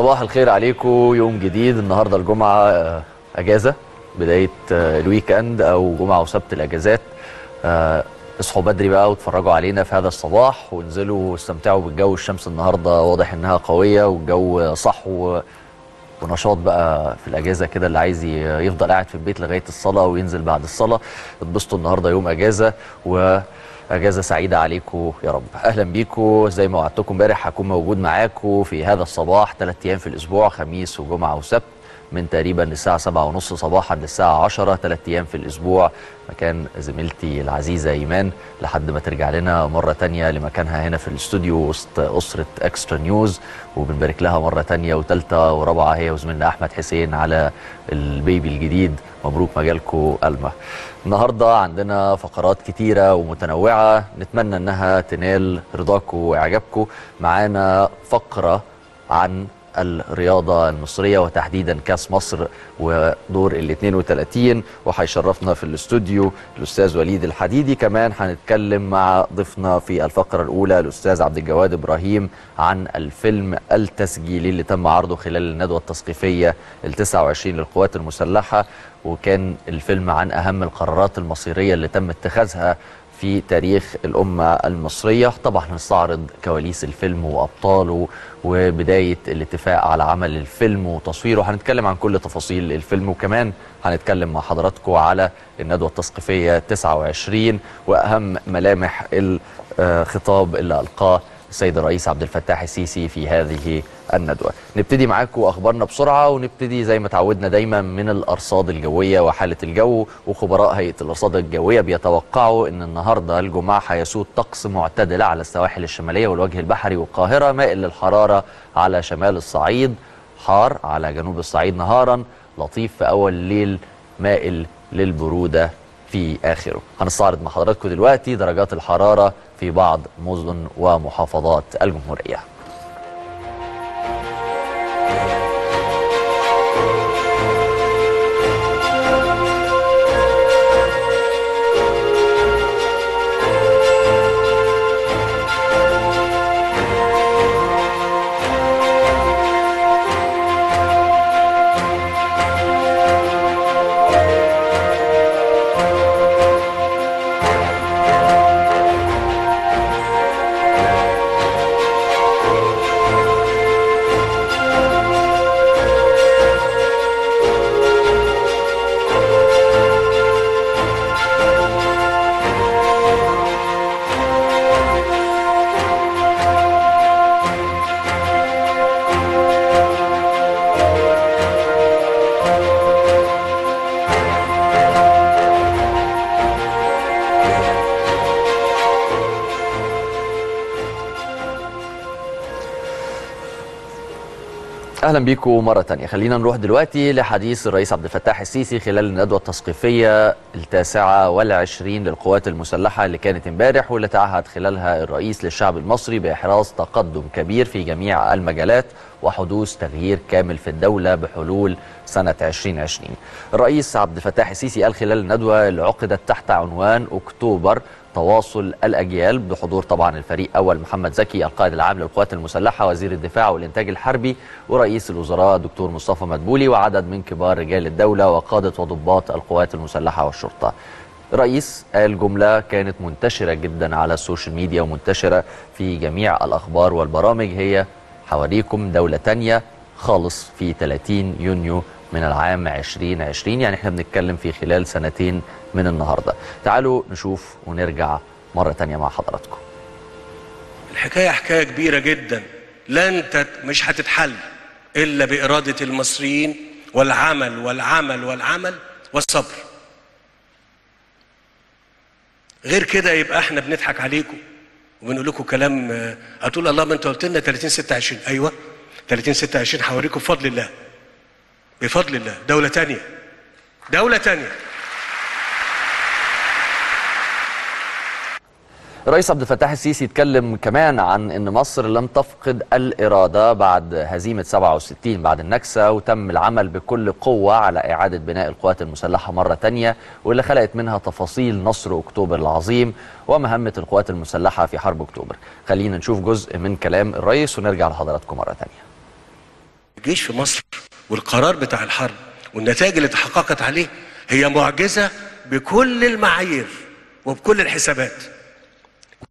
صباح الخير عليكم يوم جديد. النهارده الجمعة آه، أجازة. بداية آه، الويك إند أو جمعة وسبت الأجازات. آه، اصحوا بدري بقى واتفرجوا علينا في هذا الصباح. وانزلوا واستمتعوا بالجو. الشمس النهارده واضح إنها قوية والجو صح و... ونشاط بقى في الأجازة كده اللي عايز يفضل قاعد في البيت لغاية الصلاة وينزل بعد الصلاة. اتبسطوا النهارده يوم أجازة. واجازه سعيدة عليكم يا رب. أهلا بيكم زي ما وعدتكم امبارح هكون موجود معاكم في هذا الصباح ثلاث أيام في الأسبوع خميس وجمعة وسبت. من تقريبا الساعة سبعة ونص صباحا للساعة عشرة ثلاث أيام في الأسبوع. مكان زميلتي العزيزة إيمان لحد ما ترجع لنا مرة تانية لمكانها هنا في الاستوديو وسط أسرة إكسترا نيوز وبنبارك لها مرة تانية وتالتة ورابعة هي وزميلنا أحمد حسين على البيبي الجديد. مبروك مجالكو ألمة النهاردة عندنا فقرات كتيرة ومتنوعة. نتمنى أنها تنال رضاكم وإعجابكم معانا فقرة عن الرياضة المصرية وتحديدا كأس مصر ودور ال 32 وهيشرفنا في الاستوديو الأستاذ وليد الحديدي. كمان هنتكلم مع ضيفنا في الفقرة الأولى الأستاذ عبد الجواد إبراهيم عن الفيلم التسجيلي اللي تم عرضه خلال الندوة التثقيفية ال 29 للقوات المسلحة. وكان الفيلم عن أهم القرارات المصيرية اللي تم اتخاذها في تاريخ الأمة المصرية. طبعا هنستعرض كواليس الفيلم وأبطاله وبداية الاتفاق على عمل الفيلم وتصويره. هنتكلم عن كل تفاصيل الفيلم وكمان هنتكلم مع حضراتكم على الندوة التثقيفية 29 وأهم ملامح الخطاب اللي ألقاه السيد الرئيس عبد الفتاح السيسي في هذه الندوة. نبتدي معاكم أخبارنا بسرعة ونبتدي زي ما تعودنا دايما من الأرصاد الجوية وحالة الجو وخبراء هيئة الأرصاد الجوية بيتوقعوا أن النهاردة الجمعة هيسود طقس معتدل على السواحل الشمالية والوجه البحري والقاهرة مائل للحرارة على شمال الصعيد حار على جنوب الصعيد نهارا لطيف في أول الليل مائل للبرودة في آخره. هنستعرض مع حضراتكم دلوقتي درجات الحرارة في بعض مدن ومحافظات الجمهورية. أهلا بيكم مرة تانية. خلينا نروح دلوقتي لحديث الرئيس عبد الفتاح السيسي خلال الندوة التثقيفية التاسعة والعشرين للقوات المسلحة اللي كانت امبارح واللي تعهد خلالها الرئيس للشعب المصري بإحراز تقدم كبير في جميع المجالات وحدوث تغيير كامل في الدولة بحلول سنة 2020 الرئيس عبد الفتاح السيسي قال خلال الندوة اللي عقدت تحت عنوان أكتوبر تواصل الأجيال بحضور طبعا الفريق أول محمد زكي القائد العام للقوات المسلحة وزير الدفاع والإنتاج الحربي ورئيس الوزراء الدكتور مصطفى مدبولي وعدد من كبار رجال الدولة وقادة وضباط القوات المسلحة والشرطة. الرئيس قال جمله كانت منتشرة جدا على ال social media ومنتشرة في جميع الأخبار والبرامج هي حواليكم دولة تانية خالص في 30 يونيو من العام 2020 يعني إحنا بنتكلم في خلال سنتين من النهارده. تعالوا نشوف ونرجع مرة تانية مع حضراتكم. الحكاية حكاية كبيرة جدا. لن تت... مش هتتحل إلا بإرادة المصريين والعمل والعمل والعمل والصبر. غير كده يبقى إحنا بنضحك عليكم وبنقول لكم كلام آه، هتقول الله ما انت قلت لنا 30 26 أيوه 30 26 هوريكم بفضل الله. بفضل الله دولة تانية دولة تانية الرئيس عبد الفتاح السيسي اتكلم كمان عن إن مصر لم تفقد الإرادة بعد هزيمة 67 بعد النكسة وتم العمل بكل قوة على إعادة بناء القوات المسلحة مرة تانية واللي خلقت منها تفاصيل نصر أكتوبر العظيم ومهمة القوات المسلحة في حرب أكتوبر. خلينا نشوف جزء من كلام الرئيس ونرجع لحضراتكم مرة تانية. الجيش في مصر والقرار بتاع الحرب والنتائج اللي تحققت عليه هي معجزة بكل المعايير وبكل الحسابات.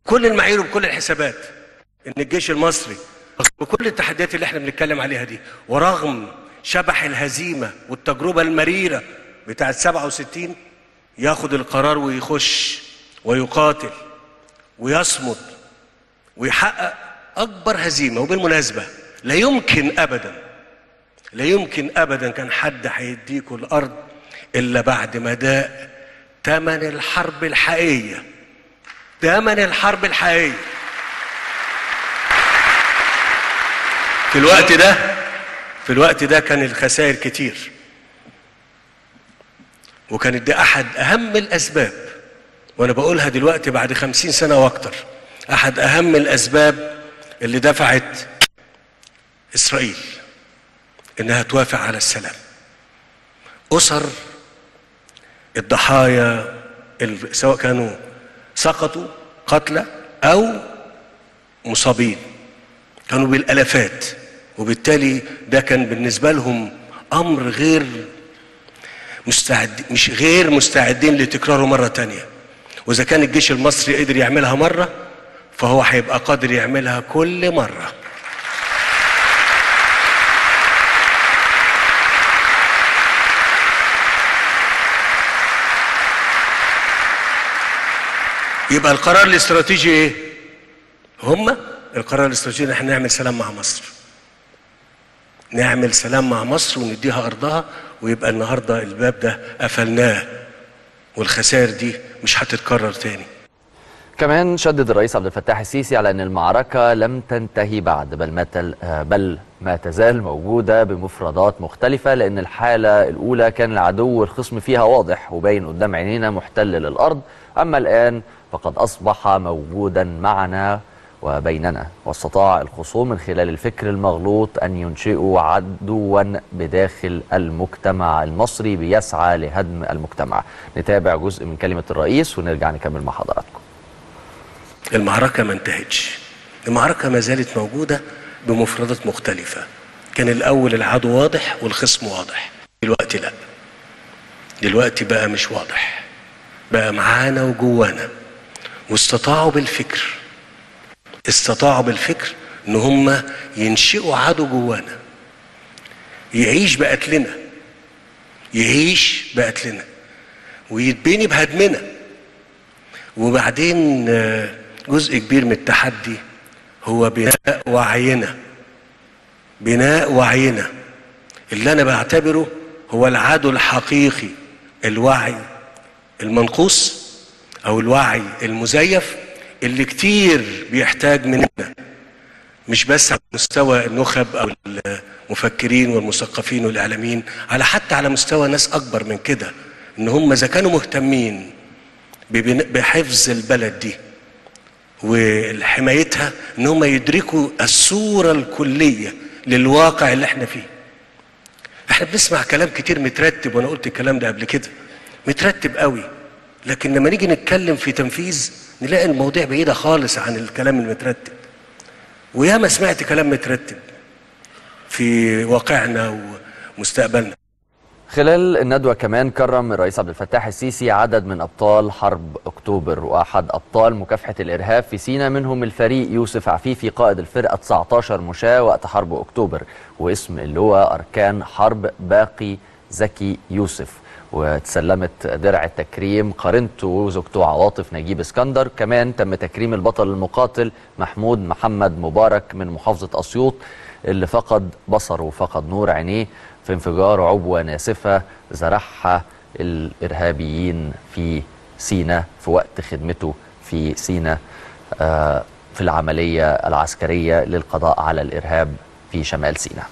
كل المعايير وبكل الحسابات. إن الجيش المصري بكل التحديات اللي إحنا بنتكلم عليها دي ورغم شبح الهزيمة والتجربة المريرة بتاعت 67 ياخد القرار ويخش ويقاتل ويصمد ويحقق أكبر هزيمة. وبالمناسبة لا يمكن أبدا لا يمكن أبدا كان حد هيديكوا الأرض إلا بعد ما داء تمن الحرب الحقيقية. تمن الحرب الحقيقية. في الوقت ده في الوقت ده كان الخسائر كتير. وكانت دي أحد أهم الأسباب وأنا بقولها دلوقتي بعد خمسين سنة وأكتر أحد أهم الأسباب اللي دفعت إسرائيل. إنها توافق على السلام. أسر الضحايا ال- سواء كانوا سقطوا قتلى أو مصابين. كانوا بالالافات وبالتالي ده كان بالنسبة لهم أمر غير مستعد مش غير مستعدين لتكراره مرة تانية. وإذا كان الجيش المصري قدر يعملها مرة فهو هيبقى قادر يعملها كل مرة. يبقى القرار الاستراتيجي إيه؟ هما القرار الاستراتيجي ان إحنا نعمل سلام مع مصر. نعمل سلام مع مصر ونديها أرضها ويبقى النهارده الباب ده قفلناه والخسائر دي مش هتتكرر تاني. كمان شدد الرئيس عبد الفتاح السيسي على أن المعركة لم تنتهي بعد بل ما تل بل ما تزال موجودة بمفردات مختلفة لأن الحالة الأولى كان العدو الخصم فيها واضح وباين قدام عينينا محتل للأرض. أما الآن فقد أصبح موجودا معنا وبيننا. واستطاع الخصوم من خلال الفكر المغلوط أن ينشئوا عدوا بداخل المجتمع المصري بيسعى لهدم المجتمع. نتابع جزء من كلمة الرئيس ونرجع نكمل مع حضراتكم. المعركة ما انتهتش. المعركة ما زالت موجودة بمفردات مختلفة. كان الأول العدو واضح والخصم واضح. دلوقتي لا. دلوقتي بقى مش واضح. بقى معانا وجوانا. واستطاعوا بالفكر. استطاعوا بالفكر إن هم ينشئوا عدو جوانا. يعيش بقتلنا. يعيش بقتلنا. ويتبني بهدمنا. وبعدين جزء كبير من التحدي هو بناء وعينا. بناء وعينا. اللي أنا بعتبره هو العدو الحقيقي الوعي المنقوص. أو الوعي المزيف اللي كتير بيحتاج مننا مش بس على مستوى النخب أو المفكرين والمثقفين والإعلاميين على حتى على مستوى ناس أكبر من كده إن هم إذا كانوا مهتمين بحفظ البلد دي وحمايتها إن هم يدركوا الصورة الكلية للواقع اللي إحنا فيه. إحنا بنسمع كلام كتير مترتب وأنا قلت الكلام ده قبل كده مترتب قوي. لكن لما نيجي نتكلم في تنفيذ نلاقي المواضيع بعيدة خالص عن الكلام المترتب. وياما سمعت كلام مترتب في واقعنا ومستقبلنا. خلال الندوة كمان كرم الرئيس عبد الفتاح السيسي عدد من أبطال حرب أكتوبر وأحد أبطال مكافحة الإرهاب في سينا منهم الفريق يوسف عفيفي قائد الفرقة 19 مشاة وقت حرب أكتوبر واسم اللواء أركان حرب باقي زكي يوسف. وتسلمت درع التكريم. قارنته وزوجته عواطف نجيب اسكندر. كمان تم تكريم البطل المقاتل محمود محمد مبارك من محافظة أسيوط اللي فقد بصره وفقد نور عينيه في انفجار عبوة ناسفة زرعها الإرهابيين في سينا في وقت خدمته في سينا آه، في العملية العسكرية للقضاء على الإرهاب في شمال سيناء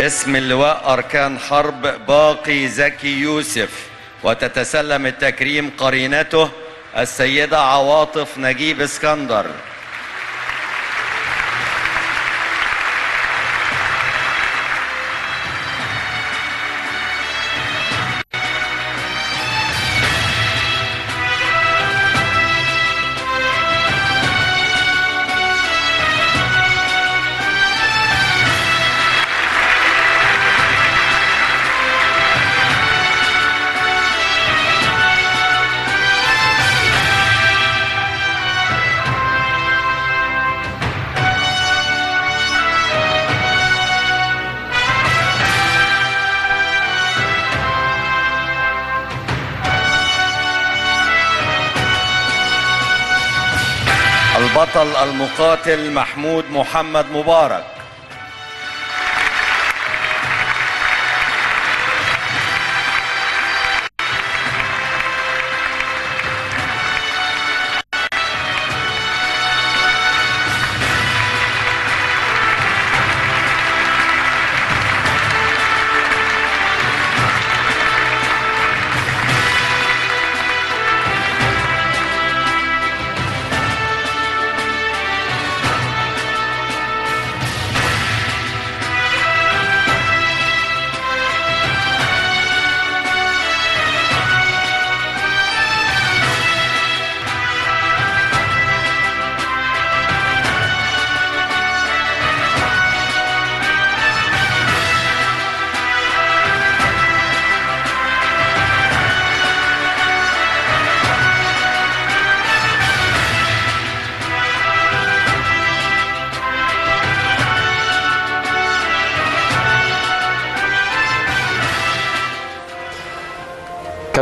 اسم اللواء أركان حرب باقي زكي يوسف وتتسلم التكريم قرينته السيدة عواطف نجيب اسكندر. البطل المقاتل محمود محمد مبارك.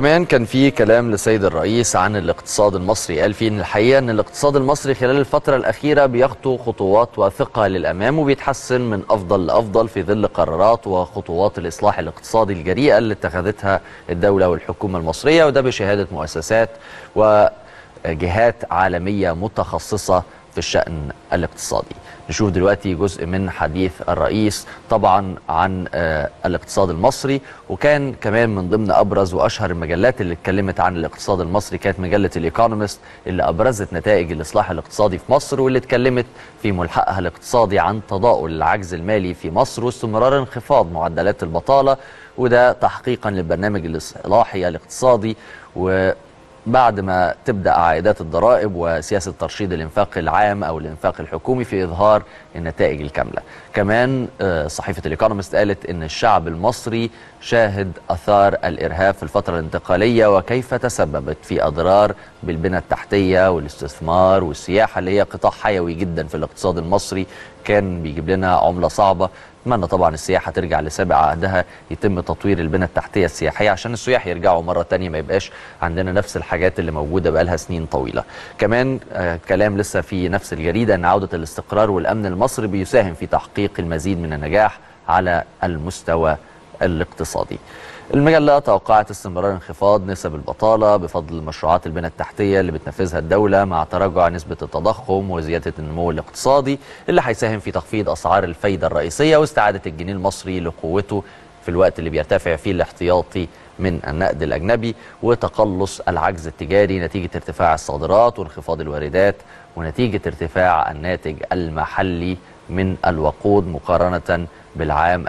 كمان كان في كلام للسيد الرئيس عن الاقتصاد المصري. قال فيه إن الحقيقة إن الاقتصاد المصري خلال الفترة الأخيرة بيخطو خطوات واثقه للأمام وبيتحسن من أفضل لأفضل في ظل قرارات وخطوات الإصلاح الاقتصادي الجريئة اللي اتخذتها الدولة والحكومة المصرية وده بشهادة مؤسسات وجهات عالمية متخصصة في الشأن الاقتصادي. نشوف دلوقتي جزء من حديث الرئيس طبعا عن آه، الاقتصاد المصري وكان كمان من ضمن أبرز وأشهر المجلات اللي اتكلمت عن الاقتصاد المصري كانت مجلة الإيكونومست اللي أبرزت نتائج الإصلاح الاقتصادي في مصر واللي اتكلمت في ملحقها الاقتصادي عن تضاؤل العجز المالي في مصر واستمرار انخفاض معدلات البطالة وده تحقيقا للبرنامج الإصلاحي الاقتصادي و بعد ما تبدأ عائدات الضرائب وسياسة ترشيد الإنفاق العام أو الإنفاق الحكومي في إظهار النتائج الكاملة. كمان آه، صحيفة الإيكونومست قالت إن الشعب المصري شاهد آثار الإرهاب في الفترة الانتقالية وكيف تسببت في أضرار بالبنى التحتية والاستثمار والسياحة اللي هي قطاع حيوي جدا في الاقتصاد المصري كان بيجيب لنا عملة صعبة اتمنى طبعا السياحة ترجع لسابع عهدها يتم تطوير البنى التحتية السياحية عشان السياح يرجعوا مرة تانية ما يبقاش عندنا نفس الحاجات اللي موجودة بقالها سنين طويلة. كمان آه كلام لسه في نفس الجريدة إن عودة الاستقرار والأمن المصري بيساهم في تحقيق المزيد من النجاح على المستوى الاقتصادي. المجلة توقعت استمرار انخفاض نسب البطالة بفضل مشروعات البنى التحتية اللي بتنفذها الدولة مع تراجع نسبة التضخم وزيادة النمو الاقتصادي اللي هيساهم في تخفيض أسعار الفايدة الرئيسية واستعادة الجنيه المصري لقوته في الوقت اللي بيرتفع فيه الاحتياطي من النقد الأجنبي وتقلص العجز التجاري نتيجة ارتفاع الصادرات وانخفاض الواردات ونتيجة ارتفاع الناتج المحلي من الوقود مقارنة بالعام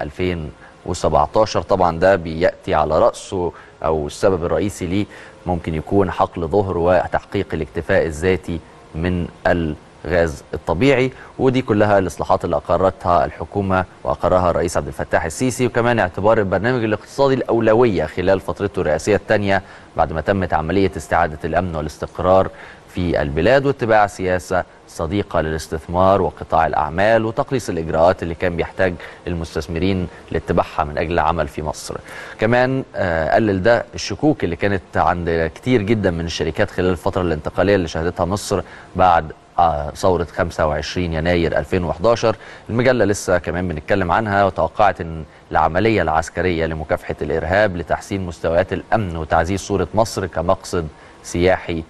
2017 طبعا ده بيأتي على رأسه أو السبب الرئيسي ليه ممكن يكون حقل ظهر وتحقيق الاكتفاء الذاتي من الغاز الطبيعي. ودي كلها الإصلاحات اللي أقرتها الحكومة وأقرها الرئيس عبد الفتاح السيسي وكمان اعتبار البرنامج الاقتصادي الأولوية خلال فترته الرئاسية الثانية بعد ما تمت عملية استعادة الأمن والاستقرار في البلاد واتباع سياسة صديقة للاستثمار وقطاع الأعمال وتقليص الإجراءات اللي كان بيحتاج المستثمرين لاتباعها من أجل العمل في مصر. كمان آه، قلل ده الشكوك اللي كانت عند كتير جدا من الشركات خلال الفترة الانتقالية اللي شهدتها مصر بعد آه، ثورة 25 يناير 2011 المجلة لسه كمان بنتكلم عنها وتوقعت أن العملية العسكرية لمكافحة الإرهاب لتحسين مستويات الأمن وتعزيز صورة مصر كمقصد سياحي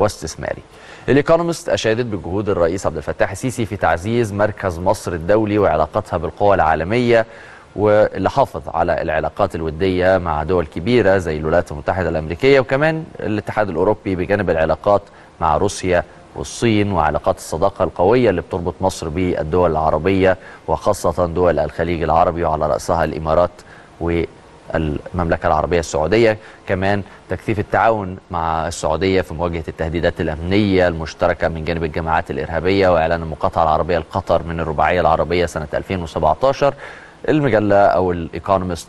واستثماري. الإيكونومست أشادت بجهود الرئيس عبد الفتاح السيسي في تعزيز مركز مصر الدولي وعلاقتها بالقوى العالمية واللي حافظ على العلاقات الودية مع دول كبيرة زي الولايات المتحدة الأمريكية وكمان الاتحاد الأوروبي بجانب العلاقات مع روسيا والصين وعلاقات الصداقة القوية اللي بتربط مصر بالدول العربية وخاصة دول الخليج العربي وعلى رأسها الإمارات والمملكة العربية السعودية كمان تكثيف التعاون مع السعودية في مواجهة التهديدات الأمنية المشتركة من جانب الجماعات الإرهابية وإعلان المقاطعة العربية لقطر من الرباعية العربية سنة 2017 المجلة أو الإيكونومست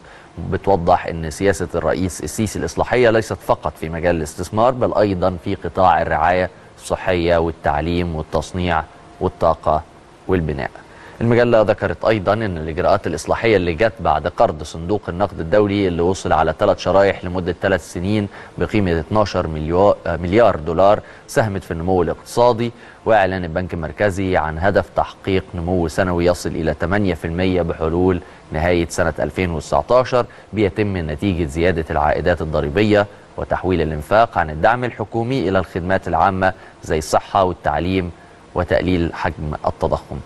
بتوضح أن سياسة الرئيس السيسي الإصلاحية ليست فقط في مجال الاستثمار بل أيضا في قطاع الرعاية الصحية والتعليم والتصنيع والطاقة والبناء. المجلة ذكرت أيضا أن الإجراءات الإصلاحية اللي جت بعد قرض صندوق النقد الدولي اللي وصل على ثلاث شرايح لمدة ثلاث سنين بقيمة 12 مليار, دولار ساهمت في النمو الاقتصادي وإعلان البنك المركزي عن هدف تحقيق نمو سنوي يصل إلى 8% بحلول نهاية سنة 2019 بيتم نتيجة زيادة العائدات الضريبية وتحويل الإنفاق عن الدعم الحكومي إلى الخدمات العامة زي الصحة والتعليم وتقليل حجم التضخم.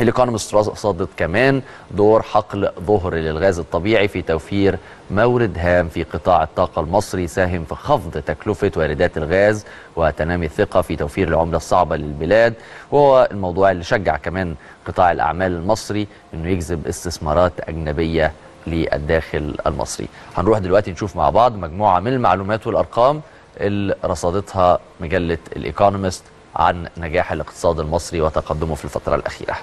الايكونومست رصدت كمان دور حقل ظهر للغاز الطبيعي في توفير مورد هام في قطاع الطاقة المصري ساهم في خفض تكلفة واردات الغاز وتنامي الثقة في توفير العملة الصعبة للبلاد. وهو الموضوع اللي شجع كمان قطاع الأعمال المصري أنه يجذب استثمارات أجنبية للداخل المصري. هنروح دلوقتي نشوف مع بعض مجموعة من المعلومات والأرقام اللي رصدتها مجلة الإيكونومست عن نجاح الاقتصاد المصري وتقدمه في الفترة الأخيرة.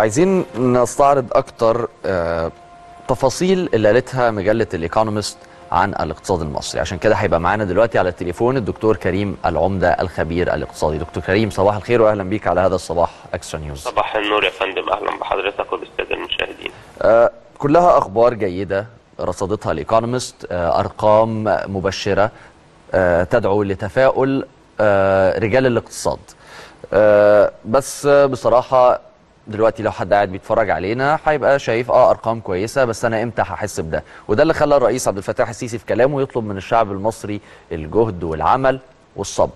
عايزين نستعرض أكتر آه، تفاصيل اللي قالتها مجلة الايكونومست عن الاقتصاد المصري. عشان كده هيبقى معانا دلوقتي على التليفون الدكتور كريم العمدة الخبير الاقتصادي. دكتور كريم صباح الخير واهلا بيك على هذا الصباح اكسترا نيوز صباح النور يا فندم. أهلا بحضرتك وبالسادة المشاهدين. آه، كلها أخبار جيدة رصدتها الايكونومست آه، أرقام مبشرة آه، تدعو لتفاؤل آه، رجال الاقتصاد. آه، بس بصراحة دلوقتي لو حد قاعد بيتفرج علينا هيبقى شايف آه أرقام كويسة بس أنا إمتى هحس بده؟ وده اللي خلى الرئيس عبد الفتاح السيسي في كلامه يطلب من الشعب المصري الجهد والعمل والصبر.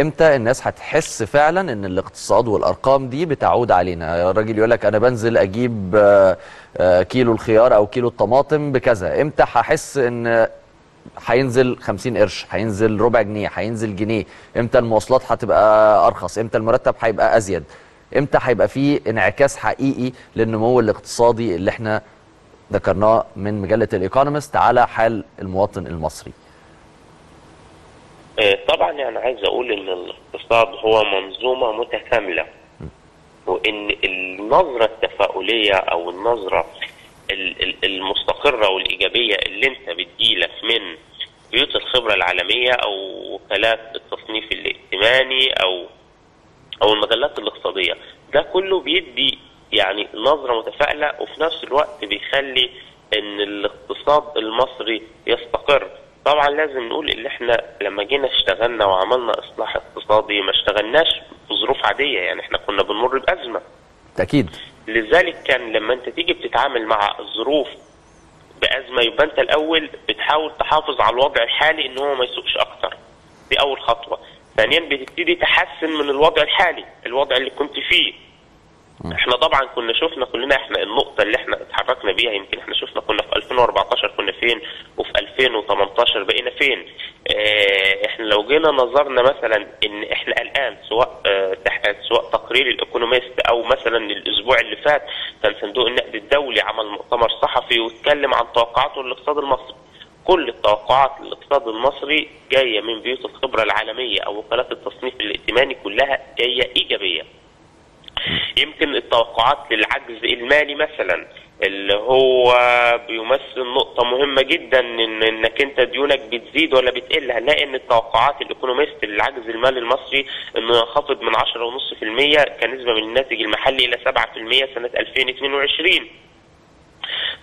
إمتى الناس هتحس فعلا إن الاقتصاد والأرقام دي بتعود علينا؟ الراجل يقول لك أنا بنزل أجيب آه، آه، كيلو الخيار أو كيلو الطماطم بكذا. إمتى هحس إن هينزل 50 قرش هينزل ربع جنيه هينزل جنيه؟ إمتى المواصلات هتبقى أرخص؟ إمتى المرتب هيبقى أزيد؟ إمتى هيبقى فيه انعكاس حقيقي للنمو الاقتصادي اللي إحنا ذكرناه من مجلة الايكونومست على حال المواطن المصري؟ آه، طبعا يعني عايز أقول إن الاقتصاد هو منظومة متكاملة. وإن النظرة التفاؤلية أو النظرة ال- ال- المستقرة والإيجابية اللي أنت بتجيلك من بيوت الخبرة العالمية أو وكالات التصنيف الائتماني أو أو المجلات الاقتصادية. ده كله بيدي يعني نظرة متفائلة وفي نفس الوقت بيخلي إن الاقتصاد المصري يستقر. طبعا لازم نقول إن إحنا لما جينا اشتغلنا وعملنا إصلاح اقتصادي ما اشتغلناش في ظروف عادية يعني إحنا كنا بنمر بأزمة. تاكيد لذلك كان لما أنت تيجي بتتعامل مع الظروف بأزمة يبقى أنت الأول بتحاول تحافظ على الوضع الحالي إن هو ما يسوقش أكتر. دي أول خطوة. ثانيا بتبتدي تحسن من الوضع الحالي الوضع اللي كنت فيه. إحنا طبعا كنا شفنا كلنا إحنا النقطة اللي إحنا اتحركنا بيها يمكن إحنا شفنا كنا في 2014 كنا فين وفي 2018 بقينا فين. آه إحنا لو جينا نظرنا مثلا إن إحنا الآن سواء آه تح- سواء تقرير الإيكونوميست أو مثلا الأسبوع اللي فات كان صندوق النقد الدولي عمل مؤتمر صحفي واتكلم عن توقعاته للاقتصاد المصري. كل التوقعات للاقتصاد المصري جاية من بيوت الخبرة العالمية أو وكالات التصنيف الائتماني كلها جاية إيجابية. يمكن التوقعات للعجز المالي مثلا اللي هو بيمثل نقطة مهمة جدا ان إنك أنت ديونك بتزيد ولا بتقل. هنلاقي إن التوقعات الإيكونوميست للعجز المالي المصري إنه ينخفض من 10.5% كنسبة من الناتج المحلي إلى 7% سنة 2022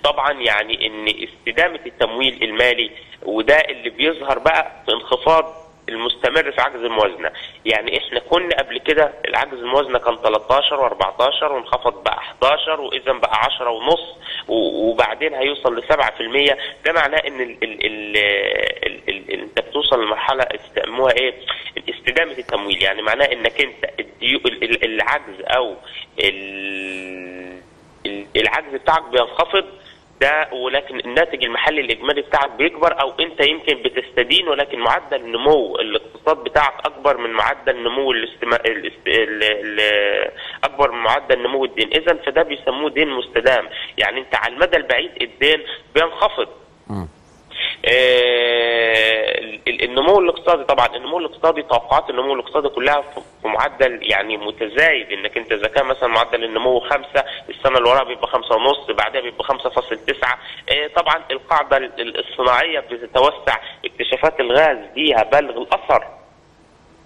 طبعا يعني إن استدامة التمويل المالي وده اللي بيظهر بقى في انخفاض المستمر في عجز الموازنة، يعني إحنا كنا قبل كده العجز الموازنة كان 13 و14 وانخفض بقى 11 واذا بقى 10 ونص وبعدين هيوصل ل 7% ده معناه إن ال ال ال ال ال أنت بتوصل لمرحلة يسموها إيه؟ استدامة التمويل، يعني معناه إنك أنت العجز أو ال- العجز بتاعك بينخفض ده ولكن الناتج المحلي الإجمالي بتاعك بيكبر أو أنت يمكن بتستدين ولكن معدل نمو الاقتصاد بتاعك أكبر من معدل نمو الاستما... الاست... ال... ال... أكبر من معدل نمو الدين. اذا فده بيسموه دين مستدام. يعني أنت على المدى البعيد الدين بينخفض. النمو الاقتصادي طبعا النمو الاقتصادي توقعات النمو الاقتصادي كلها في معدل يعني متزايد. إنك أنت إذا كان مثلا معدل النمو خمسة السنة اللي وراها بيبقى خمسة ونص بعدها بيبقى خمسة فاصل تسعة. آه، طبعا القاعدة ال- الصناعية بتتوسع اكتشافات الغاز ليها بالغ الأثر.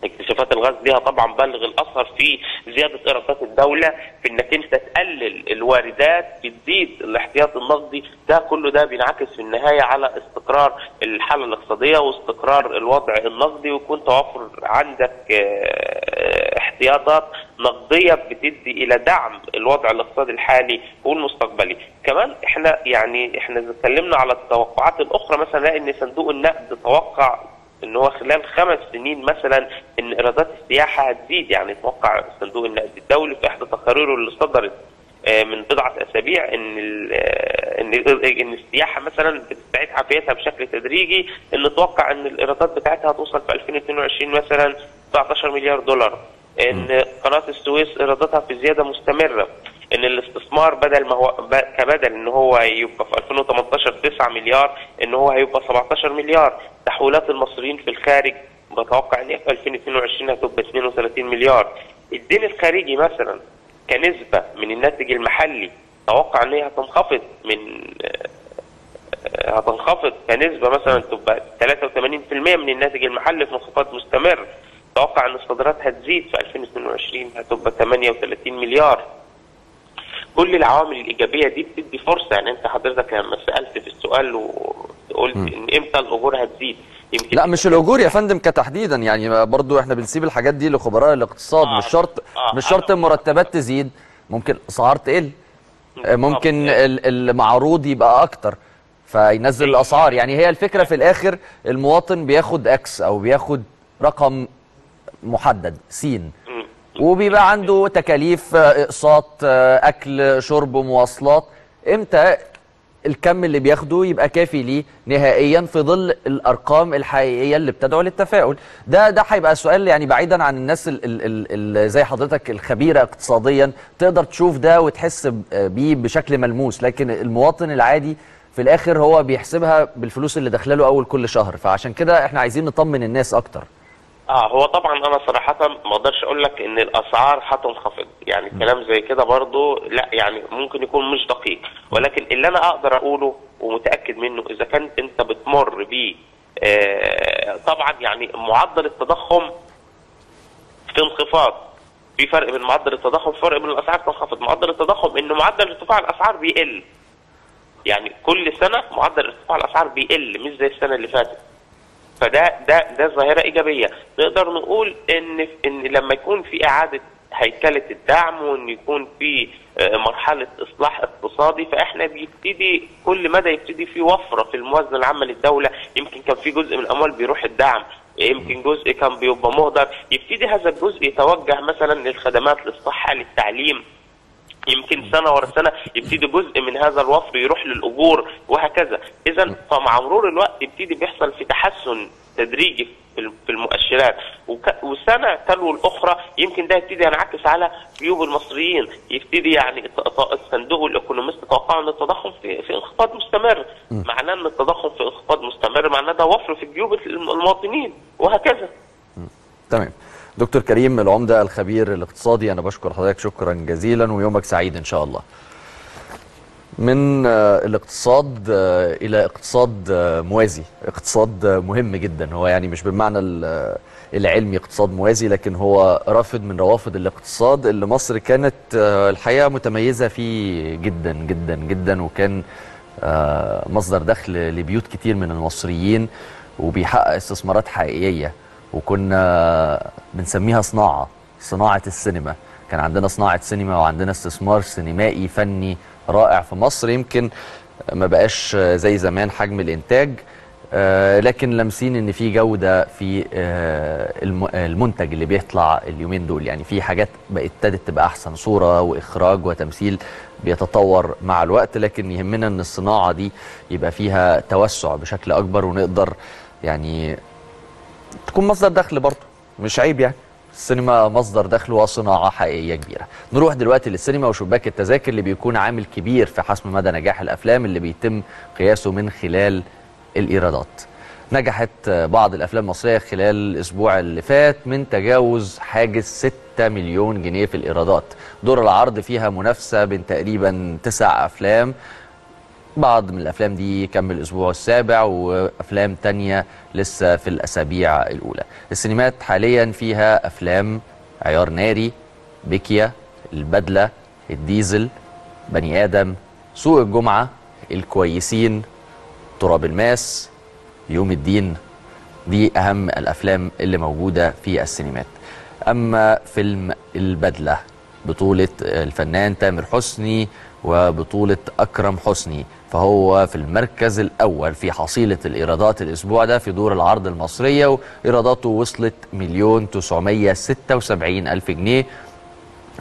اكتشافات الغاز ليها طبعا بالغ الأثر في زيادة إيرادات الدولة في إنك أنت تقلل الواردات بتزيد الاحتياط النقدي. ده كله ده بينعكس في النهاية على استقرار الحالة الاقتصادية واستقرار الوضع النقدي ويكون توفر عندك آه، احتياطات نقدية بتدي إلى دعم الوضع الاقتصادي الحالي والمستقبلي. كمان إحنا يعني إحنا اتكلمنا على التوقعات الأخرى مثلا إن صندوق النقد توقع إن هو خلال خمس سنين مثلا إن إيرادات السياحة هتزيد. يعني توقع صندوق النقد الدولي في إحدى تقاريره اللي صدرت آه، من بضعة أسابيع إن آه، إن إن السياحة مثلا بتستعيد حافيتها بشكل تدريجي. إن توقع إن الإيرادات بتاعتها هتوصل في 2022 مثلا 19 مليار دولار. إن قناة السويس إيراداتها في زياده مستمرة. إن الاستثمار بدل ما هو كبدل إن هو يبقى في 2018 9 مليار إن هو هيبقى 17 مليار. تحويلات المصريين في الخارج بتوقع إن هي في 2022 هتبقى 32 مليار. الدين الخارجي مثلا كنسبة من الناتج المحلي توقع إن هي هتنخفض من آه، هتنخفض كنسبة مثلا تبقى 83% من الناتج المحلي في انخفاض مستمر توقع إن الصادرات هتزيد في 2022 هتبقى 38 مليار. كل العوامل الإيجابية دي بتدي فرصة. يعني أنت حضرتك لما سألت في السؤال وقلت إن إمتى الأجور هتزيد يمكن لا مش الأجور يا فندم كتحديدا. يعني برضو إحنا بنسيب الحاجات دي لخبراء الاقتصاد. آه، مش شرط آه، مش شرط أنا- المرتبات تزيد. ممكن الأسعار تقل. آه، ممكن المعروض يبقى أكتر فينزل الأسعار. يعني هي الفكرة في الآخر المواطن بياخد إكس أو بياخد رقم محدد سين. وبيبقى عنده تكاليف آه، اقساط آه، اكل شرب مواصلات. إمتى الكم اللي بياخده يبقى كافي ليه؟ نهائيا في ظل الأرقام الحقيقية اللي بتدعو للتفاؤل. ده ده هيبقى سؤال يعني بعيدا عن الناس ال ال ال ال زي حضرتك الخبيرة اقتصاديا. تقدر تشوف ده وتحس ب- بيه بشكل ملموس. لكن المواطن العادي في الآخر هو بيحسبها بالفلوس اللي داخلة له أول كل شهر. فعشان كده إحنا عايزين نطمن الناس أكتر. آه هو طبعا أنا صراحة ما أقدرش أقول لك إن الأسعار هتنخفض. يعني كلام زي كده برضو لا يعني ممكن يكون مش دقيق. ولكن اللي أنا أقدر أقوله ومتأكد منه إذا كانت أنت بتمر ب آه طبعا يعني معدل التضخم في انخفاض. في فرق بين معدل التضخم فرق بين الأسعار تنخفض معدل التضخم ان معدل ارتفاع الأسعار بيقل. يعني كل سنة معدل ارتفاع الأسعار بيقل مش زي السنة اللي فاتت. فده ده ده ظاهرة إيجابية. نقدر نقول إن إن لما يكون في إعادة هيكلة الدعم وإن يكون في آه، مرحلة إصلاح اقتصادي فإحنا بيبتدي كل مدى يبتدي في وفرة في الموازنة العامة للدولة. يمكن كان في جزء من الأموال بيروح الدعم يمكن جزء كان بيبقى مهدر. يبتدي هذا الجزء يتوجه مثلا للخدمات للصحة للتعليم. يمكن سنة ورا سنة يبتدي جزء من هذا الوفر يروح للأجور وهكذا. اذا فمع مرور الوقت يبتدي بيحصل في تحسن تدريجي في الم- في المؤشرات. وسنة تلو الأخرى يمكن ده يبتدي ينعكس على جيوب المصريين. يبتدي يعني الصندوق الايكونومست توقعوا إن التضخم في في انخفاض مستمر. معناه إن التضخم في انخفاض مستمر معناه ده وفر في جيوب الم- المواطنين. وهكذا. تمام. دكتور كريم العمدة الخبير الاقتصادي أنا بشكر حضرتك شكرا جزيلا ويومك سعيد إن شاء الله. من آه، الاقتصاد آه، إلى اقتصاد آه، موازي. اقتصاد مهم جدا. هو يعني مش بالمعنى ال- العلمي اقتصاد موازي لكن هو رافد من روافد الاقتصاد اللي مصر كانت الحقيقة متميزة فيه جدا جدا جدا وكان مصدر دخل لبيوت كتير من المصريين وبيحقق استثمارات حقيقية. وكنا بنسميها صناعة صناعة السينما. كان عندنا صناعة سينما وعندنا استثمار سينمائي فني رائع في مصر. يمكن ما بقاش زي زمان حجم الإنتاج آه، لكن لامسين إن في جودة في آه، الم- المنتج اللي بيطلع اليومين دول. يعني في حاجات بقت ابتدت تبقى أحسن صورة وإخراج وتمثيل بيتطور مع الوقت. لكن يهمنا إن الصناعة دي يبقى فيها توسع بشكل أكبر ونقدر يعني تكون مصدر دخل برضه. مش عيب يعني. السينما مصدر دخل وصناعة حقيقية كبيرة. نروح دلوقتي للسينما وشباك التذاكر اللي بيكون عامل كبير في حسم مدى نجاح الأفلام اللي بيتم قياسه من خلال الإيرادات. نجحت بعض الأفلام المصرية خلال الأسبوع اللي فات من تجاوز حاجز 6 مليون جنيه في الإيرادات. دور العرض فيها منافسة بين تقريبا تسع أفلام. بعض من الأفلام دي كمل الأسبوع السابع وأفلام تانية لسه في الأسابيع الأولى. السينمات حاليا فيها أفلام عيار ناري بيكيا البدلة الديزل بني آدم سوق الجمعة الكويسين تراب الماس يوم الدين. دي أهم الأفلام اللي موجودة في السينمات. أما فيلم البدلة بطولة الفنان تامر حسني وبطولة أكرم حسني. فهو في المركز الأول في حصيلة الإيرادات الأسبوع ده في دور العرض المصرية وإيراداته وصلت مليون 976 ألف جنيه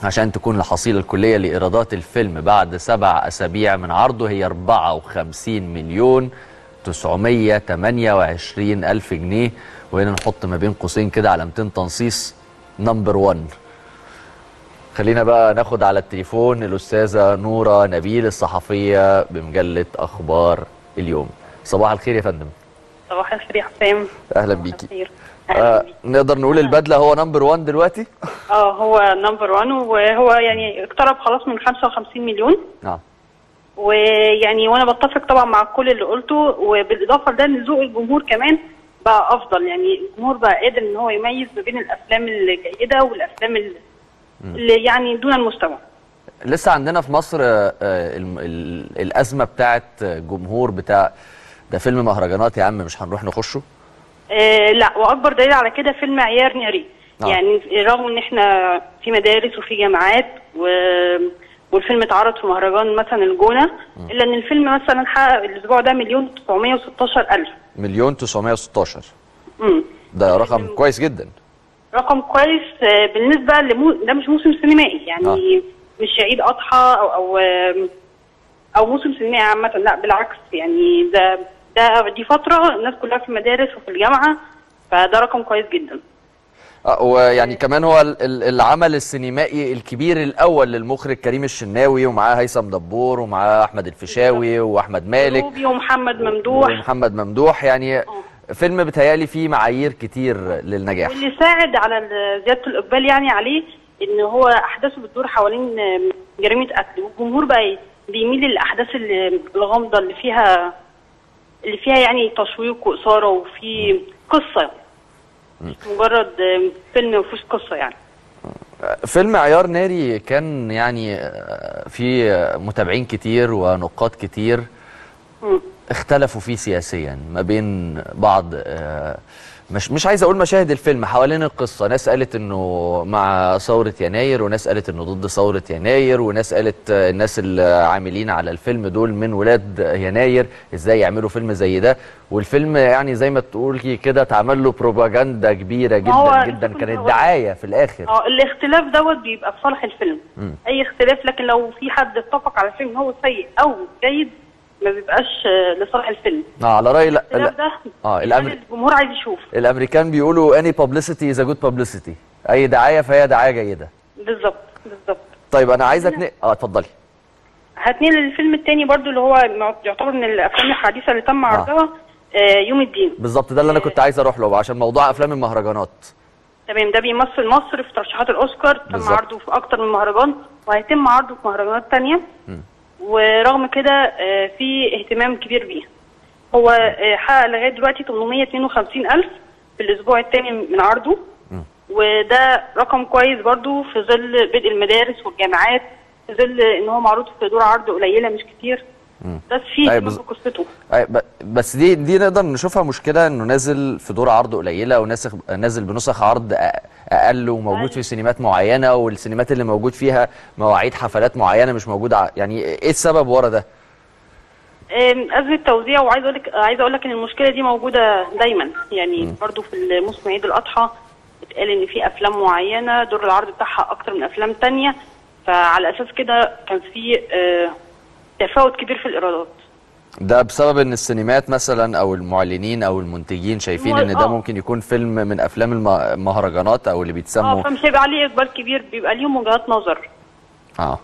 عشان تكون الحصيلة الكلية لإيرادات الفيلم بعد سبع أسابيع من عرضه. هي 54 مليون 928 ألف جنيه. وهنا نحط ما بين قوسين كده علامتين تنصيص نمبر 1 خلينا بقى ناخد على التليفون الأستاذة نورة نبيل الصحفية بمجلة أخبار اليوم. صباح الخير يا فندم. صباح الخير يا حسام. أهلا صباح بيكي. آه. نقدر نقول البدلة هو number 1 دلوقتي؟ آه هو number 1 وهو يعني اقترب خلاص من 55 مليون. نعم. ويعني وأنا بتفق طبعا مع كل اللي قلته وبالإضافة لده إن ذوق الجمهور كمان بقى أفضل. يعني الجمهور بقى قادر إن هو يميز ما بين الأفلام الجيدة والأفلام ال- اللي يعني دون المستوى. لسه عندنا في مصر آه، آه، الم- ال- الأزمة بتاعت جمهور بتاع ده فيلم مهرجانات يا عم مش هنروح نخشه؟ آه لا وأكبر دليل على كده فيلم عيار ناري. آه. يعني رغم إن إحنا في مدارس وفي جامعات و... والفيلم اتعرض في مهرجان مثلا الجونة إلا إن الفيلم مثلا حقق الأسبوع ده مليون 916 ألف. مليون 916 امم ده رقم كويس جدا. رقم كويس آه، بالنسبة لمو... ده مش موسم سينمائي يعني آه. مش عيد أضحى أو أو أو موسم سينمائي عامة لا بالعكس يعني ده ده دي فترة الناس كلها في المدارس وفي الجامعة فده رقم كويس جدا. آه، ويعني كمان هو ال- ال- العمل السينمائي الكبير الأول للمخرج كريم الشناوي ومعاه هيثم دبور ومعاه أحمد الفيشاوي وأحمد مالك. ومحمد ممدوح. ومحمد ممدوح يعني فيلم بيتهيألي فيه معايير كتير للنجاح. واللي ساعد على زيادة الإقبال يعني عليه إن هو أحداثه بتدور حوالين جريمة قتل والجمهور بقى بيميل للأحداث الغامضة اللي فيها اللي فيها يعني تشويق وإثارة وفي قصة. مش مجرد فيلم ما فيهوش قصة يعني. فيلم عيار ناري كان يعني آه، فيه متابعين كتير ونقاد كتير. مم. اختلفوا فيه سياسيا ما بين بعض آه، مش مش عايز أقول مشاهد الفيلم حوالين القصة ناس قالت إنه مع ثورة يناير وناس قالت إنه ضد ثورة يناير وناس قالت آه، الناس اللي عاملين على الفيلم دول من ولاد يناير إزاي يعملوا فيلم زي ده والفيلم يعني زي ما تقولي كده اتعمل له بروباجندا كبيرة جدا جدا كانت. دعاية في الآخر آه الاختلاف دوت بيبقى في صالح الفيلم مم. أي اختلاف لكن لو في حد اتفق على الفيلم هو سيء أو جيد ما بيبقاش آه، لصالح الفيلم. آه على رأي لا, لا ده آه الأمر... الجمهور عايز يشوف الأمريكان بيقولوا publicity is a good publicity. أي دعاية فهي دعاية جيدة. بالظبط بالظبط. طيب أنا عايزك ن... آه اتفضلي. هتنقل للفيلم التاني برضو اللي هو يعتبر من الأفلام الحديثة اللي تم عرضها آه يوم الدين. بالظبط ده اللي أنا كنت عايز أروح له عشان موضوع أفلام المهرجانات. تمام ده بيمثل مصر في ترشيحات الأوسكار تم بالظبط. عرضه في أكتر من مهرجان وهيتم عرضه في مهرجانات تانية. ورغم كده آه، في اهتمام كبير بيه هو آه، حقق لغاية دلوقتي 852 ألف في الأسبوع الثاني من عرضه. وده رقم كويس برضو في ظل بدء المدارس والجامعات في ظل إن هو معروض في دور عرض قليلة مش كتير. بس في أيوة بز- بقصته أي ب... بس دي دي نقدر نشوفها مشكلة إنه نازل في دور عرض قليلة أو ناسخ نازل بنسخ عرض أقل وموجود في سينمات معينة والسينمات اللي موجود فيها مواعيد حفلات معينة مش موجودة يعني إيه السبب ورا ده؟ أزمة توزيع وعايز أقول لك عايز أقول لك إن المشكلة دي موجودة دايما. يعني برضو في الموسم عيد الأضحى اتقال إن في أفلام معينة دور العرض بتاعها أكتر من أفلام تانية. فعلى أساس كده كان في آه، تفاوت كبير في الإيرادات. ده بسبب إن السينمات مثلا أو المعلنين أو المنتجين شايفين إن ده آه. ممكن يكون فيلم من أفلام الم- المهرجانات أو اللي آه بيتسموا فمش هيبقى عليه إقبال كبير بيبقى ليهم وجهات نظر. آه.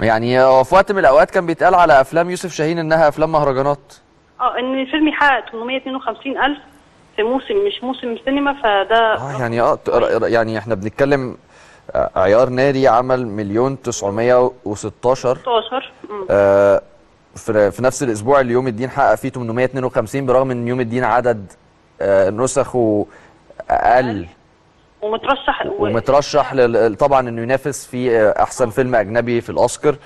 يعني هو في وقت من الأوقات كان بيتقال على أفلام يوسف شاهين إنها أفلام مهرجانات. آه إن الفيلم يحقق 852 ألف في موسم مش موسم سينما فده آه يعني آه يعني إحنا بنتكلم عيار ناري عمل مليون 916 16 مم. آه، في في نفس الأسبوع اللي يوم الدين حقق فيه 852 برغم إن يوم الدين عدد آه، نسخه أقل. ومترشح ومترشح طبعا إنه ينافس في آه، أحسن فيلم أجنبي في الأوسكار.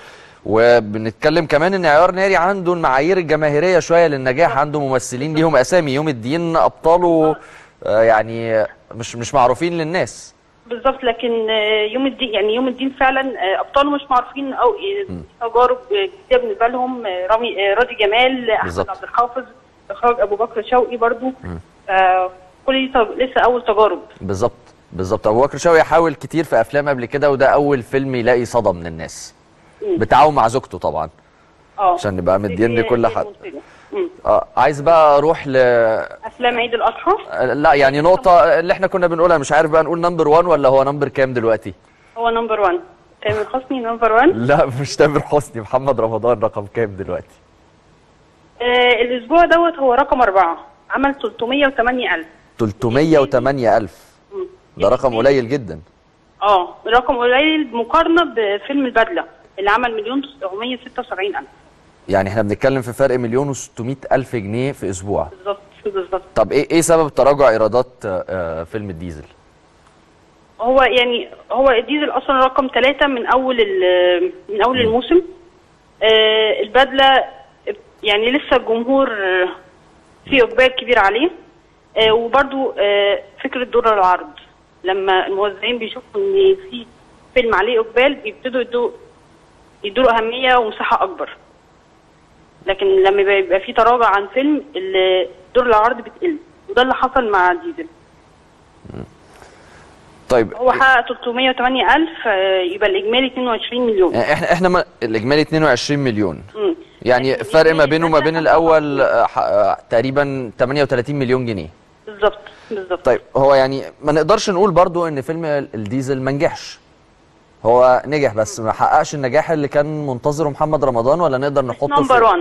وبنتكلم كمان إن عيار ناري عنده المعايير الجماهيرية شوية للنجاح عنده ممثلين ليهم أسامي. يوم الدين أبطاله آه، يعني مش مش معروفين للناس. بالظبط لكن آه، يوم الدين يعني يوم الدين فعلا آه، ابطاله مش معروفين أو آه، تجارب جديده بالنسبة لهم رامي راضي جمال أحمد. عبد الحافظ إخراج أبو بكر شوقي برضو. آه، كل دي لسه أول تجارب. بالظبط بالظبط. أبو بكر شوقي حاول كتير في أفلام قبل كده وده أول فيلم يلاقي صدى من الناس. بتاعه مع زوجته طبعا. آه. عشان نبقى مدين دي- لكل حد. آه عايز بقى أروح ل افلام عيد الأضحى؟ لا يعني نقطة اللي إحنا كنا بنقولها مش عارف بقى نقول number 1 ولا هو number كام دلوقتي؟ هو number 1 تامر حسني number 1 لا مش تامر حسني محمد رمضان رقم كام دلوقتي؟ آه الأسبوع دوت هو رقم أربعة. عمل 308 ألف. 308 ألف. ده رقم قليل جدا. آه رقم قليل مقارنة بفيلم البدلة اللي عمل مليون 976 ألف. يعني إحنا بنتكلم في فرق مليون و600 ألف جنيه في أسبوع. بالظبط بالظبط. طب إيه إيه سبب تراجع إيرادات آه، آه، فيلم الديزل؟ هو يعني هو الديزل أصلا رقم ثلاثة من أول من أول الموسم. آه البدلة يعني لسه الجمهور في إقبال كبير عليه. آه وبرده آه فكرة دور العرض. لما الموزعين بيشوفوا إن في فيلم عليه إقبال بيبتدوا يدوا يدوا أهمية ومساحة أكبر. لكن لما بيبقى في تراجع عن فيلم دور العرض بتقل وده اللي حصل مع ديزل. طيب. هو حقق 308 ألف آه، يبقى الإجمالي 22 مليون. يعني إحنا إحنا ما الإجمالي 22 مليون. مم. يعني لكن فرق ما بينه وما بين الأول آه، تقريبا 38 مليون جنيه. بالظبط بالظبط. طيب هو يعني ما نقدرش نقول برضو إن فيلم ال- الديزل ما نجحش. هو نجح بس ما حققش النجاح اللي كان منتظره محمد رمضان ولا نقدر نحطه number في 1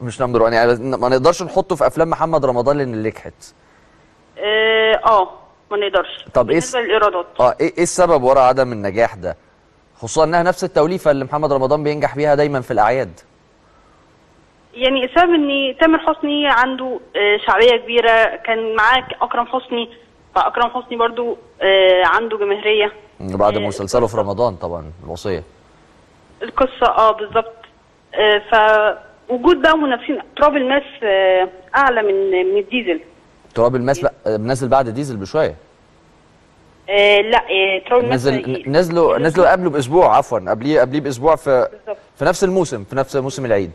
مش نمبر 1 يعني ما نقدرش نحطه في أفلام محمد رمضان لأن نجحت آه آه، ما نقدرش. طب إيه بالنسبة س- للإيرادات. آه إيه إيه السبب ورا عدم النجاح ده؟ خصوصا إنها نفس التوليفة اللي محمد رمضان بينجح بيها دايما في الأعياد. يعني السبب ان تامر حسني عنده آه، شعبية كبيرة كان معاه أكرم حسني فأكرم حسني برضو آه، عنده جماهيرية. بعد آه، مسلسله في رمضان طبعا الوصية. القصة آه بالظبط آه، فوجود بقى منافسين. تراب الماس آه، أعلى من من الديزل. تراب الماس بقى نازل بعد ديزل بشوية. آه، لا آه، تراب الماس نزل نزلوا نزلوا قبله بأسبوع عفوا قبليه قبليه بأسبوع في بالظبط. في نفس الموسم في نفس موسم العيد.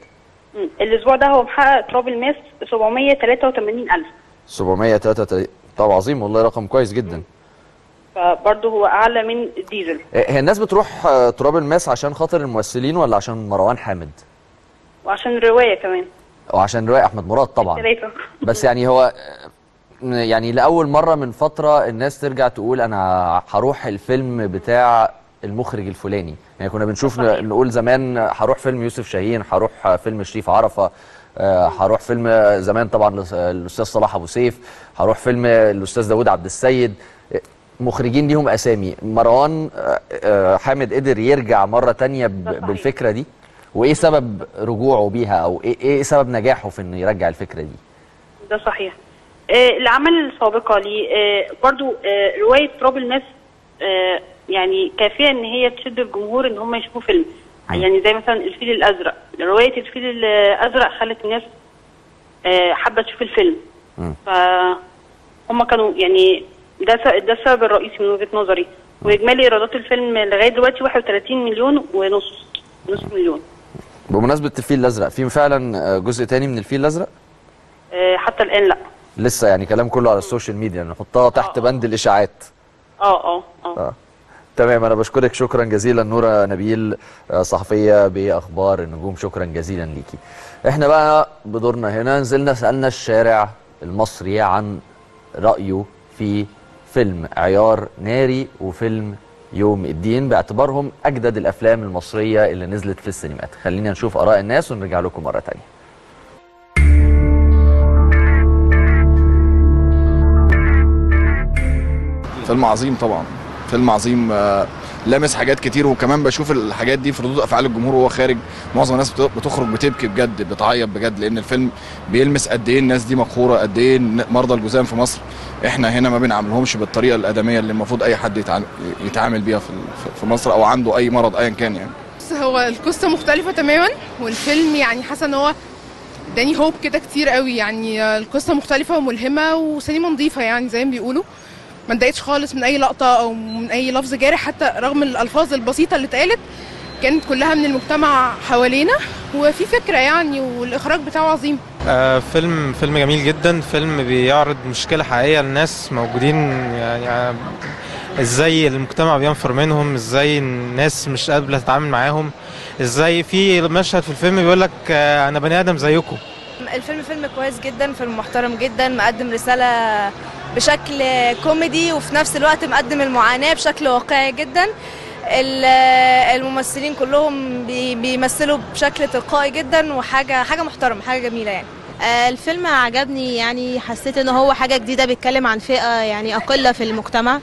الأسبوع ده هو محقق تراب الماس 783 ألف. 733 طب عظيم والله رقم كويس جدا. فبرضه هو أعلى من الديزل هي الناس بتروح آه، تراب الماس عشان خاطر الممثلين ولا عشان مروان حامد؟ وعشان الروايه كمان. وعشان رواية أحمد مراد طبعا. بس يعني هو يعني لأول مرة من فترة الناس ترجع تقول أنا هروح الفيلم بتاع المخرج الفلاني. يعني كنا بنشوف صحيح. نقول زمان هروح فيلم يوسف شاهين هروح فيلم شريف عرفة آه، هروح فيلم زمان طبعا الأستاذ صلاح أبو سيف هروح فيلم الأستاذ داوود عبد السيد. مخرجين ليهم أسامي. مروان آه، آه، حامد قدر يرجع مرة تانية. بالفكرة دي؟ وإيه سبب رجوعه بيها؟ أو إيه إيه سبب نجاحه في إنه يرجع الفكرة دي؟ ده صحيح. آه، الأعمال السابقة آه، برضو رواية تراب الماس آه، يعني كافية إن هي تشد الجمهور إن هم يشوفوا فيلم. يعني زي مثلا الفيل الأزرق. رواية الفيل الأزرق خلت الناس حابة تشوف الفيلم. مم. فهم كانوا يعني ده ده السبب الرئيسي من وجهة نظري. وإجمالي إيرادات الفيلم لغاية دلوقتي 31 مليون ونص نص مليون. بمناسبة الفيل الأزرق في فعلا آه، جزء تاني من الفيل الأزرق؟ آه، حتى الآن لا. لسه يعني كلام كله على ال social media نحطها تحت آه. بند الإشاعات. آه آه آه. تمام أنا بشكرك. شكرا جزيلا نورة نبيل صحفية بأخبار النجوم. شكرا جزيلا ليكي. إحنا بقى بدورنا هنا. نزلنا سألنا الشارع المصري عن رأيه في فيلم عيار ناري وفيلم يوم الدين باعتبارهم أجدد الأفلام المصرية اللي نزلت في السينمات. خلينا نشوف آراء الناس ونرجع لكم مرة تانية. فيلم عظيم طبعا. فيلم عظيم آه، لامس حاجات كتير وكمان بشوف الحاجات دي في ردود أفعال الجمهور وهو خارج. معظم الناس بت- بتخرج بتبكي بجد بتعيط بجد لأن الفيلم بيلمس قد إيه الناس دي مقهورة قد إيه مرضى الجذام في مصر. إحنا هنا ما بنعاملهمش بالطريقة الأدمية اللي المفروض أي حد يتعامل بيها في مصر أو عنده أي مرض ايا كان يعني. بس هو القصة مختلفة تماما والفيلم يعني حاسة إن هو اداني هوب كده كتير قوي. يعني القصة مختلفة وملهمة وسينما نظيفة يعني زي ما بيقولوا. ما اتضايقتش خالص من أي لقطة أو من أي لفظ جارح حتى رغم الألفاظ البسيطة اللي اتقالت كانت كلها من المجتمع حوالينا. وفي فكرة يعني والإخراج بتاعه عظيم. آه، فيلم فيلم جميل جدا. فيلم بيعرض مشكلة حقيقية للناس موجودين يعني آه، إزاي المجتمع بينفر منهم إزاي الناس مش قادرة تتعامل معاهم إزاي في مشهد في الفيلم بيقول لك آه، أنا بني آدم زيكم. الفيلم فيلم كويس جدا فيلم محترم جدا مقدم رسالة بشكل كوميدي وفي نفس الوقت مقدم المعاناة بشكل واقعي جدا. ال- الممثلين كلهم بي- بيمثلوا بشكل تلقائي جدا وحاجة حاجة محترمة حاجة جميلة يعني. آه، الفيلم عجبني يعني حسيت إن هو حاجة جديدة بيتكلم عن فئة يعني أقلة في المجتمع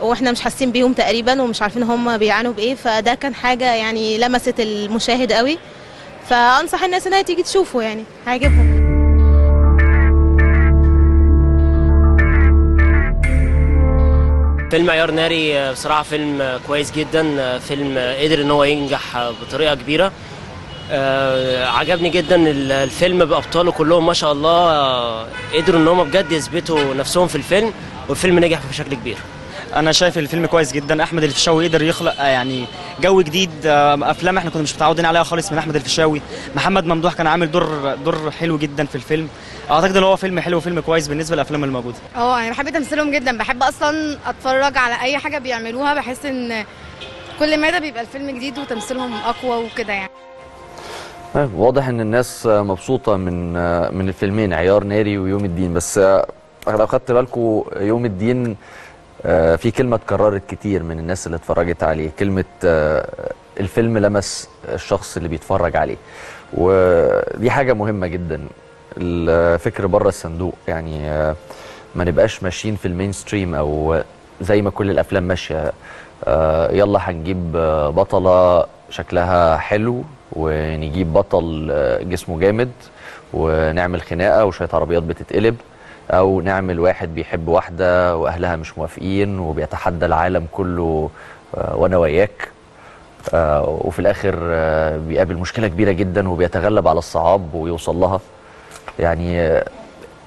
وإحنا مش حاسين بيهم تقريبا ومش عارفين هم بيعانوا بإيه فده كان حاجة يعني لمست المشاهد قوي. فأنصح الناس إنها تيجي تشوفه يعني هيعجبهم. فيلم عيار ناري آه، بصراحة فيلم آه، كويس جدا آه، فيلم قدر إن هو ينجح بطريقة كبيرة. آه، عجبني جدا ال- الفيلم بأبطاله كلهم ما شاء الله قدروا إن هم بجد يثبتوا نفسهم في الفيلم والفيلم نجح بشكل كبير. أنا شايف الفيلم كويس جدا. أحمد الفيشاوي قدر يخلق آه، يعني جو جديد آه، أفلام إحنا كنا مش متعودين عليها خالص من أحمد الفيشاوي. محمد ممدوح كان عامل دور دور حلو جدا في الفيلم. أعتقد إن هو فيلم حلو وفيلم كويس بالنسبة للأفلام الموجودة. آه أنا بحب تمثيلهم جدا. بحب أصلا أتفرج على أي حاجة بيعملوها. بحس إن كل مادة بيبقى الفيلم جديد وتمثيلهم أقوى وكده يعني. طيب، واضح إن الناس مبسوطة من آه، من الفيلمين عيار ناري ويوم الدين. بس لو خدت بالكم يوم الدين في كلمة اتكررت كتير من الناس اللي اتفرجت عليه. كلمة آه، الفيلم لمس الشخص اللي بيتفرج عليه. ودي حاجة مهمة جدا. الفكر بره الصندوق يعني آه، ما نبقاش ماشيين في المين ستريم أو زي ما كل الأفلام ماشية. آه، يلا هنجيب آه، بطلة شكلها حلو ونجيب بطل آه، جسمه جامد ونعمل خناقة وشوية عربيات بتتقلب. أو نعمل واحد بيحب واحدة وأهلها مش موافقين وبيتحدى العالم كله آه، وأنا وياك. آه، وفي الآخر آه، بيقابل مشكلة كبيرة جدا وبيتغلب على الصعاب ويوصل لها. يعني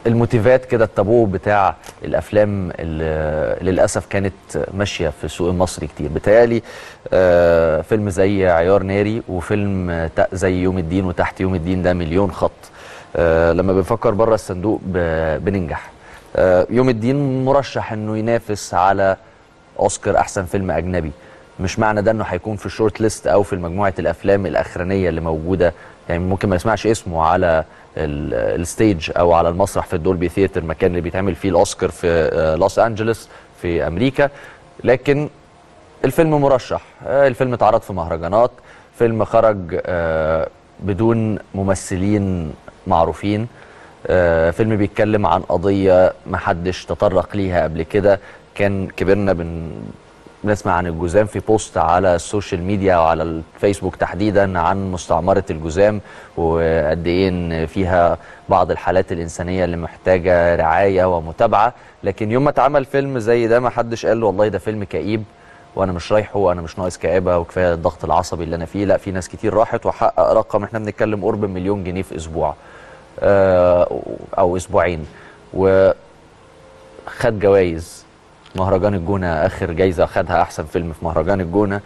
الموتيفات كده التابو بتاع الأفلام اللي للأسف كانت ماشية في السوق المصري كتير. بتهيألي فيلم زي عيار ناري وفيلم زي يوم الدين وتحت يوم الدين ده مليون خط. لما بنفكر بره الصندوق بننجح. آه، يوم الدين مرشح إنه ينافس على أوسكار أحسن فيلم أجنبي. مش معنى ده إنه هيكون في الشورت ليست أو في مجموعة الأفلام الأخرانية اللي موجودة. يعني ممكن ما يسمعش اسمه على ال- ال stage أو على المسرح في الدولبي ثياتر المكان اللي بيتعمل فيه الأوسكار في آه، لوس انجلوس في أمريكا. لكن الفيلم مرشح. آه، الفيلم اتعرض في مهرجانات. فيلم خرج آه، بدون ممثلين معروفين. آه، فيلم بيتكلم عن قضية محدش تطرق ليها قبل كده. كان كبرنا بن بنسمع عن الجذام في بوست على ال social media وعلى الفيسبوك تحديدا عن مستعمرة الجذام وقد إيه إن فيها بعض الحالات الإنسانية اللي محتاجة رعاية ومتابعة. لكن يوم ما اتعمل فيلم زي ده ما حدش قال والله ده فيلم كئيب وأنا مش رايحه وأنا مش ناقص كآبة وكفاية الضغط العصبي اللي أنا فيه. لا في ناس كتير راحت وحقق رقم. إحنا بنتكلم قرب مليون جنيه في أسبوع. أو أسبوعين. وخد جوائز مهرجان الجونة آخر جايزة خدها أحسن فيلم في مهرجان الجونة.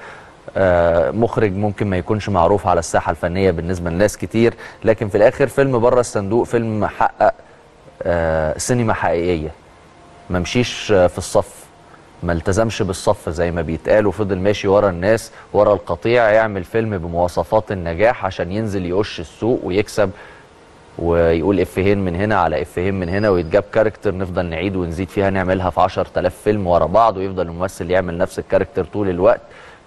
آه، مخرج ممكن ما يكونش معروف على الساحة الفنية بالنسبة لناس كتير لكن في الآخر فيلم بره الصندوق فيلم حقق آه، سينما حقيقية. ما مشيش آه، في الصف ما التزمش بالصف زي ما بيتقال وفضل ماشي ورا الناس ورا القطيع يعمل فيلم بمواصفات النجاح عشان ينزل يقش السوق ويكسب ويقول افيهين من هنا على افيهين من هنا ويتجاب character نفضل نعيد ونزيد فيها نعملها في 10000 فيلم ورا بعض ويفضل الممثل يعمل نفس ال character طول الوقت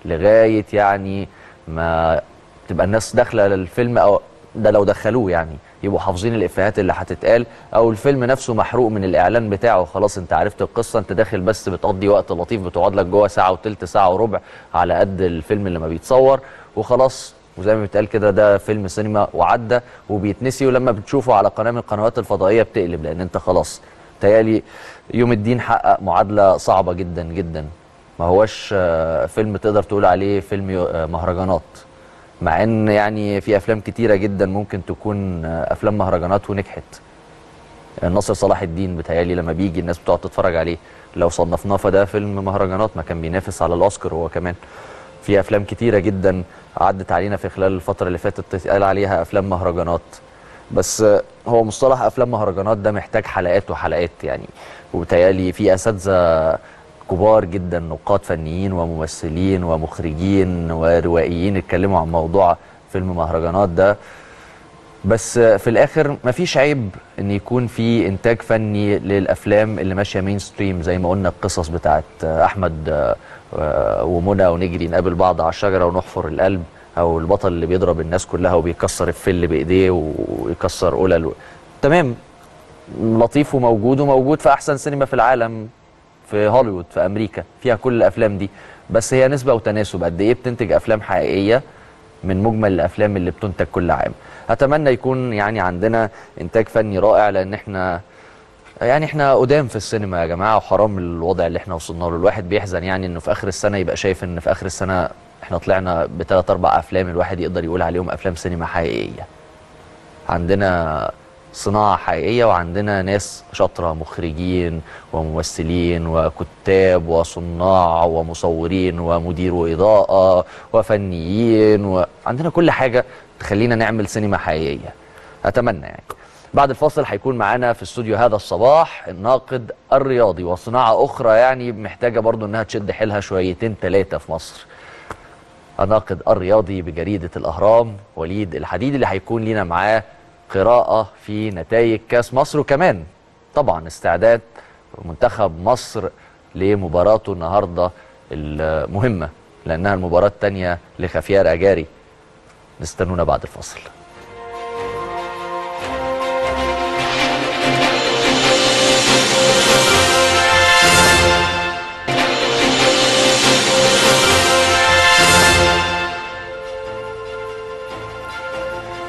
لغاية يعني ما تبقى الناس داخلة للفيلم أو ده لو دخلوه يعني يبقوا حافظين الإفيهات اللي هتتقال أو الفيلم نفسه محروق من الإعلان بتاعه خلاص أنت عرفت القصة أنت داخل بس بتقضي وقت لطيف بتقعد لك جوه ساعة وتلت ساعة وربع على قد الفيلم اللي ما بيتصور وخلاص وزي ما بيتقال كده ده فيلم سينما وعدى وبيتنسي ولما بتشوفه على قناة من القنوات الفضائية بتقلب لأن أنت خلاص تهيألي يوم الدين حقق معادلة صعبة جدا جدا. ما هوش آه، فيلم تقدر تقول عليه فيلم آه، مهرجانات. مع إن يعني في أفلام كتيرة جدا ممكن تكون آه، أفلام مهرجانات ونجحت. ناصر صلاح الدين بتهيألي لما بيجي الناس بتقعد تتفرج عليه لو صنفناه فده فيلم مهرجانات ما كان بينافس على الأوسكار هو كمان. في أفلام كتيرة جدا عدت علينا في خلال الفترة اللي فاتت تتقال عليها أفلام مهرجانات. بس هو مصطلح أفلام مهرجانات ده محتاج حلقات وحلقات يعني. وبتهيألي في أساتذة كبار جدا نقاد فنيين وممثلين ومخرجين وروائيين اتكلموا عن موضوع فيلم مهرجانات ده. بس في الآخر مفيش عيب إن يكون في إنتاج فني للأفلام اللي ماشية مين ستريم زي ما قلنا القصص بتاعت أحمد ومنى ونجري نقابل بعض على الشجرة ونحفر القلب أو البطل اللي بيضرب الناس كلها وبيكسر الفل بإيديه ويكسر قلل و... تمام. لطيف وموجود وموجود في أحسن سينما في العالم في هوليوود في أمريكا فيها كل الأفلام دي. بس هي نسبة وتناسب. قد إيه بتنتج أفلام حقيقية من مجمل الأفلام اللي بتنتج كل عام؟ أتمنى يكون يعني عندنا إنتاج فني رائع لأن إحنا يعني إحنا قدام في السينما يا جماعة وحرام الوضع اللي إحنا وصلنا له. الواحد بيحزن يعني إنه في آخر السنة يبقى شايف إن في آخر السنة إحنا طلعنا بثلاث أربع أفلام الواحد يقدر يقول عليهم أفلام سينما حقيقية. عندنا صناعة حقيقية وعندنا ناس شاطرة مخرجين وممثلين وكتاب وصناع ومصورين ومدير إضاءة وفنيين وعندنا كل حاجة تخلينا نعمل سينما حقيقية. أتمنى يعني. بعد الفاصل هيكون معانا في استوديو هذا الصباح الناقد الرياضي وصناعة أخرى يعني محتاجة برضو إنها تشد حيلها شويتين ثلاثة في مصر. الناقد الرياضي بجريدة الأهرام وليد الحديد اللي هيكون لينا معاه قراءة في نتائج كاس مصر وكمان طبعا استعداد منتخب مصر لمباراته النهاردة المهمة لأنها المباراة الثانية لخفيار أجاري. نستنونا بعد الفاصل.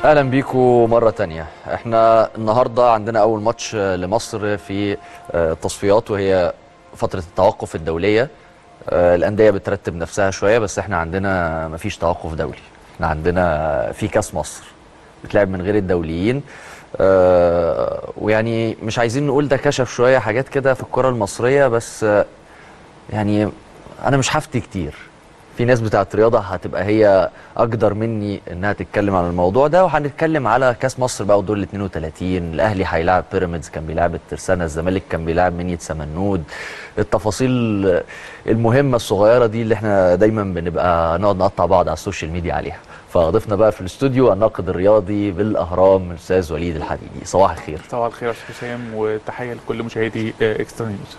أهلا بيكم مرة تانية. إحنا النهارده عندنا أول ماتش لمصر في آه، التصفيات وهي فترة التوقف الدولية. آه، الأندية بترتب نفسها شوية بس إحنا عندنا مفيش توقف دولي. إحنا عندنا في كأس مصر بتلعب من غير الدوليين. آه، ويعني مش عايزين نقول ده كشف شوية حاجات كده في الكرة المصرية بس آه، يعني أنا مش هفتي كتير. في ناس بتاعت رياضة هتبقى هي أقدر مني إنها تتكلم عن الموضوع ده وهنتكلم على كاس مصر بقى ودور ال 32 الأهلي هيلاعب بيراميدز كان بيلاعب الترسانة الزمالك كان بيلاعب منية سمنود. التفاصيل المهمة الصغيرة دي اللي إحنا دايما بنبقى نقعد نقطع بعض على ال social media عليها. فضيفنا بقى في الاستوديو الناقد الرياضي بالأهرام الأستاذ وليد الحديدي صباح الخير. صباح الخير يا أستاذ حسام وتحية لكل مشاهدي إكسترا نيوز.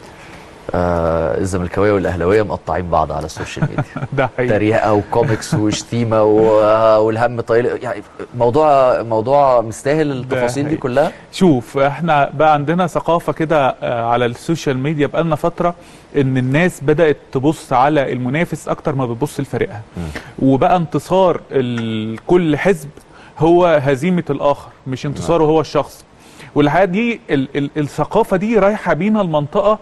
آه الزملكاوية والأهلاوية مقطعين بعض على السوشيال ميديا. ده حقيقي. تريقة وكوميكس وشتيمة والهم طايل يعني موضوع موضوع مستاهل التفاصيل دي. كلها؟ شوف إحنا بقى عندنا ثقافة كده آه، على السوشيال ميديا بقالنا فترة إن الناس بدأت تبص على المنافس أكتر ما بتبص لفريقها. وبقى انتصار كل حزب هو هزيمة الآخر مش انتصاره هو الشخص. والحقيقة دي ال ال الثقافة دي رايحة بينا المنطقة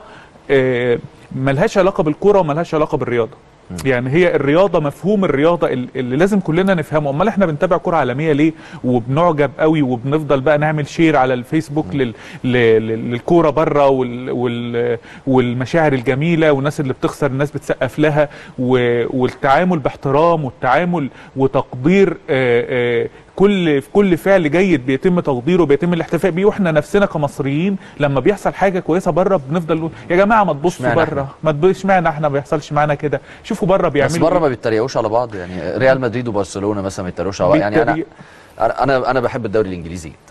ملهاش علاقة بالكورة وملهاش علاقة بالرياضة. يعني هي الرياضة مفهوم الرياضة ال- اللي لازم كلنا نفهمه. أمال إحنا بنتابع كره عالمية ليه؟ وبنعجب قوي وبنفضل بقى نعمل شير على الفيسبوك لل... للكورة بره وال... وال... والمشاعر الجميلة والناس اللي بتخسر الناس بتسقف لها و... والتعامل باحترام والتعامل وتقدير آه، آه، كل في كل فعل جيد بيتم تقديره بيتم الاحتفاء بيه وإحنا نفسنا كمصريين لما بيحصل حاجة كويسة بره بنفضل نقول يا جماعة ما تبصوا بره ما تبصوا اشمعنى إحنا ما بيحصلش معانا كده شوفوا بره بس بيعملوا بره إيه. ما بيتريقوش على بعض يعني ريال مدريد وبرشلونة مثلا ما بيتريقوش على بعض يعني أنا. أنا أنا أنا بحب الدوري الإنجليزي جدا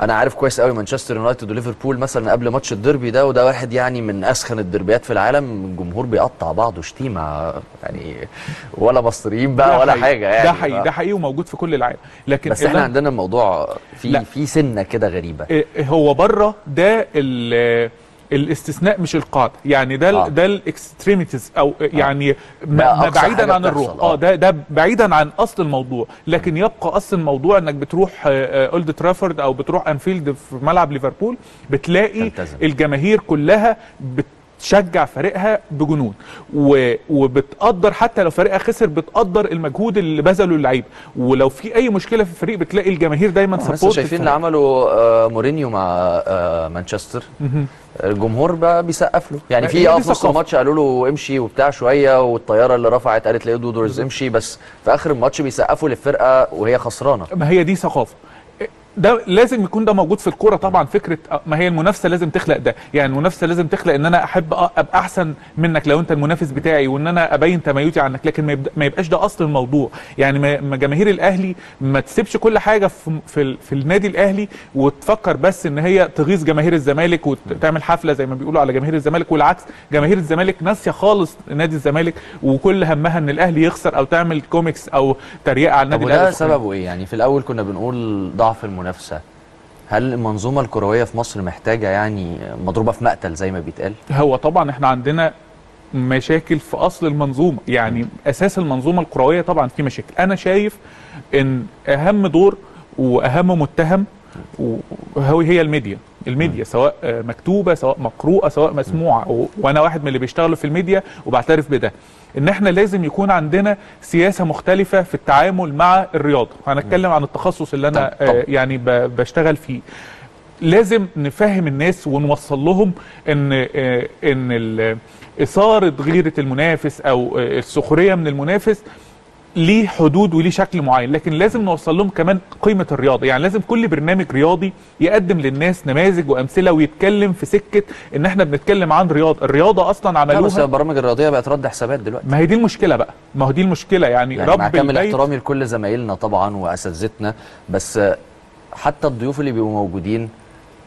أنا عارف كويس قوي مانشستر يونايتد وليفربول مثلا قبل ماتش الديربي ده وده واحد يعني من أسخن الدربيات في العالم. الجمهور بيقطع بعضه شتيمة يعني ولا مصريين بقى ولا حقيقي. حاجة يعني. ده حقيقي. ده حقيقي وموجود في كل العالم. لكن بس إحنا عندنا الموضوع في لا. في سنة كده غريبة. إيه هو بره ده الاستثناء مش القاعدة يعني ده آه. آه. ده ال extremities أو يعني ده ما بعيدا عن الروح آه. آه ده ده بعيدا عن أصل الموضوع لكن يبقى أصل الموضوع إنك بتروح آه، آه، أولد ترافورد أو بتروح أنفيلد في ملعب ليفربول بتلاقي تلتزم. الجماهير كلها بتشجع فريقها بجنون. و... وبتقدر حتى لو فريقها خسر بتقدر المجهود اللي بذله اللعيبه ولو في أي مشكلة في الفريق بتلاقي الجماهير دايما لسه support شايفين اللي عمله آه، مورينيو مع آه، مانشستر. الجمهور بقى بيسقف له. يعني في هي آه في نص. الماتش قالوا له امشي وبتاع شوية والطيارة اللي رفعت قالت له إيه دودرز امشي بس في آخر الماتش بيسقفوا للفرقة وهي خسرانة. ما هي دي ثقافة. ده لازم يكون ده موجود في الكورة طبعا فكرة آه، ما هي المنافسة لازم تخلق ده. يعني المنافسة لازم تخلق إن أنا أحب أ- أبقى أحسن منك لو أنت المنافس بتاعي وإن أنا أبين تميزي عنك. لكن ما, يبقاش ده أصل الموضوع. يعني ما ما جماهير الأهلي ما تسيبش كل حاجة في في, في النادي الأهلي وتفكر بس إن هي تغيظ جماهير الزمالك وتعمل حفلة زي ما بيقولوا على جماهير الزمالك والعكس جماهير الزمالك ناسية خالص نادي الزمالك وكل همها إن الأهلي يخسر أو تعمل كوميكس أو تريقة على النادي وده الأهلي. سببه إيه؟ يعني في الأول كنا بنقول ضعف المنافسة. هل المنظومة الكروية في مصر محتاجة يعني مضروبة في مقتل زي ما بيتقال؟ هو طبعا إحنا عندنا مشاكل في أصل المنظومة. يعني أساس المنظومة الكروية طبعا في مشاكل. أنا شايف إن أهم دور وأهم متهم وهو هي الميديا. الميديا سواء مكتوبة سواء مقروءة سواء مسموعة. وأنا واحد من اللي بيشتغلوا في الميديا وبعترف بده. إن إحنا لازم يكون عندنا سياسة مختلفة في التعامل مع الرياضة هنتكلم عن التخصص اللي أنا طب- طب. آه، يعني بشتغل فيه لازم نفهم الناس ونوصل لهم إن آه، إن إثارة غيرة المنافس أو آه، السخرية من المنافس ليه حدود وليه شكل معين لكن لازم نوصل لهم كمان قيمة الرياضة. يعني لازم كل برنامج رياضي يقدم للناس نماذج وأمثلة ويتكلم في سكة إن إحنا بنتكلم عن رياضة. الرياضة أصلا لا بس عملوها البرامج الرياضية بقت رد حسابات دلوقتي. ما هي دي المشكلة بقى. ما هو دي المشكلة. يعني, يعني رب مع كامل احترامي لكل زمايلنا طبعا وأساتذتنا بس حتى الضيوف اللي بيبقوا موجودين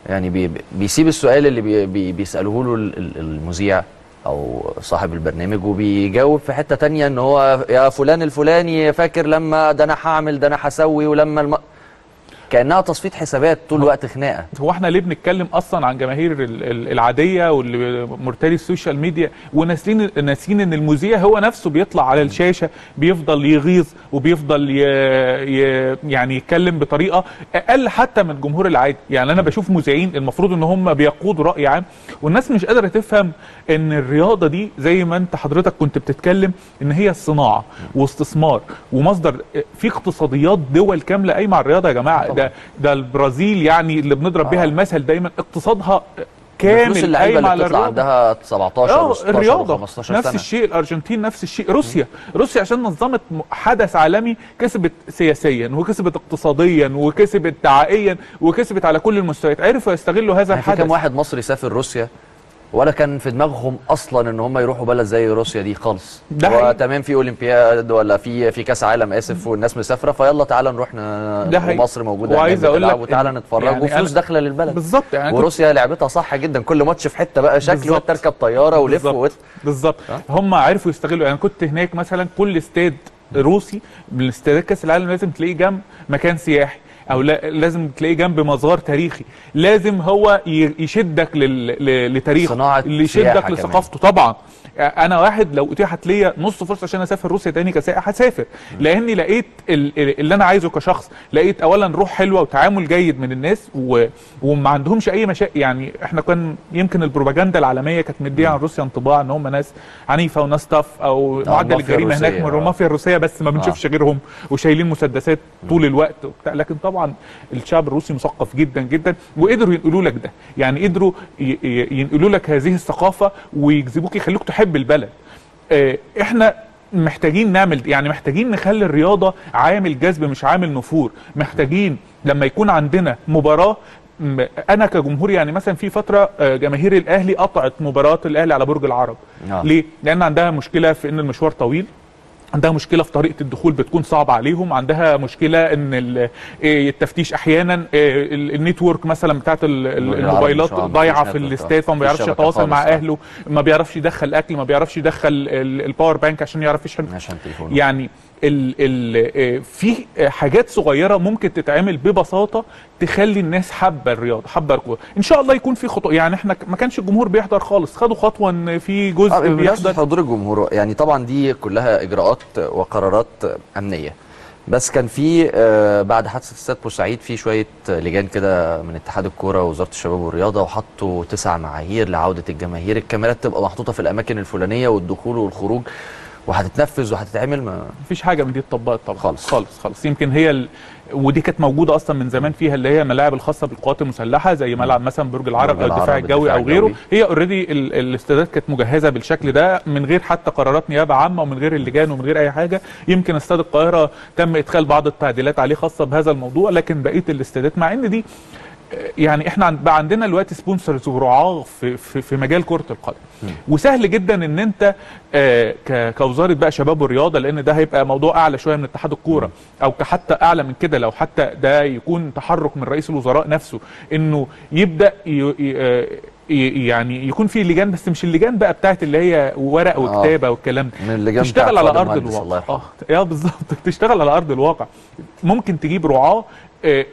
يعني بي بيسيب السؤال اللي بي بي بيسألوه له ال- ال- المذيع. أو صاحب البرنامج وبيجاوب في حتة تانية إن هو يا فلان الفلاني فاكر لما ده أنا هعمل ده أنا هسوي ولما الم... كأنها تصفيه حسابات طول الوقت خناقة. هو إحنا ليه بنتكلم أصلا عن جماهير ال- ال- العادية واللي مرتدي السوشيال ميديا وناسين ناسين إن المذيع هو نفسه بيطلع على الشاشة بيفضل يغيظ وبيفضل ي... ي... يعني يتكلم بطريقة أقل حتى من الجمهور العادي. يعني أنا بشوف مذيعين المفروض إن هم بيقودوا رأي عام والناس مش قادرة تفهم إن الرياضة دي زي ما أنت حضرتك كنت بتتكلم إن هي صناعة واستثمار ومصدر في اقتصاديات دول كاملة قايمة على الرياضة يا جماعة. ده ده البرازيل يعني اللي بنضرب بيها المثل دايما اقتصادها كامل اللعيبة اللي بتطلع عندها 17 آه و16 الرياضة. و15 نفس سنة. الشيء الأرجنتين نفس الشيء. روسيا. روسيا عشان نظمت حدث عالمي كسبت سياسيا وكسبت اقتصاديا وكسبت دعائيا وكسبت على كل المستويات. عرفوا يستغلوا هذا يعني الحدث؟ واحد مصري سافر روسيا؟ ولا كان في دماغهم أصلا إن هم يروحوا بلد زي روسيا دي خالص ده. تمام في أولمبياد ولا في في كأس عالم آسف والناس مسافرة فيلا تعالى نروح. ومصر موجودة وعايز بتلعب لك وتعالى نتفرج يعني وفلوس داخلة للبلد بالظبط يعني وروسيا لعبتها صح جدا كل ماتش في حتة بقى شكل. وتركب طيارة ولف بالظبط. وت... بالظبط هم عرفوا يستغلوا يعني كنت هناك مثلا كل استاد روسي من استادات كأس العالم لازم تلاقيه جنب مكان سياحي أو لا لازم تلاقيه جنب مزار تاريخي. لازم هو يشدك لتاريخه اللي يشدك. لثقافته. طبعا. أنا واحد لو اتيحت ليا نص فرصة عشان أسافر روسيا تاني كسائح هسافر. لأني لقيت ال- ال- اللي أنا عايزه كشخص لقيت اولا روح حلوة وتعامل جيد من الناس و... وما عندهمش أي مشاكل يعني إحنا كان يمكن البروباجندا العالمية كانت مدية عن روسيا انطباع إن هم ناس عنيفة وناس طف أو آه، معدل الجريمة هناك من آه. المافيا الروسية بس ما بنشوفش غيرهم وشايلين مسدسات طول الوقت وبتاع. لكن طبعا الشعب الروسي مثقف جدا جدا وقدروا ينقلوا لك ده. يعني قدروا ي- ينقلوا لك هذه الثقافة ويجذبوك يخلوك تحب البلد. آه، إحنا محتاجين نعمل يعني محتاجين نخلي الرياضة عامل جذب مش عامل نفور. محتاجين لما يكون عندنا مباراة أنا كجمهور يعني مثلا في فترة آه، جماهير الأهلي قطعت مباراة الأهلي على برج العرب. آه. ليه؟ لأن عندها مشكلة في إن المشوار طويل. عندها مشكلة في طريقة الدخول بتكون صعبة عليهم عندها مشكلة إن إيه التفتيش أحيانا إيه ال- ال network مثلا بالعربي الموبايلات آه، ضايعة في network، الاستاد فما بيعرفش يتواصل مع آه. أهله ما بيعرفش يدخل أكل ما بيعرفش يدخل ال- ال power bank عشان يعرف يشحن يعني ال ال آه، في حاجات صغيرة ممكن تتعمل ببساطة تخلي الناس حابة الرياضة حابة الكورة. إن شاء الله يكون في خطوه يعني إحنا ما كانش الجمهور بيحضر خالص. خدوا خطوة إن في جزء آه، بيحضر. حضور الجمهور يعني طبعا دي كلها إجراءات وقرارات أمنية. بس كان في آه، بعد حادثة استاد بورسعيد في شوية لجان كده من اتحاد الكورة ووزارة الشباب والرياضة وحطوا تسع معايير لعودة الجماهير. الكاميرات تبقى محطوطة في الأماكن الفلانية والدخول والخروج. وهتتنفذ وهتتعمل ما مفيش حاجة من دي اتطبقت طبعا. خالص. خالص خالص. يمكن هي ال... ودي كانت موجودة أصلا من زمان فيها اللي هي الملاعب الخاصة بالقوات المسلحة زي ملعب مثلا برج العرب أو الدفاع الجوي أو غيره. هي اوريدي ال... الاستادات كانت مجهزة بالشكل ده من غير حتى قرارات نيابة عامة ومن غير اللجان ومن غير أي حاجة. يمكن استاد القاهرة تم إدخال بعض التعديلات عليه خاصة بهذا الموضوع لكن بقية الاستادات مع إن دي يعني إحنا بقى عندنا دلوقتي سبونسرز ورعاة في, في, في مجال كرة القدم. وسهل جدا ان انت آه، كوزارة بقى شباب والرياضه لأن ده هيبقى موضوع اعلى شوية من اتحاد الكورة. أو حتى اعلى من كده لو حتى ده يكون تحرك من رئيس الوزراء نفسه انه يبدأ آه، يعني يكون في لجان بس مش اللجان بقى بتاعت اللي هي ورق وكتابة والكلام ده. تشتغل على أرض الواقع. آه يا بالظبط. تشتغل على أرض الواقع. ممكن تجيب رعاة آه،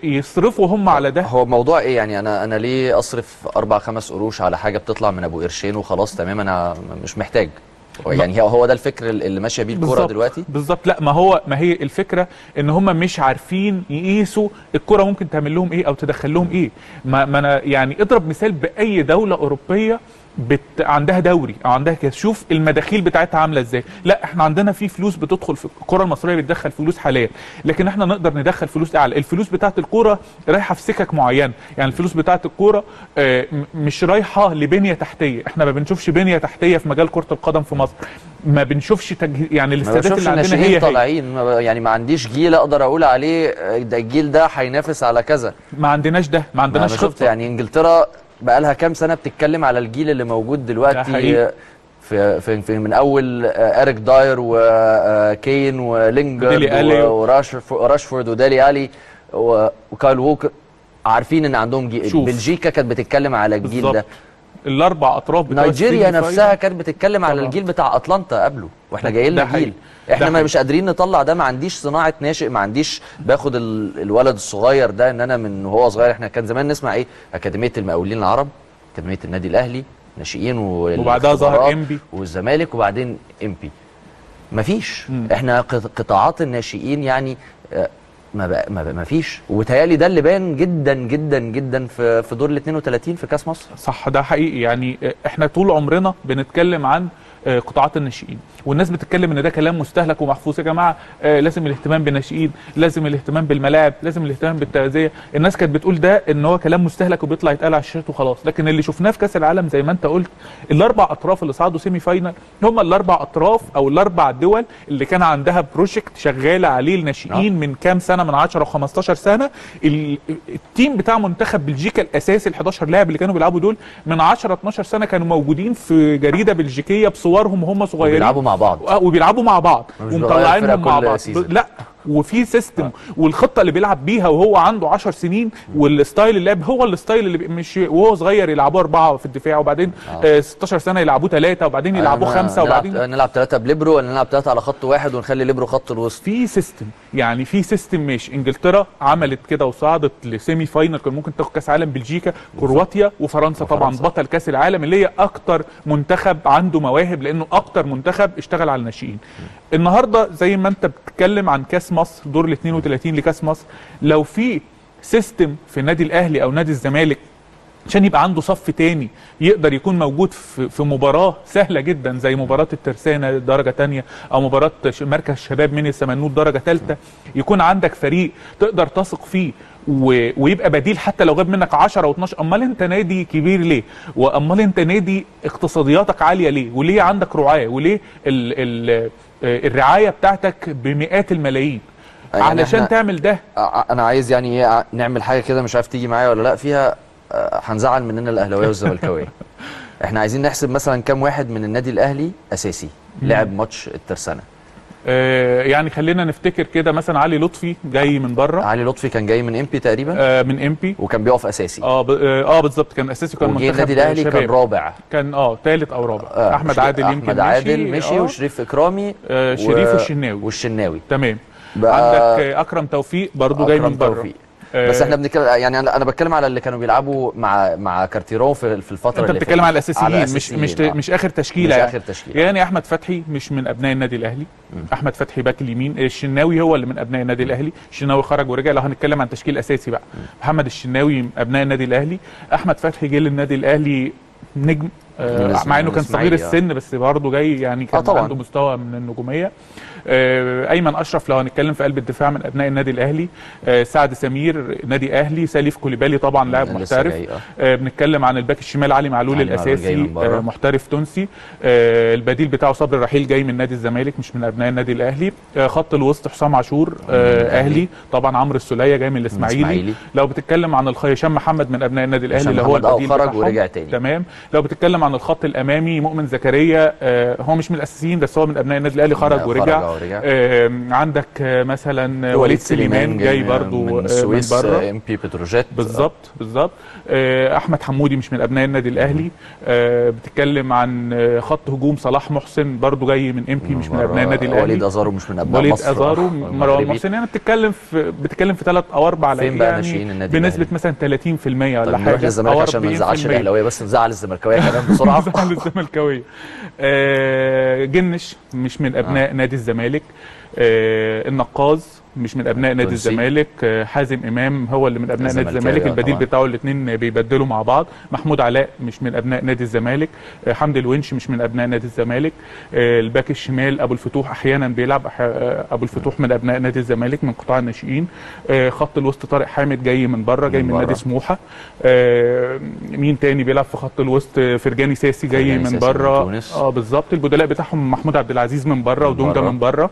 يصرفوا هم على ده؟ هو موضوع إيه؟ يعني أنا أنا ليه أصرف أربع خمس قروش على حاجة بتطلع من أبو قرشين وخلاص تمام؟ أنا مش محتاج. يعني هو هو ده الفكر اللي ماشية بيه الكورة. دلوقتي؟ بالظبط. لا ما هو ما هي الفكرة إن هم مش عارفين يقيسوا الكره ممكن تعمل لهم إيه أو تدخل لهم إيه. ما, ما أنا يعني اضرب مثال بأي دولة أوروبية بت... عندها دوري أو عندها كاس. شوف المداخيل بتاعتها عاملة إزاي. لا إحنا عندنا في فلوس بتدخل في الكرة المصرية بتدخل فلوس حاليا. لكن إحنا نقدر ندخل فلوس أعلى. الفلوس بتاعت الكورة رايحة في سكك معينة. يعني الفلوس بتاعت الكورة آه، مش رايحة لبنية تحتية. إحنا ما بنشوفش بنية تحتية في مجال كرة القدم في مصر. ما بنشوفش تجه... يعني ما الاستادات اللي عندنا هي طالعين. ما يعني ما عنديش جيل أقدر أقول عليه آه، ده الجيل ده هينافس على كذا. ما عندناش ده. ما ما عندناش شفت خطه يعني إنجلترا بقى لها كام سنة بتتكلم على الجيل اللي موجود دلوقتي. في, في, في من أول آه، إريك داير وكين ولينجرد وديلي ألي و- وراشفورد ودالي ألي وكايل ووكر عارفين إن عندهم جيل. بلجيكا كانت بتتكلم على الجيل بالظبط. ده الأربع أطراف بتوع إنجلترا نفسها. كانت بتتكلم على. الجيل بتاع أتلانتا قبله وإحنا جاي لنا. جيل إحنا ما. مش قادرين نطلع ده ما عنديش صناعة ناشئ ما عنديش باخد ال- الولد الصغير ده ان أنا من وهو صغير إحنا كان زمان نسمع إيه أكاديمية المقاولين العرب أكاديمية النادي الأهلي ناشئين وبعدها ظهر إنبي. والزمالك وبعدين امبي مفيش إحنا قط- قطاعات الناشئين يعني آه، ما بقى ما, بقى ما فيش. وبيتهيألي ده اللي بان جدا جدا جدا في في دور ال 32 في كاس مصر. صح ده حقيقي. يعني إحنا طول عمرنا بنتكلم عن قطاعات الناشئين. والناس بتتكلم إن ده كلام مستهلك ومحفوظ. يا جماعة آه، لازم الاهتمام بالناشئين لازم الاهتمام بالملاعب لازم الاهتمام بالتغذية. الناس كانت بتقول ده إن هو كلام مستهلك وبيطلع يتقال على الشاشات وخلاص. لكن اللي شفناه في كأس العالم زي ما أنت قلت الأربع أطراف اللي صعدوا semi final هم الأربع أطراف أو الأربع دول اللي كان عندها project شغالة عليه الناشئين من كام سنة؟ من 10 و15 سنة. ال- ال team بتاع منتخب بلجيكا الأساسي ال 11 لاعب اللي كانوا بيلعبوا دول من 10 12 سنة كانوا موجودين في جريدة بلجيكية بصورهم وهم صغيرين. وبيلعبوا مع بعض. آه، وبيلعبوا مع بعض. ومطلعينهم مع بعض. لا. وفي system والخطة اللي بيلعب بيها وهو عنده 10 سنين وال style اللعب هو ال style اللي مش وهو صغير يلعبوا أربعة في الدفاع وبعدين آه. 16 سنة يلعبوا ثلاثة وبعدين يلعبوا أنا خمسة وبعدين نلعب ثلاثة بليبرو ولا نلعب ثلاثة على خط واحد ونخلي ليبرو خط الوسط. في system يعني في system ماشي. انجلترا عملت كده وصعدت ل semi final كان ممكن تاخد كأس عالم بلجيكا كرواتيا وفرنسا طبعا وفرنسا. بطل كأس العالم اللي هي أكتر منتخب عنده مواهب لأنه أكتر منتخب اشتغل على الناشئين. النهارده زي ما أنت بتتكلم عن كأس مصر دور ال 32 لكاس مصر. لو في system في النادي الأهلي أو نادي الزمالك عشان يبقى عنده صف تاني يقدر يكون موجود في, مباراة سهلة جدا زي مباراة الترسانة درجة تانية أو مباراة ش- مركز شباب من سمنود درجة تالتة يكون عندك فريق تقدر تثق فيه و... ويبقى بديل حتى لو غاب منك 10 أو 12 أمال أنت نادي كبير ليه؟ وأمال أنت نادي اقتصادياتك عالية ليه؟ وليه عندك رعاه وليه ال... ال... آه، الرعاية بتاعتك بمئات الملايين. يعني علشان تعمل ده. ع- أنا عايز يعني إيه ع- نعمل حاجة كده مش عارف تيجي معايا ولا لأ فيها آه، هنزعل مننا الأهلاوية والزملكاويه إحنا عايزين نحسب مثلا كام واحد من النادي الأهلي أساسي لعب ماتش الترسانة. آه، يعني خلينا نفتكر كده مثلا علي لطفي جاي من بره. علي لطفي كان جاي من امبي تقريبا؟ آه من امبي وكان بيقف أساسي. آه ب... آه بالظبط. كان أساسي كان وجه منتخب النادي الأهلي. كان رابع. كان آه ثالث أو رابع. آه، أحمد عادل يمكن أحمد عادل مشي آه. وشريف إكرامي آه شريف والشناوي والشناوي. تمام. عندك آه، أكرم توفيق برضو جاي أكرم من بره. توفيق. بس إحنا بنتكلم يعني أنا بتكلم على اللي كانوا بيلعبوا مع مع كارتيرون في في الفترة أنت اللي بتتكلم. على الأساسيين مش مش آه. مش آخر تشكيلة مش يعني. آخر تشكيلة يعني أحمد فتحي مش من أبناء النادي الأهلي أحمد فتحي back اليمين الشناوي هو اللي من أبناء النادي الأهلي الشناوي خرج ورجع لو هنتكلم عن تشكيل أساسي بقى محمد الشناوي أبناء النادي الأهلي أحمد فتحي جه للنادي الأهلي نجم آه مع إنه كان صغير آه. السن بس برضه جاي يعني كان آه. عنده مستوى من النجومية آه أيمن أشرف لو هنتكلم في قلب الدفاع من أبناء النادي الأهلي آه سعد سمير نادي أهلي ساليف كوليبالي طبعا لاعب محترف آه. آه بنتكلم عن ال back الشمال علي معلول علي الأساسي. آه محترف تونسي آه البديل بتاعه صبري رحيل جاي من نادي الزمالك مش من أبناء النادي الأهلي آه خط الوسط حسام عاشور آه. أهلي طبعا عمرو السولية جاي من الإسماعيلي. لو بتتكلم عن الخ- هشام محمد من أبناء النادي الأهلي اللي هو آه، البديل خرج. ورجع تاني. تمام لو بتتكلم عن الخط الأمامي مؤمن زكريا آه هو مش من الأساسيين بس هو من أبناء النادي الأهلي خرج خرج ورجع ورجع. آه عندك آه مثلا وليد سليمان جاي برضو من آه، من السويس بره. إم بي بتروجيت. بالظبط بالظبط. آه، أحمد حمودي مش من أبناء النادي الأهلي. آه، بتتكلم عن آه، خط هجوم صلاح محسن برضو جاي من إم بي مش من أبناء النادي الأهلي. وليد أزارو مش من أبناء وليد مصر. أزارو آه، مروان. محسن. يعني بتتكلم في بتتكلم في ثلاث أو أربع فين لعيبة بقى ناشئين النادي بنسبة مثلا 30% ولا حاجة نروح للزمالك عشان ما نزعلش 40%. الأهلاوية بس نزعل الزملكاوية كمان بسرعة. نزعل الزملكاوية. آه، جنش مش من أبناء نادي الزمالك. آه، النقاز مش من أبناء نادي. الزمالك. آه، حازم إمام هو اللي من أبناء نادي الزمالك. آه، البديل طبعاً. بتاعه الاثنين بيبدلوا مع بعض. محمود علاء مش من أبناء نادي الزمالك. آه، حمدي الونش مش من أبناء نادي الزمالك. الباك الشمال أبو الفتوح أحيانا بيلعب. أبو الفتوح من أبناء نادي الزمالك من قطاع الناشئين. خط الوسط طارق حامد جاي من بره جاي من من. نادي سموحة. مين تاني بيلعب في خط الوسط؟ فرجاني ساسي جاي من بره. آه بالظبط. البدلاء بتاعهم محمود عبد العزيز من بره ودونجا. من بره.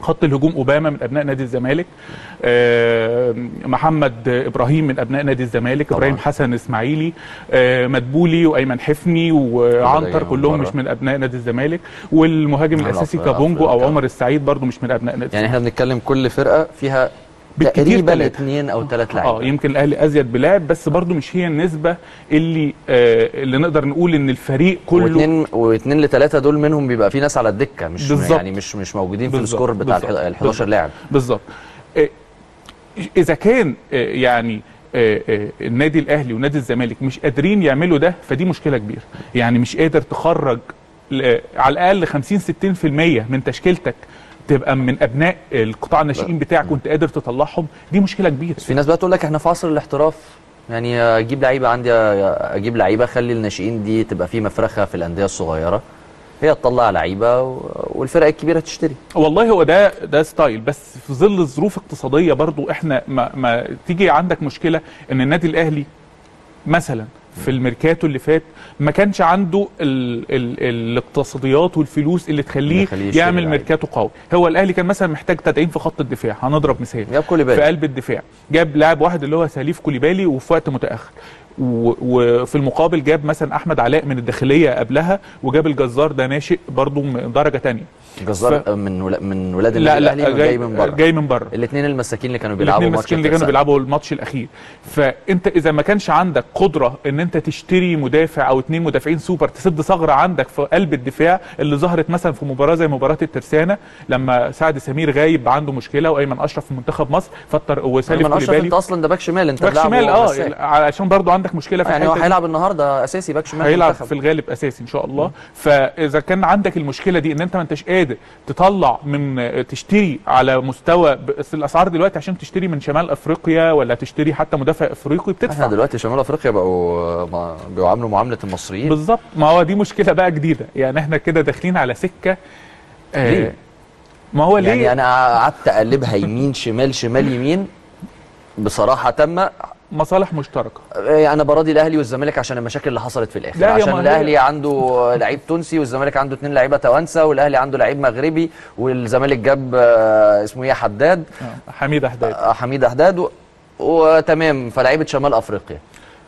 خط الهجوم أوباما من أبناء نادي الزمالك آه، محمد إبراهيم من أبناء نادي الزمالك طبعاً. إبراهيم حسن إسماعيلي آه، مدبولي وأيمن حفني وعنتر كلهم. مش من أبناء نادي الزمالك والمهاجم بيلعب الأساسي كابونجو أو. عمر السعيد برضو مش من أبناء نادي يعني إحنا بنتكلم كل فرقة فيها بالكتير تقريبا اثنين أو ثلاث لعيبة آه يمكن الأهلي أزيد بلاعب بس برضو مش هي النسبة اللي آه اللي نقدر نقول إن الفريق كله واثنين واثنين لثلاثه دول منهم بيبقى في ناس على الدكة مش بالظبط. يعني مش مش موجودين في. السكور بتاع. ال 11 لاعب بالظبط آه، إذا كان آه، يعني آه، آه، النادي الأهلي ونادي الزمالك مش قادرين يعملوا ده فدي مشكلة كبيرة يعني مش قادر تخرج على الأقل 50 60% من تشكيلتك تبقى من أبناء القطاع الناشئين بتاعك وأنت قادر تطلعهم دي مشكلة كبيرة. في ناس بقى تقول لك إحنا في عصر الاحتراف يعني أجيب لعيبة عندي أجيب لعيبة أخلي الناشئين دي تبقى في مفرخة في الأندية الصغيرة هي تطلع لعيبة والفرق الكبيرة تشتري. والله هو ده ده style. بس في ظل ظروف اقتصادية برضو إحنا ما, ما تيجي عندك مشكلة إن النادي الأهلي مثلا في الميركاتو اللي فات ما كانش عنده ال ال الاقتصاديات والفلوس اللي تخليه يعمل. ميركاتو قوي. هو الأهلي كان مثلا محتاج تدعيم في خط الدفاع. هنضرب مثال. جاب كوليبالي. في قلب الدفاع. جاب لاعب واحد اللي هو ساليف كوليبالي وفي وقت متأخر. وفي المقابل جاب مثلا أحمد علاء من الداخلية قبلها وجاب الجزار ده ناشئ برضو من درجة تانية. جزار من ولا من ولاد لا لا الأهلي جاي, من بره؟ جاي من بره. الاثنين المساكين اللي كانوا بيلعبوا الاثنين ماتش المسكين اللي كانوا. بيلعبوا الماتش الأخير. فأنت إذا ما كانش عندك قدرة إن أنت تشتري مدافع أو اثنين مدافعين سوبر تسد ثغرة عندك في قلب الدفاع اللي ظهرت مثلا في مباراة زي مباراة الترسانة لما سعد سمير غايب عنده مشكلة وأيمن أشرف في منتخب مصر فاضطروا سالم أيمن أشرف أنت أصلا ده باك شمال أنت باك شمال آه مساك. علشان برضو عندك مشكلة في يعني هو. هيلعب النهارده أساسي باك شمال هيلعب. في الغالب أساسي إن شاء الله. فإذا كان عندك المشكلة دي إن أنت ما أنتش قادر تطلع من تشتري على مستوى بس الأسعار دلوقتي عشان تشتري من شمال أفريقيا ولا تشتري حتى مدافع أفريقي بتدفع. إحنا دلوقتي شمال أفريقيا بقوا بيعاملوا معاملة المصريين. بالظبط. ما هو دي مشكلة بقى جديدة. يعني إحنا كده داخلين على سكة آه ليه؟ ما هو ليه؟ يعني أنا قعدت أقلبها يمين شمال شمال يمين. بصراحة تامة مصالح مشتركة. يعني أنا براضي الأهلي والزمالك عشان المشاكل اللي حصلت في الآخر. عشان الأهلي عنده لعيب تونسي والزمالك عنده اثنين لعيبة توانسة والأهلي عنده لعيب مغربي والزمالك جاب آه، اسمه إيه حداد. آه، حميد أحداد. آه، حميد أحداد و... وتمام. فلعيبة شمال أفريقيا.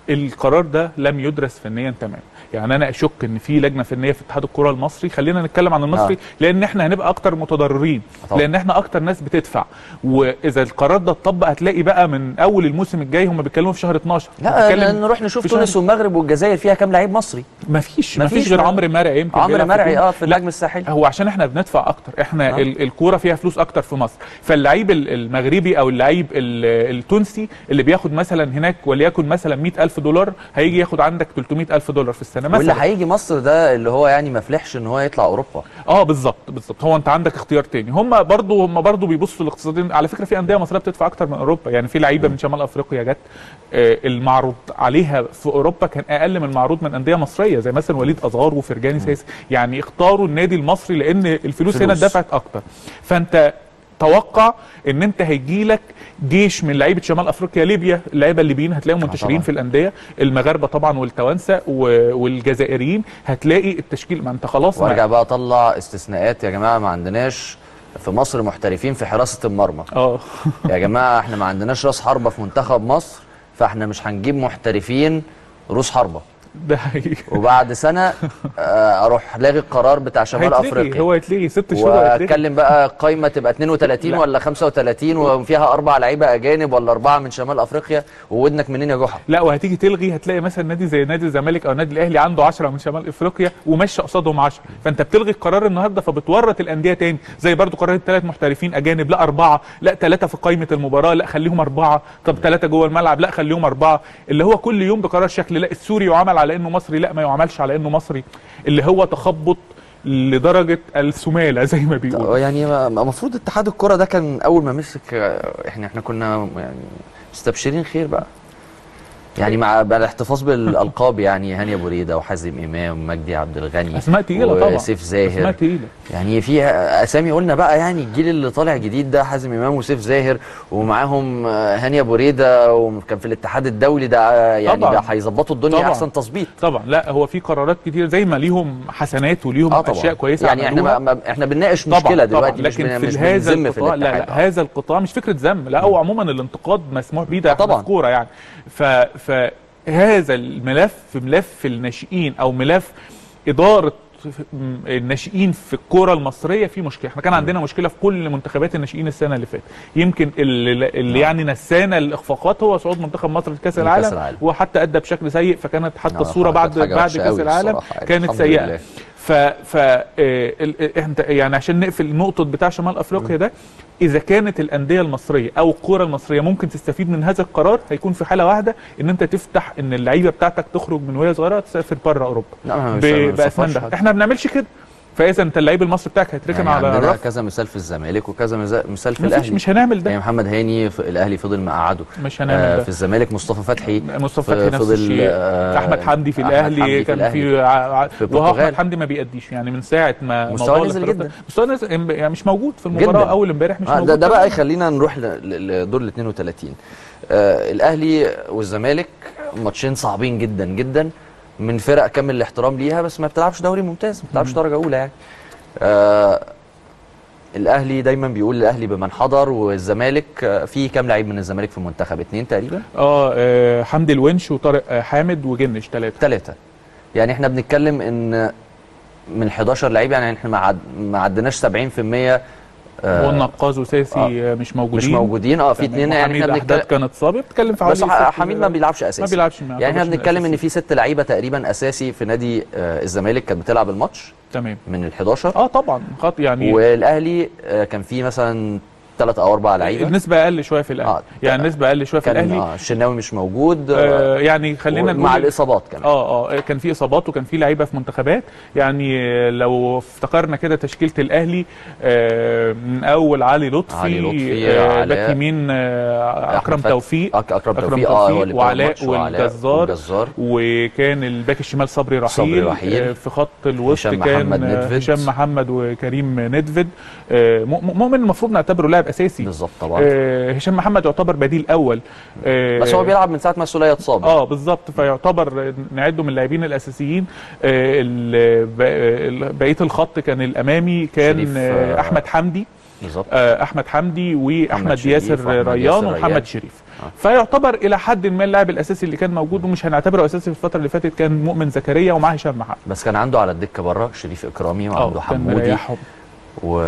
القرار ده لم يدرس فنيا تماما. يعني أنا أشك إن في لجنة فنيه في اتحاد الكرة المصري. خلينا نتكلم عن المصري آه. لأن إحنا هنبقى أكتر متضررين طبعا. لأن إحنا أكتر ناس بتدفع. وإذا القرار ده اتطبق هتلاقي بقى من أول الموسم الجاي هم بيتكلموا في شهر 12 لا نروح نشوف تونس شهر- والمغرب والجزائر فيها كام لعيب مصري. مفيش مفيش غير عمرو مرعي يمكن عمرو مرعي. آه في النجم الساحلي هو عشان إحنا بندفع أكتر. إحنا آه. ال- الكورة فيها فلوس أكتر في مصر. فاللعيب ال- المغربي أو اللعيب ال- التونسي اللي بياخد مثلا هناك وليكن مثلا 100000 دولار هيجي ياخد عندك 300000 دولار في السنة. واللي مثلا هيجي مصر ده اللي هو يعني ما فلحش إن هو يطلع أوروبا. آه بالظبط بالظبط. هو أنت عندك اختيار تاني. هم برضو هم برضو بيبصوا الاقتصادين على فكرة في أندية مصرية بتدفع أكتر من أوروبا. يعني في لعيبة من شمال أفريقيا جت آه المعروض عليها في أوروبا كان أقل من المعروض من أندية مصرية زي مثلا وليد أزار وفرجاني ساسي. يعني اختاروا النادي المصري لأن الفلوس هنا فلوس. اتدفعت أكتر. فأنت توقع إن أنت هيجي لك جيش من لعيبة شمال أفريقيا ليبيا اللعيبة الليبيين هتلاقيهم منتشرين طبعا. في الأندية المغاربة طبعا والتوانسة والجزائريين. هتلاقي التشكيل ما انت خلاص وارجع بقى اطلع استثناءات يا جماعة ما عندناش في مصر محترفين في حراسة المرمى. آه. يا جماعة إحنا ما عندناش راس حربة في منتخب مصر فاحنا مش هنجيب محترفين روس حربة. ده حقيقي. وبعد سنة آه، أروح لاغي القرار بتاع شمال أفريقيا. هو هيتلغي. ست شهور. وأتكلم بقى قايمة تبقى 32 لا. ولا 35 وفيها أربع لعيبة أجانب ولا أربعة من شمال أفريقيا وودنك منين يا جحا؟ لا وهتيجي تلغي هتلاقي مثلا نادي زي نادي الزمالك أو نادي الأهلي عنده 10 من شمال أفريقيا وماشي قصادهم 10 فأنت بتلغي القرار النهارده فبتورط الأندية تاني. زي برضو قرار الثلاث محترفين أجانب لا أربعة لا ثلاثة في قائمه المباراة لا خليهم أربعة. طب ثلاثة جوه الملعب لا خليهم أربعة. اللي هو كل يوم بقرار شكل لا السوري يعامل على إنه مصري لا ما يعاملش على إنه مصري اللي هو تخبط لدرجة السمالة زي ما بيقولوا. يعني المفروض اتحاد الكرة ده كان أول ما مسك إحنا إحنا كنا يعني مستبشرين خير بقى. يعني مع الاحتفاظ بالألقاب يعني هاني ابو ريده وحازم إمام ومجدي عبد الغني أسماء تقيلة طبعا. وسيف أسماء زاهر تقيلة. يعني في أسامي قلنا بقى يعني الجيل اللي طالع جديد ده حازم إمام وسيف زاهر ومعاهم آه، هاني ابو ريده وكان في الاتحاد الدولي ده آه، يعني طبعاً. ده هيظبطوا الدنيا طبعاً. أحسن تظبيط. طبعا. لا هو في قرارات كتير زي ما ليهم حسنات وليهم طبعا. أشياء كويسة يعني إحنا. ما ما- إحنا بنناقش طبعا مشكلة طبعا. دلوقتي مش لكن بن- في مش هذا القطاع لا لا هذا القطاع مش فكرة ذم. لا هو عموما الانتقاد مسموح بيه ده طبعاً. مذكورة يعني. ف فهذا الملف ملف الناشئين أو ملف إدارة في- الناشئين في الكورة المصرية في مشكلة إحنا كان عندنا مشكلة في كل منتخبات الناشئين السنة اللي فاتت يمكن اللي, اللي يعني نسانا الإخفاقات هو صعود منتخب مصر لكأس العالم العالم. وحتى أدى بشكل سيء فكانت حتى آه، الصورة بعد بعد كأس العالم يعني. كانت سيئة لله. ف ف ال- انت يعني عشان نقفل النقطه بتاع شمال أفريقيا ده إذا كانت الأندية المصرية أو الكره المصرية ممكن تستفيد من هذا القرار هيكون في حالة واحدة إن أنت تفتح إن اللعيبة بتاعتك تخرج من وهي صغيرة تسافر بره أوروبا. لا، ب- باسمان ده. إحنا ما بنعملش كده. فاذا انت اللعيب المصري بتاعك هيتركن يعني على الرف كذا مثال في الزمالك وكذا مثال في الأهلي مش هنعمل ده. يعني محمد هاني في الأهلي فضل مقعده مش هنعمل آه ده. في الزمالك مصطفى فتحي مصطفى فتحي نفس الشيء آه، أحمد حمدي في الأهلي حمدي كان. في ع- ع- في وهو. أحمد حمدي ما بيأديش يعني من ساعة ما مستواه نزل جدا. مستواه نزل يعني مش موجود في المباراة. أول امبارح مش آه، موجود ده, ده بقى. يخلينا نروح لدور ال 32 آه الأهلي والزمالك ماتشين صعبين جدا جدا من فرق كامل الاحترام ليها بس ما بتلعبش دوري ممتاز ما بتلعبش درجة أولى يعني. آه الأهلي دايما بيقول الأهلي بمن حضر والزمالك آه، في كام لعيب من الزمالك في المنتخب؟ اتنين تقريبا؟ آه آه، حمدي الونش وطارق آه، حامد وجنش ثلاثة ثلاثة يعني إحنا بنتكلم إن من 11 لعيب يعني إحنا ما عد- ما عدناش 70% آه، والنقاز وساسي آه. آه. مش موجودين مش موجودين آه في. اتنين يعني إحنا بنتكلم كانت صابر بتتكلم في بس حميد ما بيلعبش أساسي ما بيلعبش يعني إحنا بنتكلم إن. في ست لعيبة تقريبا أساسي في نادي آه، الزمالك كانت بتلعب الماتش تمام من ال 11 آه طبعا خط يعني والأهلي آه، كان في مثلا ثلاث أو أربع لعيبة. النسبة أقل شوية في الأهلي. آه، يعني النسبة أقل شوية في كان الأهلي. آه الشناوي مش موجود. آه يعني خلينا مع نقول الإصابات كمان. آه آه كان في إصابات وكان في لعيبة في منتخبات. يعني آه، لو افتكرنا كده تشكيلة الأهلي آه من أول علي لطفي, علي لطفي، آه باك يمين آه أكرم توفيق. أك- أكرم توفيق آه بيلعب وعلاء والجزار. والجزار. وكان الباك الشمال صبري رحيل, صبري رحيل. آه في خط الوسط هشام كان آه،. هشام محمد وكريم نيدفيد آه مؤمن المفروض نعتبره لاعب أساسي. بالظبط طبعا. آه هشام محمد يعتبر بديل أول. آه بس هو بيلعب من ساعة ما السوليه اتصاب. آه بالظبط فيعتبر نعده من اللاعبين الأساسيين. آه، بقية الخط كان الأمامي كان شريف، آه، آه، أحمد حمدي. بالظبط. آه، أحمد حمدي وأحمد ياسر ريان ومحمد. شريف. فيعتبر إلى حد ما اللاعب الأساسي اللي كان موجود ومش هنعتبره أساسي في الفترة اللي فاتت كان مؤمن زكريا ومعاه هشام محمد. بس كان عنده على الدكة بره شريف إكرامي وعنده حمودي. و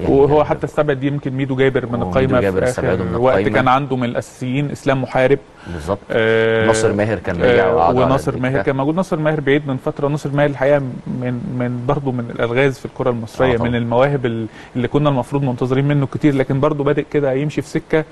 يعني وهو حتى استبعد يمكن ميدو جابر من القايمة جابر في آخر من وقت. كان عنده من الأساسيين إسلام محارب بالظبط آه ناصر ماهر كان آه وناصر. ماهر كان موجود ناصر ماهر بعيد من فترة ناصر ماهر الحقيقة من من برضه من الألغاز في الكرة المصرية آه طبعا. من المواهب ال- اللي كنا المفروض منتظرين منه كتير لكن برضه بادئ كده يمشي في سكة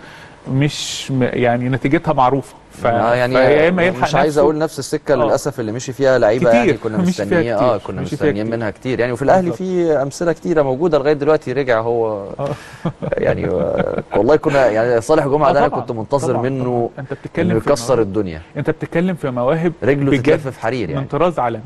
مش يعني نتيجتها معروفة ف... آه يعني فيا إما يلحق مش عايز أقول نفس السكة آه. للأسف اللي مشي فيها لعيبة. يعني كنا فيها مستنيين آه. كنا مستنيين. منها كتير يعني وفي الأهلي. في أمثلة كتيرة موجودة لغاية دلوقتي رجع هو يعني آه، والله كنا يعني صالح جمعة آه ده أنا كنت منتظر طبعاً، منه طبعاً. أنت بتتكلم يكسر مواهب. الدنيا أنت بتتكلم في مواهب رجله تتلف في حرير يعني من طراز عالمي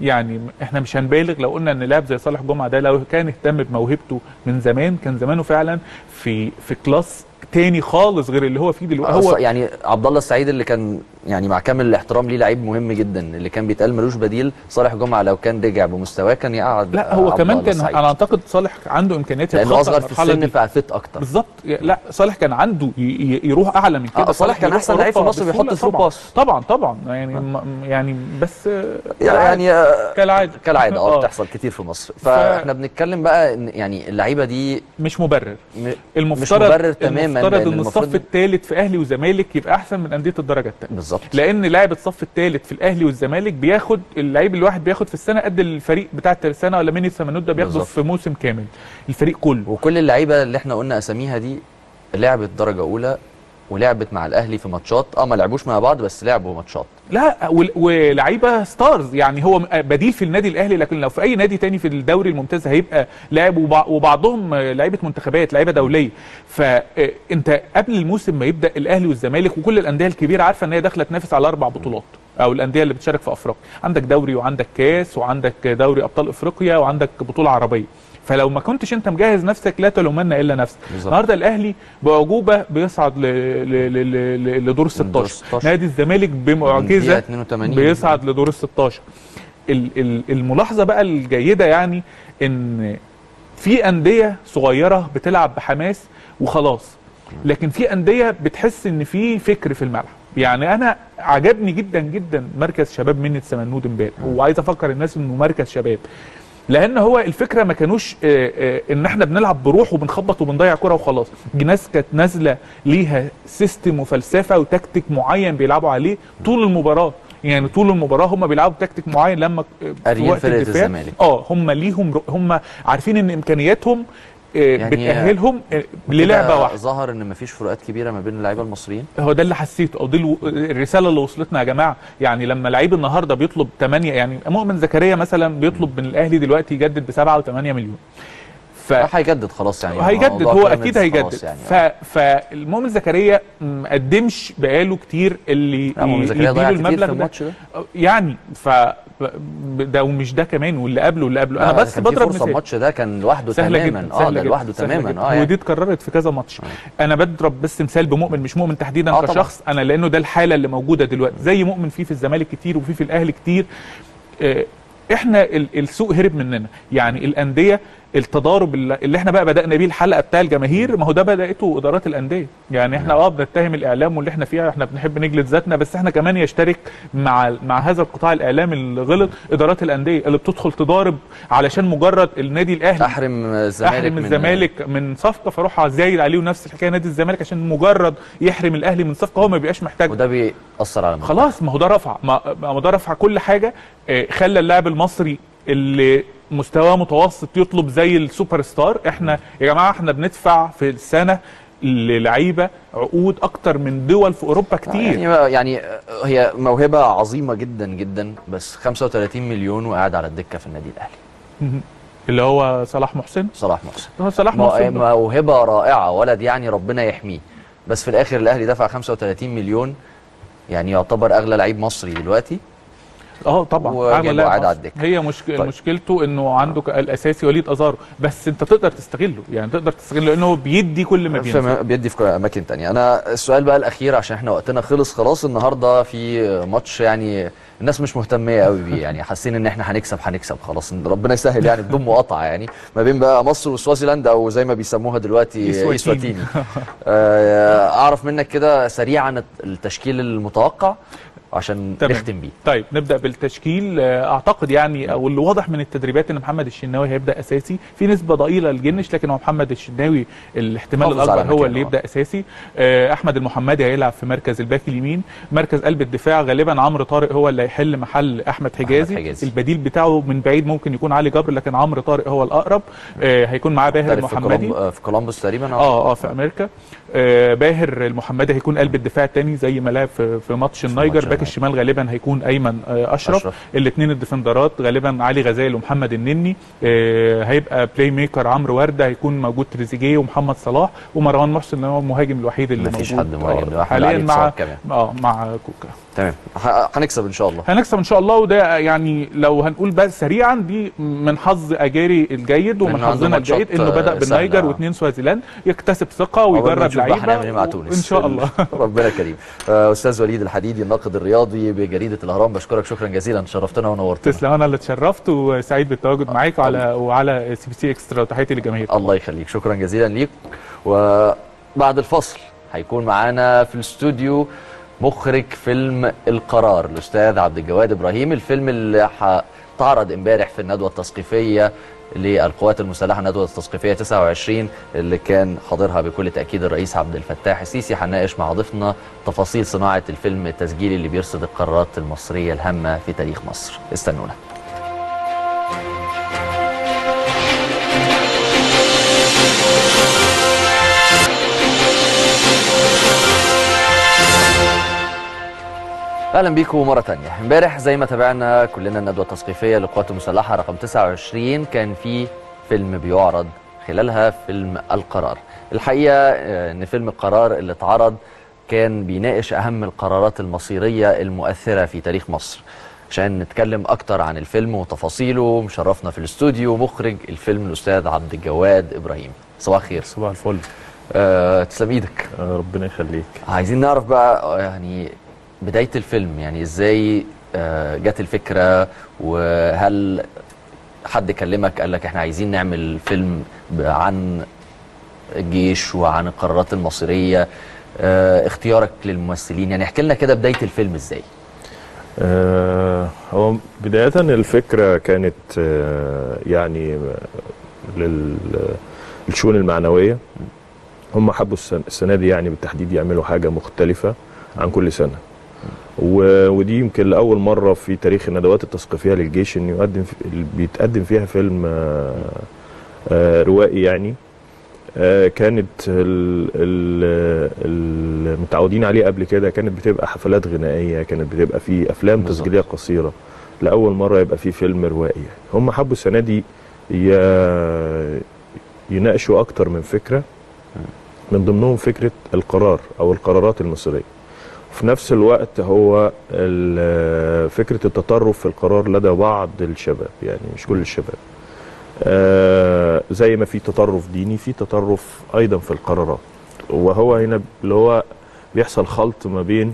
يعني إحنا مش هنبالغ لو قلنا إن لاعب زي صالح جمعة ده لو كان اهتم بموهبته من زمان كان زمانه فعلا في في كلاس تاني خالص غير اللي هو فيه دلوقتي. هو يعني عبد الله السعيد اللي كان يعني مع كامل الاحترام ليه لعيب مهم جدا اللي كان بيتقال ملوش بديل صالح جمعة لو كان رجع بمستواه كان يقعد لا هو كمان كان. أنا أعتقد صالح عنده إمكانيات لأنه أصغر في السن. ففت أكتر. بالظبط. لا صالح كان عنده يروح أعلى من كده. آه، صالح كان أحسن لعيب في مصر بيحط ثرو. باص. طبعا. طبعا يعني م- يعني بس يعني آه، كالعادة. كالعادة آه آه. بتحصل كتير في مصر. فإحنا بنتكلم بقى إن يعني اللعيبة دي مش مبرر. م- المفترض مش مبرر تماما المفترض إن الصف الثالث في أهلي وزمالك يبقى أحسن من أندية الدرجة الثانية بالظبط. لأن لاعب الصف الثالث في الأهلي والزمالك بياخد اللعيب الواحد بياخد في السنة قد الفريق بتاع السنة ولا ميني سمنود ده بياخده. في موسم كامل. الفريق كله. وكل اللعيبة اللي إحنا قلنا أساميها دي لعبت درجة أولى ولعبت مع الأهلي في ماتشات. آه ما لعبوش مع بعض بس لعبوا ماتشات. لا ولعيبه ستارز يعني هو بديل في النادي الأهلي لكن لو في أي نادي تاني في الدوري الممتاز هيبقى لاعب وبع- وبعضهم لعيبة منتخبات لعيبة دولية. فانت قبل الموسم ما يبدأ الأهلي والزمالك وكل الأندية الكبيرة عارفة إن هي داخلة تنافس على أربع بطولات أو الأندية اللي بتشارك في أفريقيا. عندك دوري وعندك كاس وعندك دوري أبطال إفريقيا وعندك بطولة عربية. فلو ما كنتش انت مجهز نفسك لا تلومن إلا نفسك. النهارده الأهلي بأعجوبة بيصعد ل... ل... ل... ل... لدور ال 16 16. نادي الزمالك بمعجزة 82 بيصعد لدور ال 16 ال- ال- الملاحظة بقى الجيدة يعني إن في أندية صغيرة بتلعب بحماس وخلاص. لكن في أندية بتحس إن في فكر في الملعب. يعني أنا عجبني جدا جدا مركز شباب منة سمنود امبارح. وعايز أفكر الناس إنه مركز شباب. لأن هو الفكرة ما كانوش آه، آه، ان إحنا بنلعب بروح وبنخبط وبنضيع كره وخلاص. ناس كانت نازله ليها سيستم وفلسفه وتكتيك معين بيلعبوا عليه طول المباراه. يعني طول المباراه هم بيلعبوا تكتيك معين لما آه، في وقت الدفاع. آه هم ليهم هم عارفين إن إمكانياتهم يعني بتأهلهم آه، للعبة واحدة. ظهر إن مفيش فروقات كبيرة ما بين اللعيبة المصريين؟ هو ده اللي حسيته. أو دي الرسالة اللي وصلتنا يا جماعة. يعني لما لعيب النهارده بيطلب 8 يعني مؤمن زكريا مثلا بيطلب من الأهلي دلوقتي يجدد ب 7 و8 مليون. ف هيجدد خلاص يعني. هيجدد هو أكيد هيجدد. يعني. ف... فالمؤمن زكريا ما قدمش بقاله كتير اللي يديله كتير في المبلغ ده ده. يعني ف ده ومش ده كمان واللي قبله واللي قبله. أنا بس بضرب مثال. الماتش ده كان لوحده سهلة تماما. جدا آه سهلة ده لوحده سهلة تماما. آه يعني. ودي اتكررت في كذا ماتش. أنا بضرب بس مثال بمؤمن مش مؤمن تحديدا آه طبعا. كشخص. أنا لأنه ده الحالة اللي موجودة دلوقتي. زي مؤمن فيه في الزمالك كتير وفيه في الأهلي كتير. آه، إحنا ال- السوق هرب مننا. يعني الأندية التضارب اللي إحنا بقى بدأنا بيه الحلقة بتاع الجماهير ما هو ده بدأته إدارات الأندية. يعني إحنا آه بنتهم الإعلام واللي إحنا فيها إحنا بنحب نجلد ذاتنا بس إحنا كمان يشترك مع مع هذا القطاع الإعلامي اللي غلط إدارات الأندية اللي بتدخل تضارب علشان مجرد النادي الأهلي. أحرم الزمالك أحرم من- الزمالك من صفقة فاروح زايد عليه ونفس الحكاية نادي الزمالك عشان مجرد يحرم الأهلي من صفقة هو ما بيبقاش محتاج. وده بيأثر على. خلاص ما هو ده رفع ما ما هو ده رفع كل حاجة آه، خلى اللاعب المصري اللي مستواه متوسط يطلب زي السوبر ستار إحنا يا جماعة إحنا بندفع في السنة للعيبة عقود أكتر من دول في اوروبا كتير. يعني يعني هي موهبة عظيمة جدا جدا بس 35 مليون وقاعد على الدكة في النادي الأهلي. اللي هو صلاح محسن؟ صلاح محسن. هو صلاح محسن. موهبة رائعة ولد يعني ربنا يحميه. بس في الآخر الأهلي دفع 35 مليون يعني يعتبر أغلى لعيب مصري دلوقتي. آه طبعا أغلى لاعب على. الدكة. هي مشك... طيب. مشكلته إنه عنده الأساسي وليد أزارو بس أنت تقدر تستغله يعني تقدر تستغله لأنه بيدي كل ما بينزل بيدي في أماكن تانية أنا السؤال بقى الأخير عشان إحنا وقتنا خلص خلاص النهارده في ماتش يعني الناس مش مهتمية قوي بيه يعني حاسين إن إحنا هنكسب هنكسب خلاص ربنا يسهل يعني بدون مقاطعة يعني ما بين بقى مصر وسوازيلاند أو زي ما بيسموها دلوقتي. ايسواتيني آه، أعرف منك كده سريعا التشكيل المتوقع عشان تمام. نختم بيه. طيب نبدأ بالتشكيل. آه، أعتقد يعني أو اللي واضح من التدريبات إن محمد الشناوي هيبدأ أساسي. في نسبة ضئيلة للجنش لكن هو محمد الشناوي الاحتمال الأكبر هو اللي. يبدأ أساسي. آه، أحمد المحمدي هيلعب في مركز الباك اليمين. مركز قلب الدفاع غالبا عمرو طارق هو اللي هيحل محل أحمد حجازي, حجازي. البديل بتاعه من بعيد ممكن يكون علي جبر لكن عمرو طارق هو الأقرب. آه، هيكون معاه باهر المحمدي في كولومبوس تقريبا آه. آه في أمريكا. آه باهر المحمدي هيكون قلب الدفاع الثاني زي ما لعب في, ماتش النيجر باك. الشمال غالبا هيكون أيمن آه أشرف, أشرف. الاثنين الديفندرات غالبا علي غزال ومحمد النني آه هيبقى playmaker عمرو وردة هيكون موجود تريزيجيه ومحمد صلاح ومروان محسن اللي هو المهاجم الوحيد اللي مفيش موجود حد مهاجم آه، حاليا مع. آه مع كوكا تمام. هنكسب إن شاء الله. هنكسب إن شاء الله وده يعني لو هنقول بس سريعا دي من حظ أجيري الجيد ومن حظنا الجيد إنه بدأ آه، بالنيجر آه. واثنين سوازيلاند يكتسب ثقة ويجرب لعيبة تونس. ان شاء الله. ربنا كريم. آه، أستاذ وليد الحديدي الناقد الرياضي بجريدة الأهرام بشكرك شكرا جزيلا. شرفتنا ونورتنا تسلم أنا اللي اتشرفت وسعيد بالتواجد معاك وعلى وعلى CB C Extra وتحياتي للجماهير. الله يخليك. شكرا جزيلا ليك. وبعد الفصل هيكون معانا في الاستوديو مخرج فيلم القرار. الأستاذ عبد الجواد إبراهيم الفيلم اللي اتعرض امبارح في الندوة التثقيفية للقوات المسلحة الندوة التثقيفية 29 اللي كان حاضرها بكل تأكيد الرئيس عبد الفتاح السيسي. هنناقش مع ضيفنا تفاصيل صناعة الفيلم التسجيلي اللي بيرصد القرارات المصرية الهامة في تاريخ مصر. استنونا. أهلا بيكم مرة تانية. امبارح زي ما تابعنا كلنا الندوة التثقيفية للقوات المسلحة رقم 29 كان في فيلم بيعرض خلالها فيلم القرار. الحقيقة آه، إن فيلم القرار اللي اتعرض كان بيناقش أهم القرارات المصيرية المؤثرة في تاريخ مصر. عشان نتكلم أكتر عن الفيلم وتفاصيله مشرفنا في الاستوديو مخرج الفيلم الأستاذ عبد الجواد إبراهيم. صباح الخير. صباح الفل. أه تسلم إيدك. آه، ربنا يخليك. عايزين نعرف بقى آه، يعني بداية الفيلم يعني إزاي آه، جت الفكرة وهل حد كلمك قال لك إحنا عايزين نعمل فيلم عن الجيش وعن القرارات المصيرية؟ آه اختيارك للممثلين يعني احكي لنا كده بداية الفيلم إزاي؟ آه، هو بداية الفكرة كانت يعني لل- للشؤون المعنوية. هم حبوا السنة دي يعني بالتحديد يعملوا حاجة مختلفة عن كل سنة. و- ودي يمكن لأول مرة في تاريخ الندوات التثقيفية للجيش إن يقدم بيتقدم فيها فيلم آه، آه، روائي يعني. آه، كانت ال- ال- المتعودين عليه قبل كده كانت بتبقى حفلات غنائية كانت بتبقى في أفلام تسجيلية قصيرة. لأول مرة يبقى في فيلم روائي. يعني. هم حبوا السنة دي يناقشوا أكتر من فكرة من ضمنهم فكرة القرار أو القرارات المصيرية. في نفس الوقت هو فكرة التطرف في القرار لدى بعض الشباب يعني مش كل الشباب. آه، زي ما في تطرف ديني في تطرف أيضا في القرارات. وهو هنا اللي هو بيحصل خلط ما بين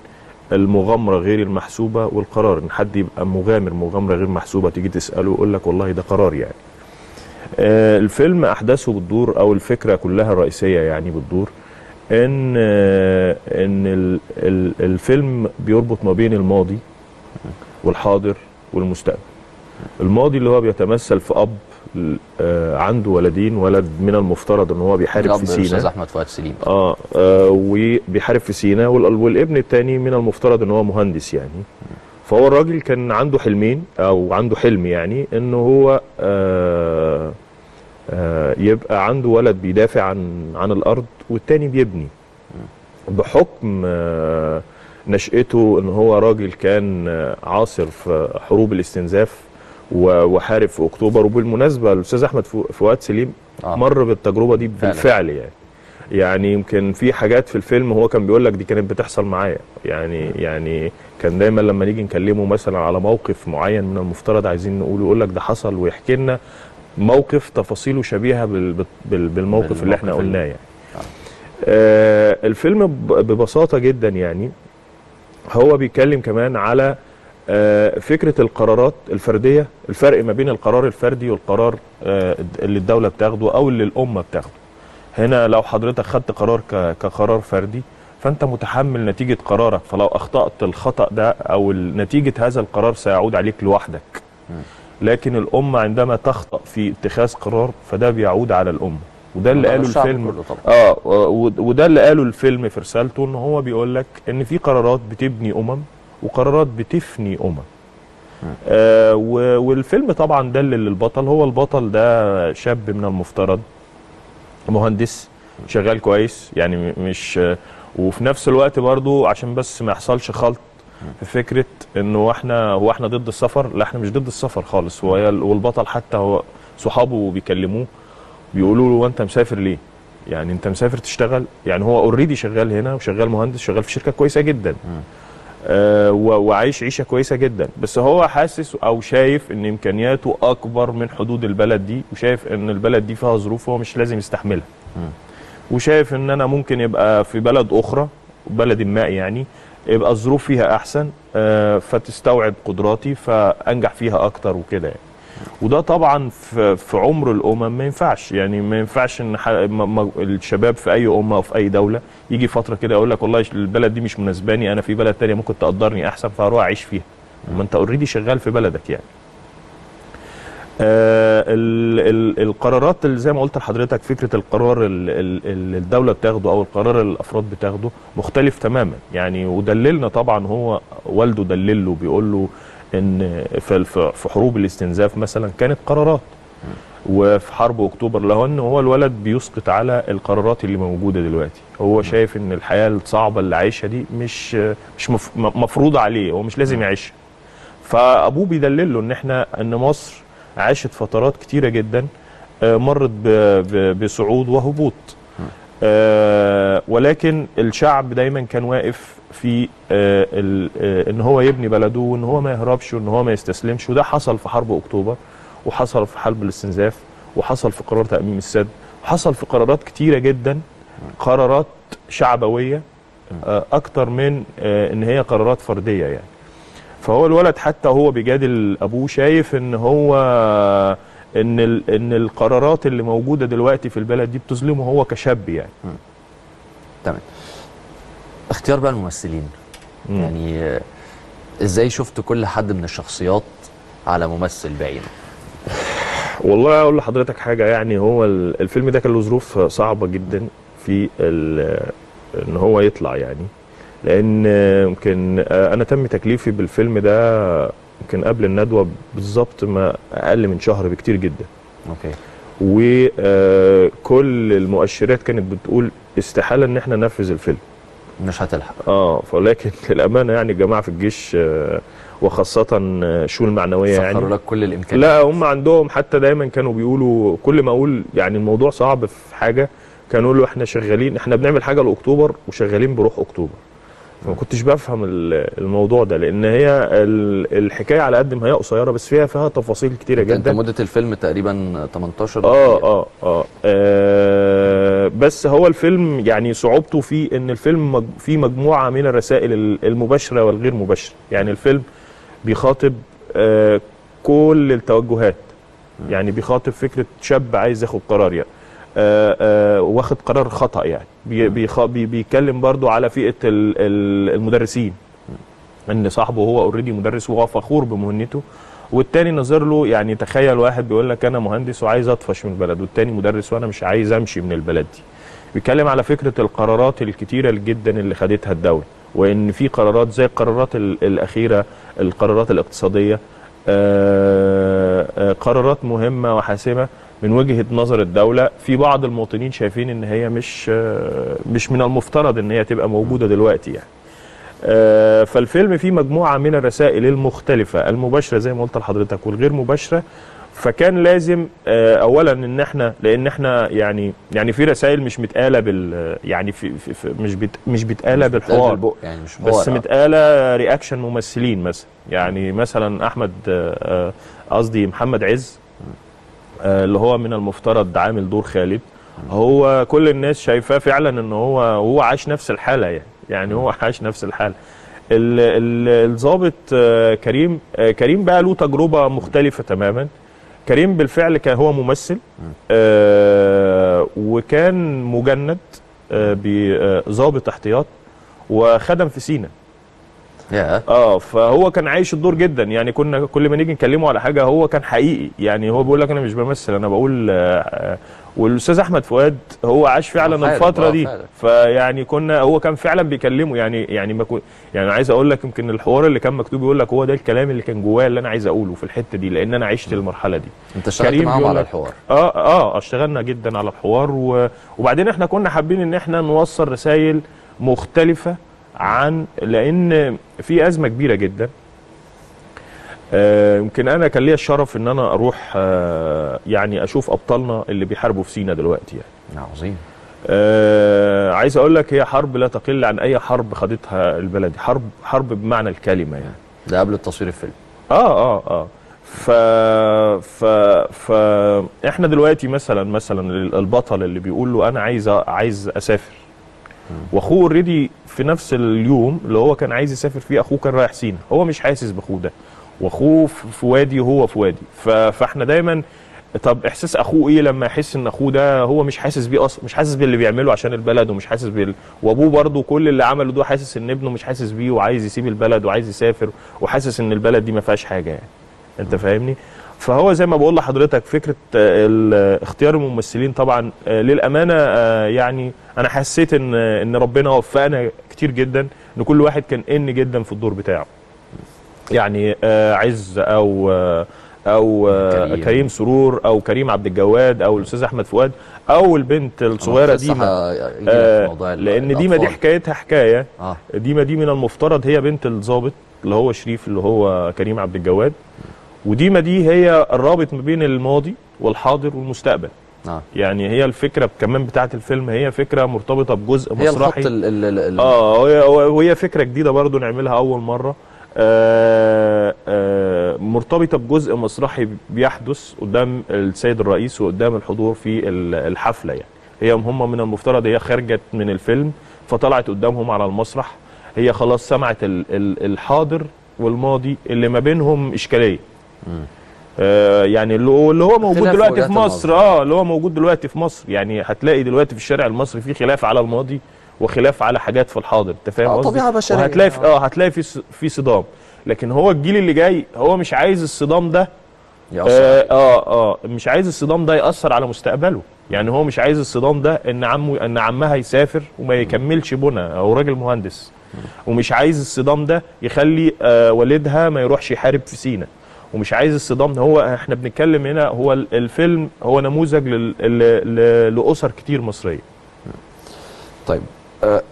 المغامرة غير المحسوبة والقرار. إن حد يبقى مغامر مغامرة غير محسوبة تيجي تسأله يقول لك والله ده قرار يعني. آه، الفيلم أحداثه بتدور أو الفكرة كلها الرئيسيه يعني بتدور إن آه، إن ال- ال- الفيلم بيربط ما بين الماضي والحاضر والمستقبل. الماضي اللي هو بيتمثل في أب آه، عنده ولدين ولد من المفترض إن هو بيحارب في الأستاذ سينا. أحمد فؤاد سليم. آه, آه وبيحارب في سينا. وال- والابن الثاني من المفترض إن هو مهندس يعني. فهو الراجل كان عنده حلمين أو عنده حلم يعني انه هو آه يبقى عنده ولد بيدافع عن عن الأرض والتاني بيبني. بحكم آه نشأته إن هو راجل كان آه، عاصر في حروب الاستنزاف وحارب في أكتوبر. وبالمناسبة الأستاذ أحمد فؤاد سليم آه. مر بالتجربة دي. بالفعل يعني. يعني يمكن في حاجات في الفيلم هو كان بيقول لك دي كانت بتحصل معايا. يعني يعني كان دايما لما نيجي نكلمه مثلا على موقف معين من المفترض عايزين نقوله يقول لك ده حصل ويحكي لنا. موقف تفاصيله شبيهة بال- بال- بالموقف اللي إحنا قلناه يعني. آه الفيلم ببساطة جدا يعني هو بيتكلم كمان على آه، فكرة القرارات الفردية الفرق ما بين القرار الفردي والقرار آه، اللي الدولة بتاخده أو اللي الأمة بتاخده. هنا لو حضرتك خدت قرار كقرار فردي فأنت متحمل نتيجة قرارك. فلو أخطأت الخطأ ده أو نتيجة هذا القرار سيعود عليك لوحدك. لكن الامه عندما تخطأ في اتخاذ قرار فده بيعود على الامه وده اللي قاله الفيلم. آه وده اللي قاله الفيلم في رسالته إن هو بيقول لك إن في قرارات بتبني أمم وقرارات بتفني أمم. آه والفيلم طبعا دلل البطل هو البطل ده شاب من المفترض مهندس شغال كويس يعني مش وفي نفس الوقت برضو عشان بس ما يحصلش خلط في فكرة إنه إحنا هو إحنا ضد السفر؟ لا إحنا مش ضد السفر خالص. هو والبطل حتى هو صحابه بيكلموه بيقولوا له وانت مسافر ليه؟ يعني أنت مسافر تشتغل؟ يعني هو اوريدي شغال هنا وشغال مهندس شغال في شركة كويسة جدا. آه وعايش عيشة كويسة جدا. بس هو حاسس أو شايف إن إمكانياته أكبر من حدود البلد دي وشايف إن البلد دي فيها ظروف هو مش لازم يستحملها. وشايف إن أنا ممكن يبقى في بلد أخرى بلد ما يعني يبقى الظروف فيها أحسن آه، فتستوعب قدراتي فأنجح فيها أكتر وكده يعني. وده طبعا في, عمر الأمم ما ينفعش. يعني ما ينفعش إن الشباب في أي أمة أو في أي دولة يجي فترة كده يقول لك والله البلد دي مش مناسباني أنا في بلد تانية ممكن تقدرني أحسن فهروح أعيش فيها. ما أنت اوريدي شغال في بلدك يعني. آه ال ال القرارات اللي زي ما قلت لحضرتك فكرة القرار ال- ال- اللي الدولة بتاخده أو القرار اللي الأفراد بتاخده مختلف تماما. يعني ودللنا طبعا هو والده دلله بيقول له إن في حروب الاستنزاف مثلا كانت قرارات. وفي حرب أكتوبر لو إن هو الولد بيسقط على القرارات اللي موجودة دلوقتي. هو شايف إن الحياة الصعبة اللي عايشها دي مش مش مف- مفروضة عليه هو مش لازم يعيشها. فأبوه بيدلله إن إحنا إن مصر عاشت فترات كتيرة جدا آه، مرت بصعود وهبوط. آه، ولكن الشعب دايما كان واقف في آه، إن هو يبني بلده وإن هو ما يهربش وإن هو ما يستسلمش. وده حصل في حرب أكتوبر وحصل في حرب الاستنزاف وحصل في قرار تأميم السد وحصل في قرارات كتيرة جدا قرارات شعبوية أكتر من إن هي قرارات فردية يعني. فهو الولد حتى هو بيجادل أبوه شايف إن هو إن ال- إن القرارات اللي موجودة دلوقتي في البلد دي بتظلمه هو كشاب يعني. تمام. اختيار بقى الممثلين. يعني آه، إزاي شفت كل حد من الشخصيات على ممثل بعينه؟ والله أقول لحضرتك حاجة يعني هو ال- الفيلم ده كان له ظروف صعبة جدا في إن هو يطلع يعني. لأن يمكن أنا تم تكليفي بالفيلم ده يمكن قبل الندوة بالظبط ما أقل من شهر بكتير جدا. أوكي. وكل المؤشرات كانت بتقول استحالة إن إحنا ننفذ الفيلم. مش هتلحق. آه ولكن للأمانة يعني الجماعه في الجيش آه، وخاصة آه، الشؤون المعنوية يعني. سخروا لك كل الإمكانيات. لا هم عندهم حتى دايما كانوا بيقولوا كل ما أقول يعني الموضوع صعب في حاجة كانوا يقولوا إحنا شغالين إحنا بنعمل حاجة لأكتوبر وشغالين بروح أكتوبر. ما كنتش بفهم ال- الموضوع ده لأن هي ال- الحكاية على قد ما هي قصيرة بس فيها فيها تفاصيل كتيرة أنت جدا. مدة الفيلم تقريبا 18 آه, آه آه. آه بس هو الفيلم يعني صعوبته في إن الفيلم فيه مجموعة من الرسائل ال- المباشرة والغير مباشرة. يعني الفيلم بيخاطب آه كل التوجهات. يعني بيخاطب فكرة شاب عايز ياخد قرار يعني. آه آه واخد قرار خطأ يعني. بيتكلم برضو على فئة ال- ال- المدرسين. إن صاحبه هو اوريدي مدرس وهو فخور بمهنته والتاني نظر له يعني تخيل واحد بيقول لك أنا مهندس وعايز أطفش من البلد والتاني مدرس وأنا مش عايز أمشي من البلد دي. بيتكلم على فكرة القرارات الكتيرة جدا اللي خدتها الدولة وإن في قرارات زي القرارات ال- الأخيرة القرارات الاقتصادية آه، آه، قرارات مهمة وحاسمة من وجهة نظر الدولة في بعض المواطنين شايفين إن هي مش مش من المفترض إن هي تبقى موجودة دلوقتي يعني. آه، فالفيلم فيه مجموعة من الرسائل المختلفة المباشرة زي ما قلت لحضرتك والغير مباشرة. فكان لازم آه، اولا إن إحنا لأن إحنا يعني يعني في رسائل مش متقالة بال يعني في, في, في مش بت مش بتقالة بالحوار. بالبق، يعني مش بس آه. متقالة رياكشن ممثلين مثلا. يعني مثلا أحمد قصدي محمد عز اللي هو من المفترض عامل دور خالد هو كل الناس شايفاه فعلا إن هو هو عاش نفس الحالة يعني. يعني هو عاش نفس الحالة. ال- ال- الضابط آه، كريم آه، كريم بقى له تجربة مختلفة تماما. كريم بالفعل كان هو ممثل آه وكان مجند آه بضابط احتياط وخدم في سينا. آه فهو كان عايش الدور جدا. يعني كنا كل ما نيجي نكلمه على حاجة هو كان حقيقي. يعني هو بيقول لك أنا مش بمثل أنا بقول آه، آه، والأستاذ أحمد فؤاد هو عاش فعلا الفترة آه، دي. فيعني كنا هو كان فعلا بيكلمه. يعني يعني ما كو يعني عايز أقول لك يمكن الحوار اللي كان مكتوب يقول لك هو ده الكلام اللي كان جوايا اللي أنا عايز أقوله في الحتة دي لأن أنا عشت المرحلة دي. أنت اشتغلت معاهم على الحوار. آه آه اشتغلنا جدا على الحوار و... وبعدين إحنا كنا حابين إن إحنا نوصل رسائل مختلفة عن لأن في أزمة كبيرة جدا. آه، يمكن أنا كان ليا الشرف إن أنا أروح آه، يعني أشوف أبطالنا اللي بيحاربوا في سينا دلوقتي يعني. عظيم. آه عايز أقول لك هي حرب لا تقل عن أي حرب خاضتها البلد دي حرب حرب بمعنى الكلمة يعني. ده قبل تصوير الفيلم. آه آه آه. ف ف ف إحنا دلوقتي مثلا مثلا البطل اللي بيقول له أنا عايز عايز أسافر. واخوه اوريدي في نفس اليوم اللي هو كان عايز يسافر فيه اخوه كان رايح سينا. هو مش حاسس باخوه ده. واخوه في وادي وهو في وادي. فاحنا دايما طب احساس اخوه إيه لما يحس ان اخوه ده هو مش حاسس بيه أصلا مش حاسس باللي بيعمله عشان البلد ومش حاسس بال وابوه برضه كل اللي عمله ده حاسس ان ابنه مش حاسس بيه وعايز يسيب البلد وعايز يسافر وحاسس ان البلد دي ما فيهاش حاجة يعني. انت فاهمني؟ فهو زي ما بقول لحضرتك فكرة آه، اختيار الممثلين طبعا آه، للأمانة آه، يعني أنا حسيت إن إن ربنا وفقنا كتير جدا إن كل واحد كان إن جدا في الدور بتاعه يعني عز أو أو كريم. كريم سرور أو كريم عبد الجواد أو الأستاذ أحمد فؤاد أو البنت الصغيرة آه، ال- لأن ديما دي. حكايتها حكاية آه. ديما دي من المفترض هي بنت الضابط اللي هو شريف اللي هو كريم عبد الجواد وديما دي هي الرابط ما بين الماضي والحاضر والمستقبل. آه. يعني هي الفكرة كمان بتاعت الفيلم هي فكرة مرتبطة بجزء هي مسرحي. الخط ال ال ال آه وهي- فكرة جديدة برضو نعملها أول مرة. آه آه مرتبطة بجزء مسرحي بيحدث قدام السيد الرئيس وقدام الحضور في ال- الحفلة يعني. هي هم من المفترض هي خرجت من الفيلم فطلعت قدامهم على المسرح. هي خلاص سمعت ال- ال- الحاضر والماضي اللي ما بينهم إشكالية. آه يعني اللي هو اللي هو موجود دلوقتي في مصر آه اللي هو موجود دلوقتي في مصر. يعني هتلاقي دلوقتي في الشارع المصري في خلاف على الماضي وخلاف على حاجات في الحاضر أنت فاهم آه، قصدي؟ طبيعة بشرية. وهتلاقي في آه. هتلاقي في في صدام. لكن هو الجيل اللي جاي هو مش عايز الصدام ده يأثر. آه آه آه مش عايز الصدام ده يأثر على مستقبله. يعني هو مش عايز الصدام ده إن عمه إن عمها يسافر وما يكملش بنى أو راجل مهندس. ومش عايز الصدام ده يخلي آه والدها ما يروحش يحارب في سينا. ومش عايز الصدام. هو إحنا بنتكلم هنا هو ال- الفيلم هو نموذج لأسر كتير مصرية. طيب آه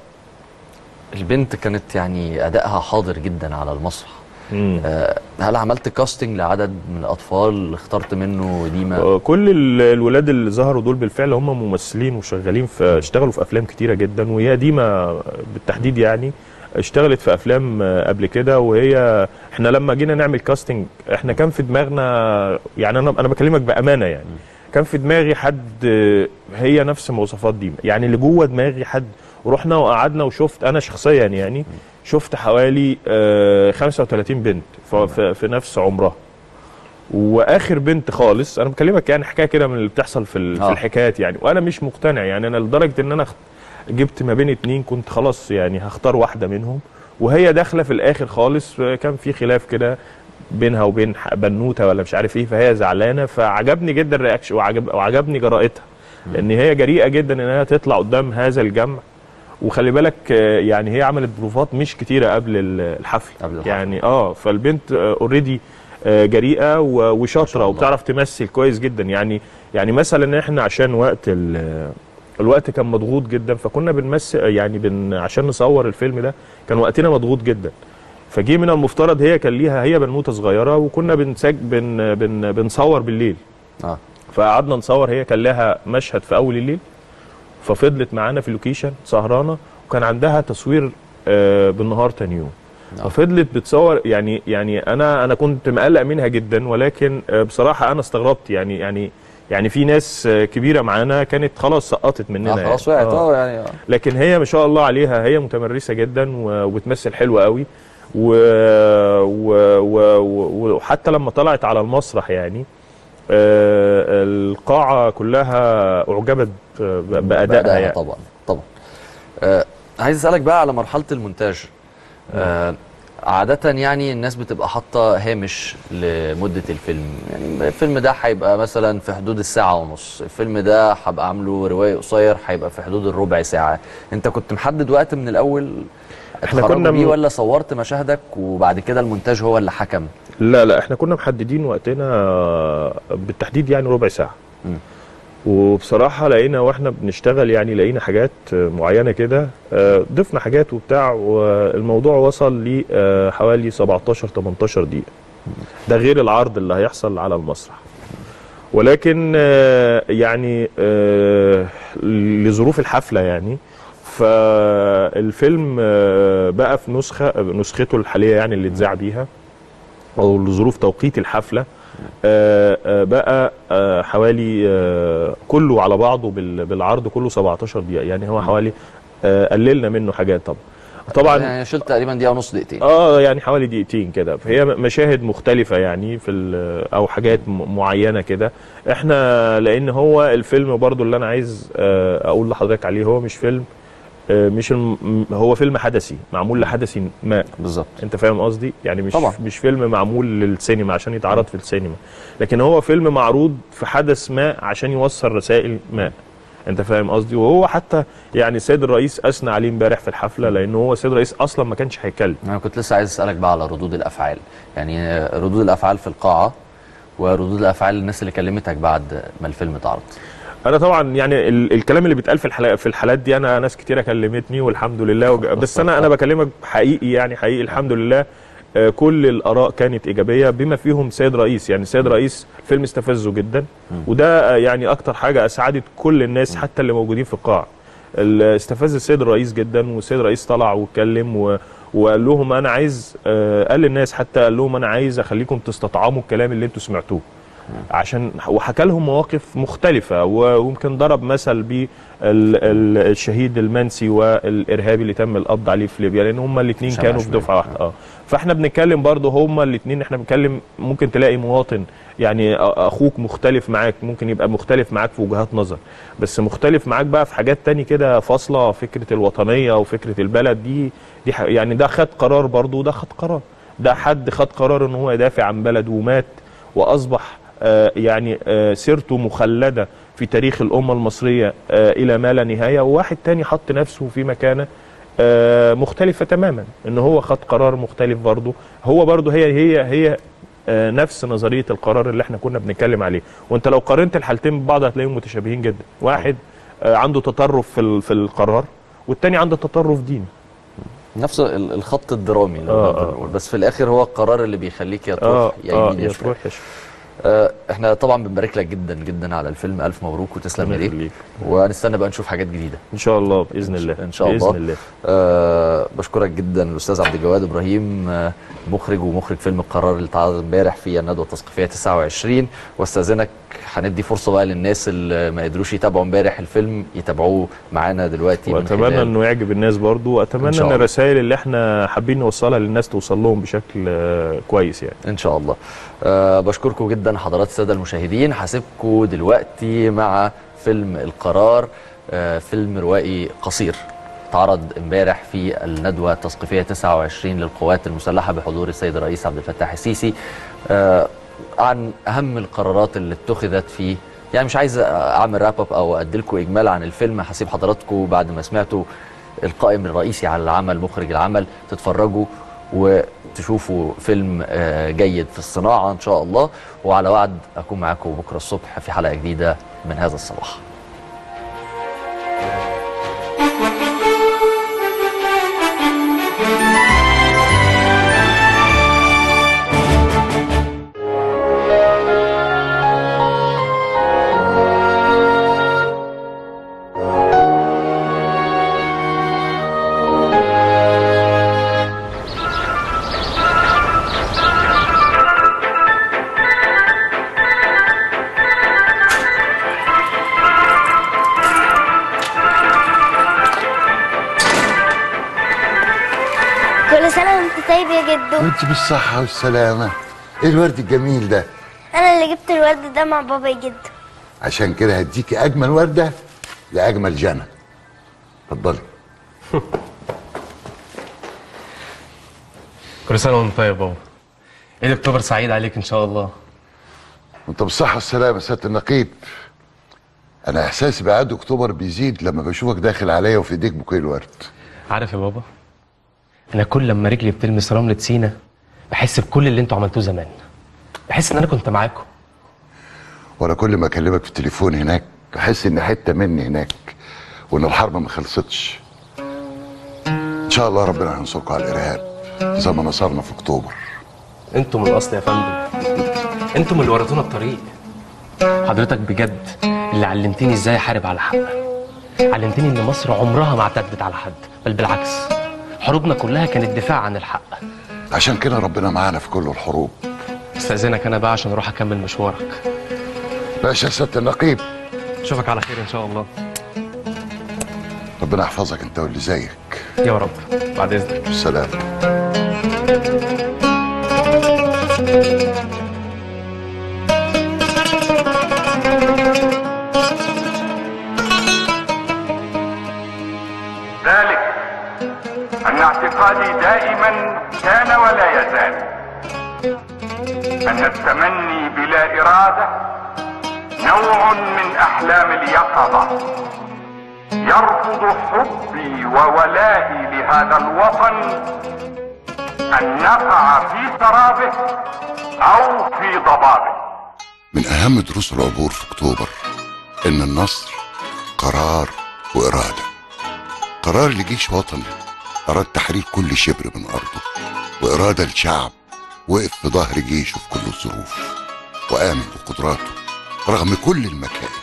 البنت كانت يعني أدائها حاضر جدا على المسرح. آه هل عملت كاستنج لعدد من الأطفال اخترت منه ديما؟ آه، كل ال- الولاد اللي ظهروا دول بالفعل هم ممثلين وشغالين في اشتغلوا في أفلام كتيرة جدا وهي ديما بالتحديد يعني اشتغلت في أفلام آه، قبل كده وهي إحنا لما جينا نعمل كاستنج إحنا كان في دماغنا يعني أنا أنا بكلمك بأمانة يعني. كان في دماغي حد آه، هي نفس مواصفات ديما يعني اللي جوه دماغي حد ورحنا وقعدنا وشفت أنا شخصيا يعني شفت حوالي آه، 35 بنت ف- في نفس عمرها. وآخر بنت خالص أنا بكلمك يعني حكاية كده من اللي بتحصل في ال- في آه. الحكايات يعني. وأنا مش مقتنع يعني أنا لدرجة إن أنا اخت- جبت ما بين اتنين كنت خلاص يعني هختار واحدة منهم. وهي داخلة في الآخر خالص آه، كان في خلاف كده بينها وبين بنوتة ولا مش عارف إيه فهي زعلانة. فعجبني جدا ال reaction وعجب وعجبني جرأتها لأن هي جريئة جدا ان هي تطلع قدام هذا الجمع. وخلي بالك آه، يعني هي عملت بروفات مش كتيرة قبل ال- الحفل. قبل الحفل. يعني آه فالبنت already جريئة و- وشاطرة وبتعرف تمثل كويس جدا. يعني يعني مثلا إحنا عشان وقت الوقت كان مضغوط جدا فكنا بنمثل يعني بن عشان نصور الفيلم ده كان وقتنا مضغوط جدا. فجي من المفترض هي كان ليها هي بنوتة صغيرة وكنا بنسج بن بن بنصور بالليل. آه. فقعدنا نصور هي كان لها مشهد في أول الليل. ففضلت معانا في اللوكيشن سهرانة وكان عندها تصوير آه، بالنهار تاني يوم. ففضلت بتصور يعني يعني أنا أنا كنت مقلق منها جدا ولكن آه، بصراحة أنا استغربت يعني يعني يعني في ناس آه، كبيرة معانا كانت خلاص سقطت مننا آه خلاص يعني. وقعت. آه. يعني آه. لكن هي ما شاء الله عليها هي متمرسة جدا وبتمثل حلو قوي. و... و... و... وحتى لما طلعت على المسرح يعني آه، القاعة كلها أعجبت آه، بأدائها يعني. طبعا طبعا. آه عايز أسألك بقى على مرحلة المونتاج. آه عادة يعني الناس بتبقى حاطة هامش لمدة الفيلم. يعني الفيلم ده هيبقى مثلا في حدود الساعة ونص. الفيلم ده هبقى عامله رواية قصير هيبقى في حدود الربع ساعة. انت كنت محدد وقت من الأول اتخرجوا كنا بيه م- ولا صورت مشاهدك وبعد كده المونتاج هو اللي حكم؟ لا لا إحنا كنا محددين وقتنا بالتحديد يعني ربع ساعة. وبصراحة لقينا وإحنا بنشتغل يعني لقينا حاجات معينة كده آه، ضفنا حاجات وبتاع والموضوع وصل لحوالي 17 18 دقيقة. ده غير العرض اللي هيحصل على المسرح. ولكن آه، يعني آه، لظروف الحفلة يعني فالفيلم بقى في نسخة نسخته الحالية يعني اللي اتذاع بيها أو لظروف توقيت الحفلة بقى آه، حوالي آه، كله على بعضه بال- بالعرض كله 17 دقيقة. يعني هو حوالي آه، قللنا منه حاجات. طبعا طبعا يعني شلت تقريبا دقيقة ونص دقيقتين. آه يعني حوالي دقيقتين كده. فهي مشاهد مختلفة يعني في أو حاجات م- معينة كده. إحنا لأن هو الفيلم برضو اللي أنا عايز آه، أقول لحضرتك عليه هو مش فيلم آه، مش الم- هو فيلم حدثي معمول لحدث ما. بالظبط. أنت فاهم قصدي؟ يعني مش طبعا. مش فيلم معمول للسينما عشان يتعرض في السينما. لكن هو فيلم معروض في حدث ما عشان يوصل رسائل ما. أنت فاهم قصدي؟ وهو حتى يعني السيد الرئيس أثنى عليه امبارح في الحفلة لأن هو السيد الرئيس أصلا ما كانش هيتكلم. أنا كنت لسه عايز أسألك بقى على ردود الأفعال. يعني ردود الأفعال في القاعة وردود الأفعال الناس اللي كلمتك بعد ما الفيلم اتعرض. أنا طبعا يعني ال الكلام اللي بيتقال في الحلقات في الحالات دي أنا ناس كتيره كلمتني والحمد لله وج... بس أنا أنا بكلمك حقيقي يعني حقيقي الحمد لله. آه، كل الآراء كانت إيجابية بما فيهم سيد رئيس. يعني سيد رئيس الفيلم استفزه جدا. وده آه، يعني أكتر حاجة اسعدت كل الناس حتى اللي موجودين في القاعه ال- استفز السيد الرئيس جدا والسيد الرئيس طلع واتكلم و... وقال لهم أنا عايز آه، قال للناس حتى قال لهم أنا عايز أخليكم تستطعموا الكلام اللي أنتوا سمعتوه. عشان وحكى لهم مواقف مختلفة و- ويمكن ضرب مثل بالشهيد المنسي والإرهابي اللي تم القبض عليه في ليبيا لأن هما الاثنين كانوا في. دفعة واحدة. آه. فإحنا بنتكلم برضه هما الاثنين إحنا بنتكلم ممكن تلاقي مواطن يعني أخوك مختلف معاك ممكن يبقى مختلف معاك في وجهات نظر. بس مختلف معاك بقى في حاجات تاني كده فاصلة فكرة الوطنية وفكرة البلد دي دي يعني ده خد قرار برضه وده خد قرار. ده حد خد قرار إن هو يدافع عن بلده ومات وأصبح يعني آه، سيرته مخلدة في تاريخ الأمة المصرية آه، إلى ما لا نهاية. وواحد تاني حط نفسه في مكانة آه، مختلفة تماما إن هو خد قرار مختلف برضه. هو برضه هي هي هي آه، نفس نظرية القرار اللي إحنا كنا بنتكلم عليه. وأنت لو قارنت الحالتين ببعض هتلاقيهم متشابهين جدا. واحد آه، عنده تطرف في في القرار والتاني عنده تطرف ديني. نفس ال- الخط الدرامي آه، نقول. بس في الآخر هو القرار اللي بيخليك يا تروح آه يا يمين يا يا شمال. آه، إحنا طبعا بنبارك لك جدا جدا على الفيلم. ألف مبروك وتسلم ايديك يخليك. ونستنى بقى نشوف حاجات جديدة. إن شاء الله بإذن الله إن شاء الله بإذن الله. آه بشكرك جدا الاستاذ عبد الجواد إبراهيم آه مخرج ومخرج فيلم القرار اللي اتعرض امبارح في الندوة التثقيفية 29 واستاذنك هندي فرصة بقى للناس اللي ما قدروش يتابعوا امبارح الفيلم يتابعوه معانا دلوقتي من وأتمنى إنه يعجب الناس برضو. إن واتمنى إن الله. الرسائل اللي إحنا حابين نوصلها للناس توصل لهم بشكل آه، كويس يعني. إن شاء الله. أه بشكركم جدا حضرات السادة المشاهدين. هسيبكم دلوقتي مع فيلم القرار أه فيلم روائي قصير اتعرض امبارح في الندوة التثقيفية 29 للقوات المسلحة بحضور السيد الرئيس عبد الفتاح السيسي أه عن أهم القرارات اللي اتخذت في يعني مش عايز أعمل راب اب أو أدي لكم إجمال عن الفيلم هسيب حضراتكم بعد ما سمعتوا القائم الرئيسي على العمل مخرج العمل تتفرجوا وتشوفوا فيلم آه، جيد في الصناعة إن شاء الله. وعلى وعد أكون معاكم بكرة الصبح في حلقة جديدة من هذا الصباح. طيب يا جدو. وانت بالصحة والسلامة. إيه الورد الجميل ده؟ أنا اللي جبت الورد ده مع بابا يا جدو. عشان كده هديكي أجمل وردة لأجمل جنى. اتفضلي. كل سنة وأنت طيب يا بابا. عيد أكتوبر سعيد عليك إن شاء الله؟ وأنت بالصحة والسلامة يا سيادة النقيب. أنا إحساسي بعد أكتوبر بيزيد لما بشوفك داخل عليا وفي إيديك بوكيه الورد. عارف يا بابا أنا كل لما رجلي بتلمس رملة سينا بحس بكل اللي أنتوا عملتوه زمان. بحس إن أنا كنت معاكم. وأنا كل ما أكلمك في التليفون هناك بحس إن حتة مني هناك وإن الحرب ما خلصتش. إن شاء الله ربنا هينصركم على الإرهاب زي ما نصرنا في أكتوبر. أنتوا من الأصل يا فندم. أنتوا اللي وريتونا الطريق. حضرتك بجد اللي علمتني إزاي أحارب على حق علمتني إن مصر عمرها ما اعتدت على حد بل بالعكس. حروبنا كلها كانت دفاع عن الحق. عشان كده ربنا معانا في كل الحروب. استأذنك أنا بقى عشان أروح أكمل مشوارك. باشا يا سيادة النقيب. أشوفك على خير إن شاء الله. ربنا يحفظك أنت واللي زيك. يا رب. بعد إذنك. السلام أن اعتقادي دائما كان ولا يزال. أن التمني بلا إرادة نوع من أحلام اليقظة. يرفض حبي وولائي لهذا الوطن أن نقع في سرابه أو في ضبابه. من أهم دروس العبور في أكتوبر إن النصر قرار وإرادة. قرار لجيش وطني. أراد تحرير كل شبر من أرضه وإرادة لشعب وقف في ظهر جيشه في كل الظروف وآمن بقدراته رغم كل المكائد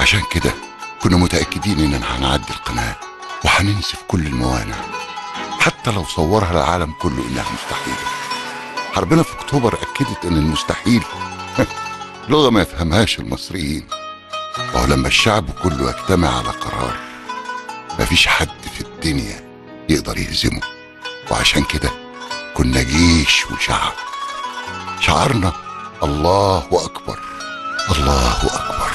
عشان كده كنا متأكدين إننا هنعدي القناة وهننسف كل الموانع حتى لو صورها العالم كله إنها مستحيلة. حربنا في أكتوبر أكدت إن المستحيل لغة ما يفهمهاش المصريين. وهو لما الشعب كله يجتمع على قرار مفيش حد في الدنيا يقدر يهزمه. وعشان كده كنا جيش وشعب شعارنا الله أكبر. الله أكبر.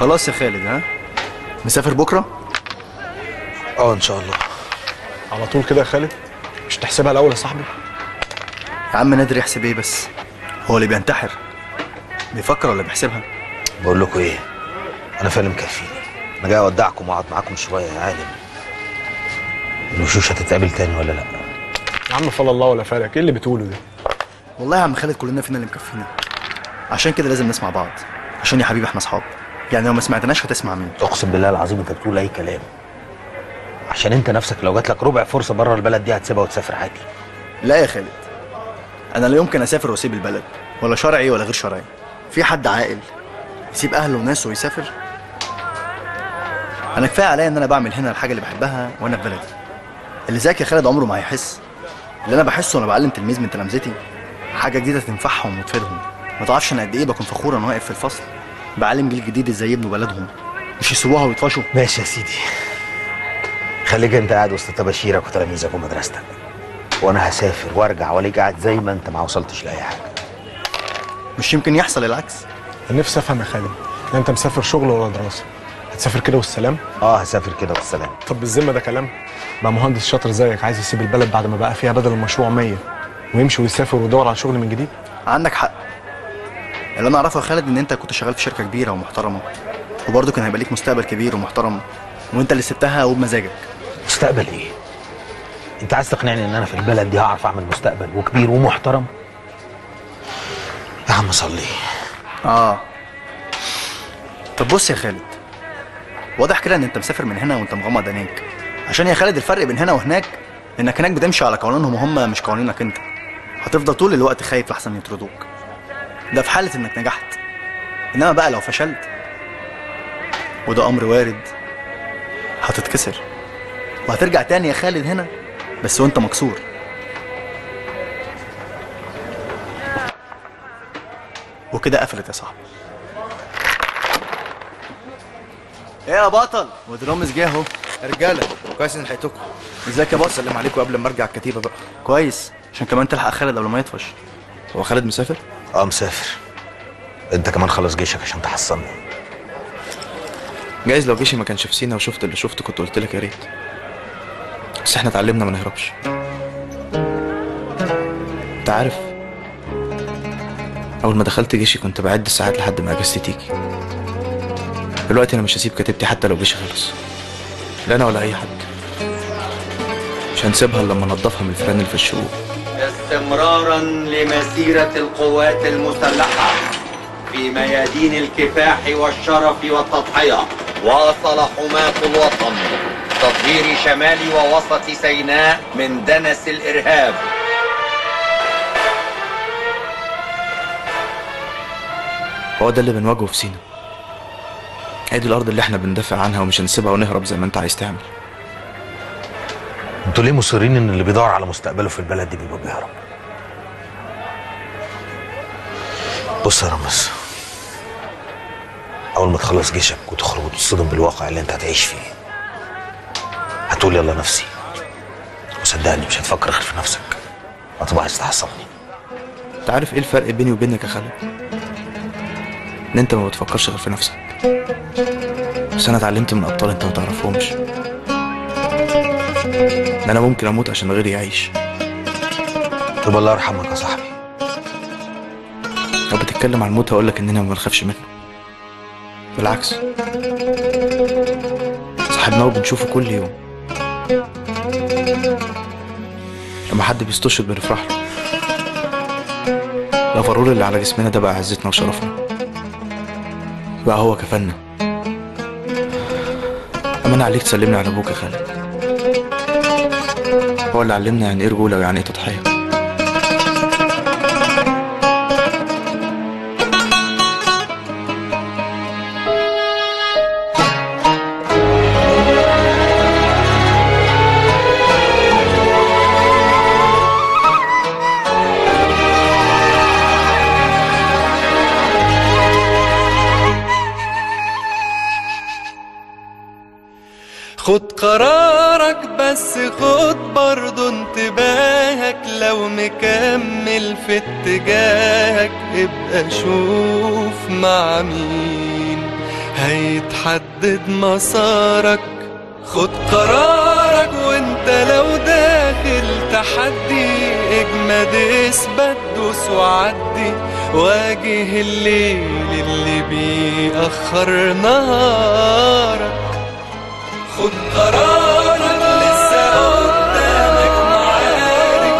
خلاص يا خالد ها؟ مسافر بكرة؟ آه إن شاء الله. على طول كده يا خالد؟ مش تحسبها الأول يا صاحبي؟ يا عم نادر يحسب إيه بس؟ هو اللي بينتحر. بيفكر ولا بيحسبها؟ بقول لكم إيه؟ أنا فعلا مكفيني. أنا جاي اودعكم واقعد معاكم شوية يا عالم. الوشوش هتتقابل تاني ولا لأ؟ يا عم فلا الله ولا فارق. إيه اللي بتقوله ده؟ والله يا عم خالد كلنا فينا اللي مكفينا. عشان كده لازم نسمع بعض. عشان يا حبيبي إحنا اصحاب. يعني لو ما سمعتناش هتسمع مين؟ اقسم بالله العظيم انت بتقول اي كلام. عشان انت نفسك لو جات لك ربع فرصة بره البلد دي هتسيبها وتسافر عادي. لا يا خالد. أنا لا يمكن أسافر وأسيب البلد ولا شرعي ولا غير شرعي. في حد عاقل يسيب أهله وناسه ويسافر؟ أنا كفاية عليا إن أنا بعمل هنا الحاجة اللي بحبها وأنا في بلدي. اللي زيك يا خالد عمره ما هيحس. اللي أنا بحسه وأنا بعلم تلميذ من تلامذتي حاجة جديدة تنفعهم وتفيدهم. ما تعرفش أنا قد إيه بكون فخور وأنا واقف في الفصل بعلم جيل جديد إزاي يبنوا بلدهم. مش يسيبوها ويطفشوا ماشي يا سيدي. خليك أنت قاعد وسط تباشيرك وتلاميذك ومدرستك. وأنا هسافر وارجع والاقيك قاعد زي ما انت ما وصلتش لأي حاجة. مش يمكن يحصل العكس. نفسي أفهم يا خالد. لا أنت مسافر شغل ولا دراسة؟ هتسافر كده والسلام؟ آه هسافر كده والسلام. طب بالذمة ده كلام. بقى مهندس شاطر زيك عايز يسيب البلد بعد ما بقى فيها بدل المشروع 100 ويمشي ويسافر ويدور على شغل من جديد؟ عندك حق. اللي أنا أعرفه يا خالد إن أنت كنت شغال في شركة كبيرة ومحترمة. وبرضه كان هيبقى ليك مستقبل كبير ومحترم. وأنت اللي سبتها وبمزاجك. مستقبل إيه؟ انت عايز تقنعني ان أنا في البلد دي هعرف اعمل مستقبل وكبير ومحترم؟ يا عم صلي. آه. طب بص يا خالد واضح كده إن أنت مسافر من هنا وأنت مغمض عينيك. عشان يا خالد الفرق بين هنا وهناك إنك هناك بتمشي على قوانينهم وهم مش قوانينك أنت. هتفضل طول الوقت خايف لحسن يطردوك. ده في حالة إنك نجحت. إنما بقى لو فشلت وده أمر وارد هتتكسر. وهترجع تاني يا خالد هنا بس وانت مكسور. وكده قفلت يا صاحبي. إيه يا بطل؟ ودرامز جه اهو. رجالة كويس ان لحقتكم. ازيك يا بطل؟ سلم عليكم قبل ما ارجع الكتيبة بقى. كويس. عشان كمان تلحق خالد قبل ما يطفش. هو خالد مسافر؟ آه مسافر. انت كمان خلص جيشك عشان تحصلني. جايز لو جيشي ما كانش في سينا وشفت اللي شفته كنت قلت لك يا ريت. بس إحنا اتعلمنا ما نهربش. انت عارف أول ما دخلت جيشي كنت بعد الساعات لحد ما أجازتي تيجي. دلوقتي أنا مش هسيب كتيبتي حتى لو جيشي خلص. لا أنا ولا أي حد. مش هنسيبها إلا لما انضفها من الفيران اللي في الشقوق. استمرارا لمسيرة القوات المسلحة في ميادين الكفاح والشرف والتضحية. واصل حماة الوطن. تطهير شمال ووسط سيناء من دنس الإرهاب. هو ده اللي بنواجهه في سينا. هي دي الأرض اللي إحنا بندافع عنها ومش هنسيبها ونهرب زي ما انت عايز تعمل. أنتوا ليه مصرين ان اللي بيدور على مستقبله في البلد دي بيبقى بيهرب؟ بص يا رامز أول ما تخلص جيشك وتخرج وتصطدم بالواقع اللي انت هتعيش فيه هتقول يلا نفسي. وصدقني مش هتفكر غير في نفسك. هتبقى عايز تحصلني. انت عارف إيه الفرق بيني وبينك يا خالد؟ ان انت ما بتفكرش غير في نفسك. بس أنا اتعلمت من ابطال انت ما تعرفهمش. ان أنا ممكن أموت عشان غيري يعيش. طب الله يرحمك يا صاحبي. لو بتتكلم عن الموت هقول لك اننا ما بنخافش منه. بالعكس. صاحبنا وبنشوفه كل يوم. لما حد بيستشهد بنفرح له. الافرول اللي على جسمنا ده بقى عزتنا وشرفنا. بقى هو كفنا أمانة عليك تسلمني على أبوك يا خالد. هو اللي علمنا يعني إيه رجولة ويعني إيه تضحية. خد قرارك بس خد برضو انتباهك لو مكمل في اتجاهك ابقى شوف مع مين هيتحدد مسارك. خد قرارك وانت لو داخل تحدي اجمد اثبت دوس وعدي. واجه الليل اللي بيأخر نهارك. لسه قدامك معارك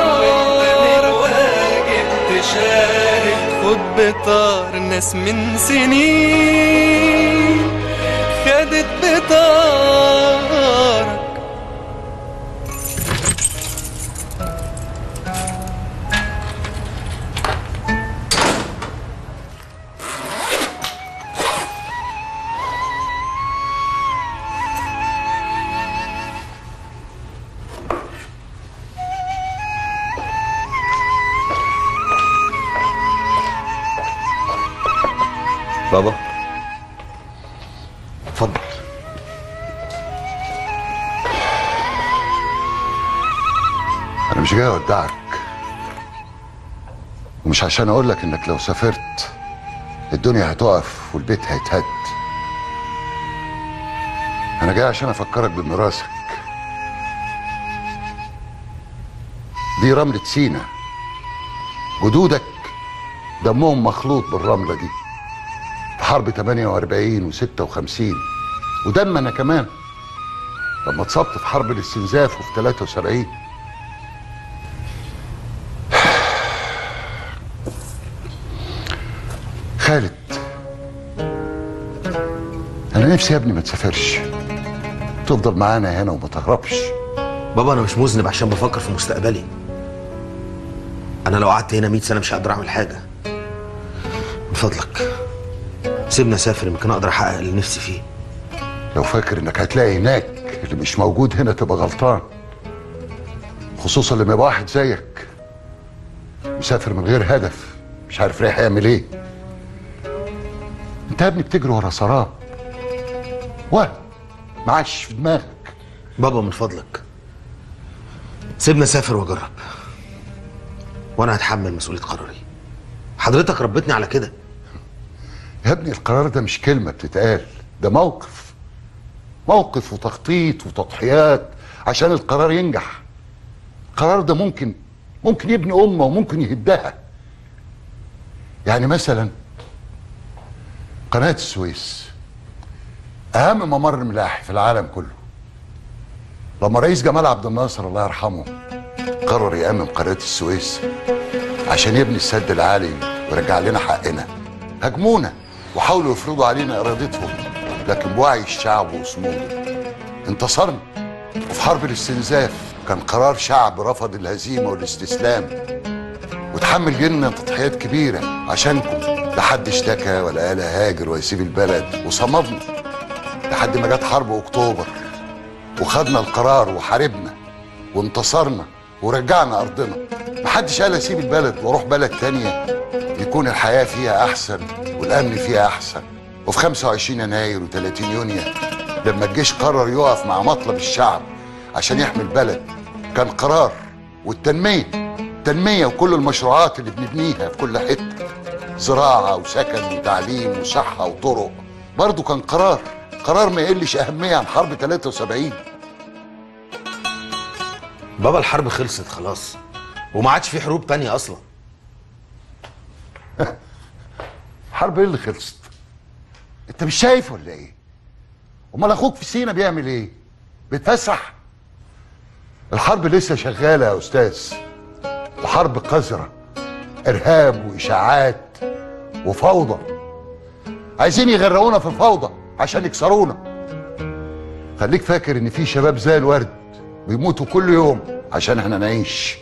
وانت تشارك خد بطار ناس من سنين عشان أقول لك إنك لو سافرت الدنيا هتقف والبيت هيتهد. أنا جاي عشان أفكرك بميراثك. دي رملة سينا. جدودك دمهم مخلوط بالرملة دي. في حرب 48 و56 ودم أنا كمان. لما اتصبت في حرب الاستنزاف وفي 73 نفسي يا ابني ما تسافرش. تفضل معانا هنا وما تهربش. بابا أنا مش مذنب عشان بفكر في مستقبلي. أنا لو قعدت هنا 100 سنة مش هقدر أعمل حاجة. من فضلك. سيبني أسافر يمكن أقدر أحقق اللي نفسي فيه. لو فاكر إنك هتلاقي هناك اللي مش موجود هنا تبقى غلطان. خصوصا لما يبقى واحد زيك. مسافر من غير هدف. مش عارف رايح يعمل إيه. أنت يا ابني بتجري ورا سراب. وهم معاش في دماغك. بابا من فضلك. سيبني اسافر واجرب. وأنا هتحمل مسؤولية قراري. حضرتك ربتني على كده. يا ابني القرار ده مش كلمة بتتقال ده موقف. موقف وتخطيط وتضحيات عشان القرار ينجح. القرار ده ممكن ممكن يبني أمة وممكن يهدها. يعني مثلا قناة السويس. أهم ممر ملاحي في العالم كله. لما رئيس جمال عبد الناصر الله يرحمه قرر يأمم قناة السويس عشان يبني السد العالي ويرجع لنا حقنا. هاجمونا وحاولوا يفرضوا علينا إرادتهم لكن بوعي الشعب وصموده انتصرنا وفي حرب الاستنزاف كان قرار شعب رفض الهزيمة والاستسلام وتحمل جيلنا تضحيات كبيرة عشانكم. لا حد اشتكى ولا قال هاجر ويسيب البلد وصمدنا لحد ما جت حرب أكتوبر. وخدنا القرار وحاربنا وانتصرنا ورجعنا أرضنا. محدش قال أسيب البلد وأروح بلد تانية يكون الحياة فيها أحسن والأمن فيها أحسن. وفي 25 يناير و30 يونيو لما الجيش قرر يقف مع مطلب الشعب عشان يحمي البلد كان قرار والتنمية التنمية وكل المشروعات اللي بنبنيها في كل حتة زراعة وسكن وتعليم وصحة وطرق. برضه كان قرار. قرار ما يقلش أهمية عن حرب 73 بابا الحرب خلصت خلاص وما عادش في حروب تانية أصلا. حرب إيه اللي خلصت؟ أنت مش شايف ولا إيه؟ أمال أخوك في سينا بيعمل إيه؟ بيتفسح الحرب لسه شغالة يا أستاذ. وحرب قذرة إرهاب وإشاعات وفوضى. عايزين يغرقونا في الفوضى. عشان يكسرونا. خليك فاكر إن في شباب زي الورد بيموتوا كل يوم عشان إحنا نعيش.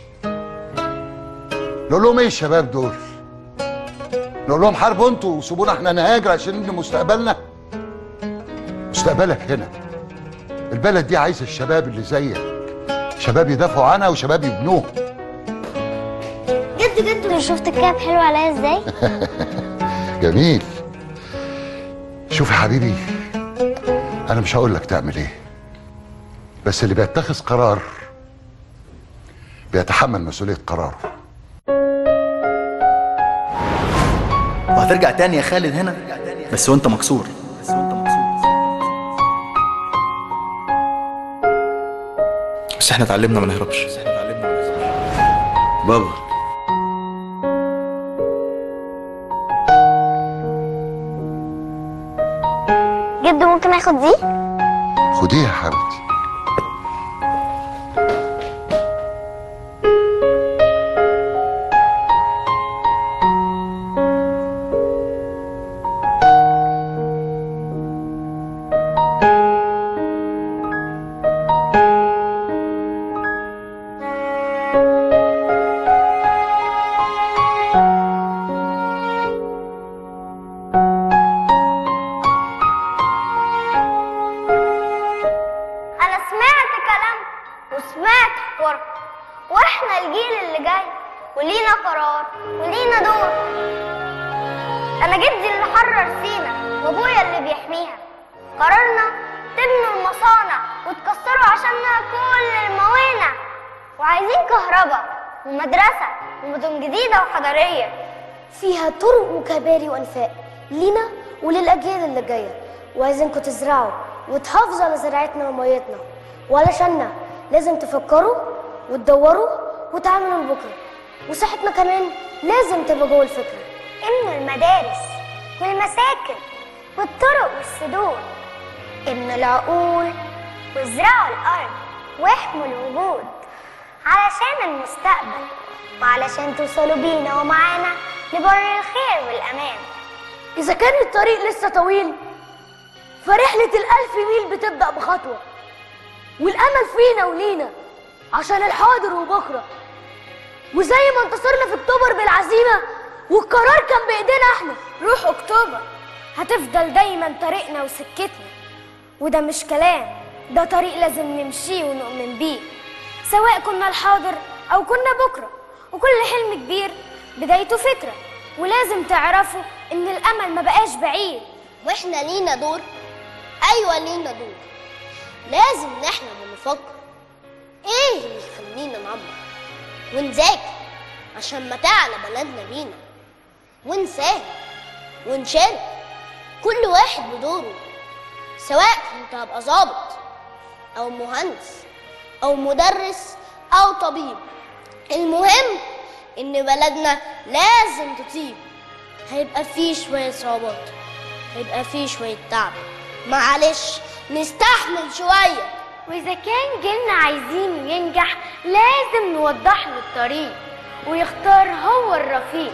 نقول لهم إيه الشباب دول؟ نقول لهم حاربوا أنتوا وسيبونا إحنا نهاجر عشان نبني مستقبلنا. مستقبلك هنا. البلد دي عايزة الشباب اللي زيك. شباب يدافعوا عنها وشباب يبنوها. جد جد مش شفت الكعب حلو عليا إزاي؟ بس اللي بيتخذ قرار بيتحمل مسؤولية قراره. وهترجع تاني يا خالد هنا؟ بس وأنت مكسور. بس إحنا اتعلمنا ما نهربش. بابا. جد ممكن آخد دي؟ خديها يا حبيبتي. وعايزينكم تزرعوا وتحافظوا على زراعتنا وميتنا. وعلشاننا لازم تفكروا وتدوروا وتعملوا لبكره وصحتنا كمان لازم تبقى جوه الفكرة. ابنوا المدارس والمساكن والطرق والسدود ابنوا العقول وازرعوا الأرض واحموا الوجود علشان المستقبل وعلشان توصلوا بينا ومعانا لبر الخير والأمان. إذا كان الطريق لسه طويل فرحلة الألف ميل بتبدأ بخطوة والأمل فينا ولينا عشان الحاضر وبكرة وزي ما انتصرنا في أكتوبر بالعزيمة والقرار كان بإيدينا إحنا. روح أكتوبر. هتفضل دايما طريقنا وسكتنا. وده مش كلام ده طريق لازم نمشيه ونؤمن بيه. سواء كنا الحاضر أو كنا بكرة. وكل حلم كبير بدايته فكرة. ولازم تعرفوا إن الأمل ما بقاش بعيد. وإحنا لينا دور أيوه لينا دور لازم نحلم ونفكر إيه اللي يخلينا نعمر ونذاكر عشان تعلى بلدنا بينا. ونساهم ونشارك كل واحد بدوره سواء كنت هبقى ظابط أو مهندس أو مدرس أو طبيب. المهم إن بلدنا لازم تطيب هيبقى فيه شوية صعوبات هيبقى فيه شوية تعب. معلش نستحمل شوية. وإذا كان جيلنا عايزين ينجح لازم نوضح له الطريق ويختار هو الرفيق.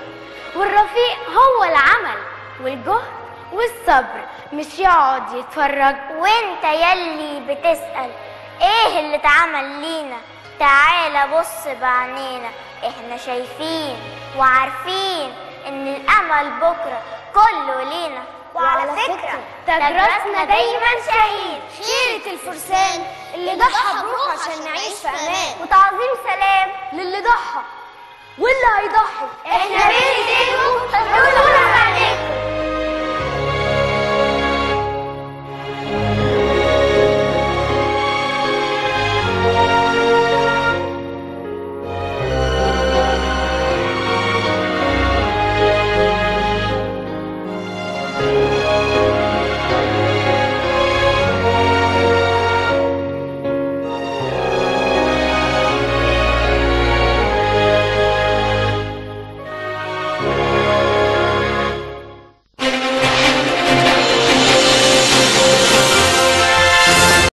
والرفيق هو العمل والجهد والصبر مش يقعد يتفرج. وانت يلي بتسأل إيه اللي اتعمل لينا؟ تعالى بص بعينينا. إحنا شايفين وعارفين إن الأمل بكرة كله لينا. وعلى فكرة تجرسنا دايما شهيد. خيرة الفرسان اللي ضحى بروحه عشان نعيش في أمان. وتعظيم سلام للي ضحى واللي هيضحي. إحنا بين ايديكم هنقول عليكم.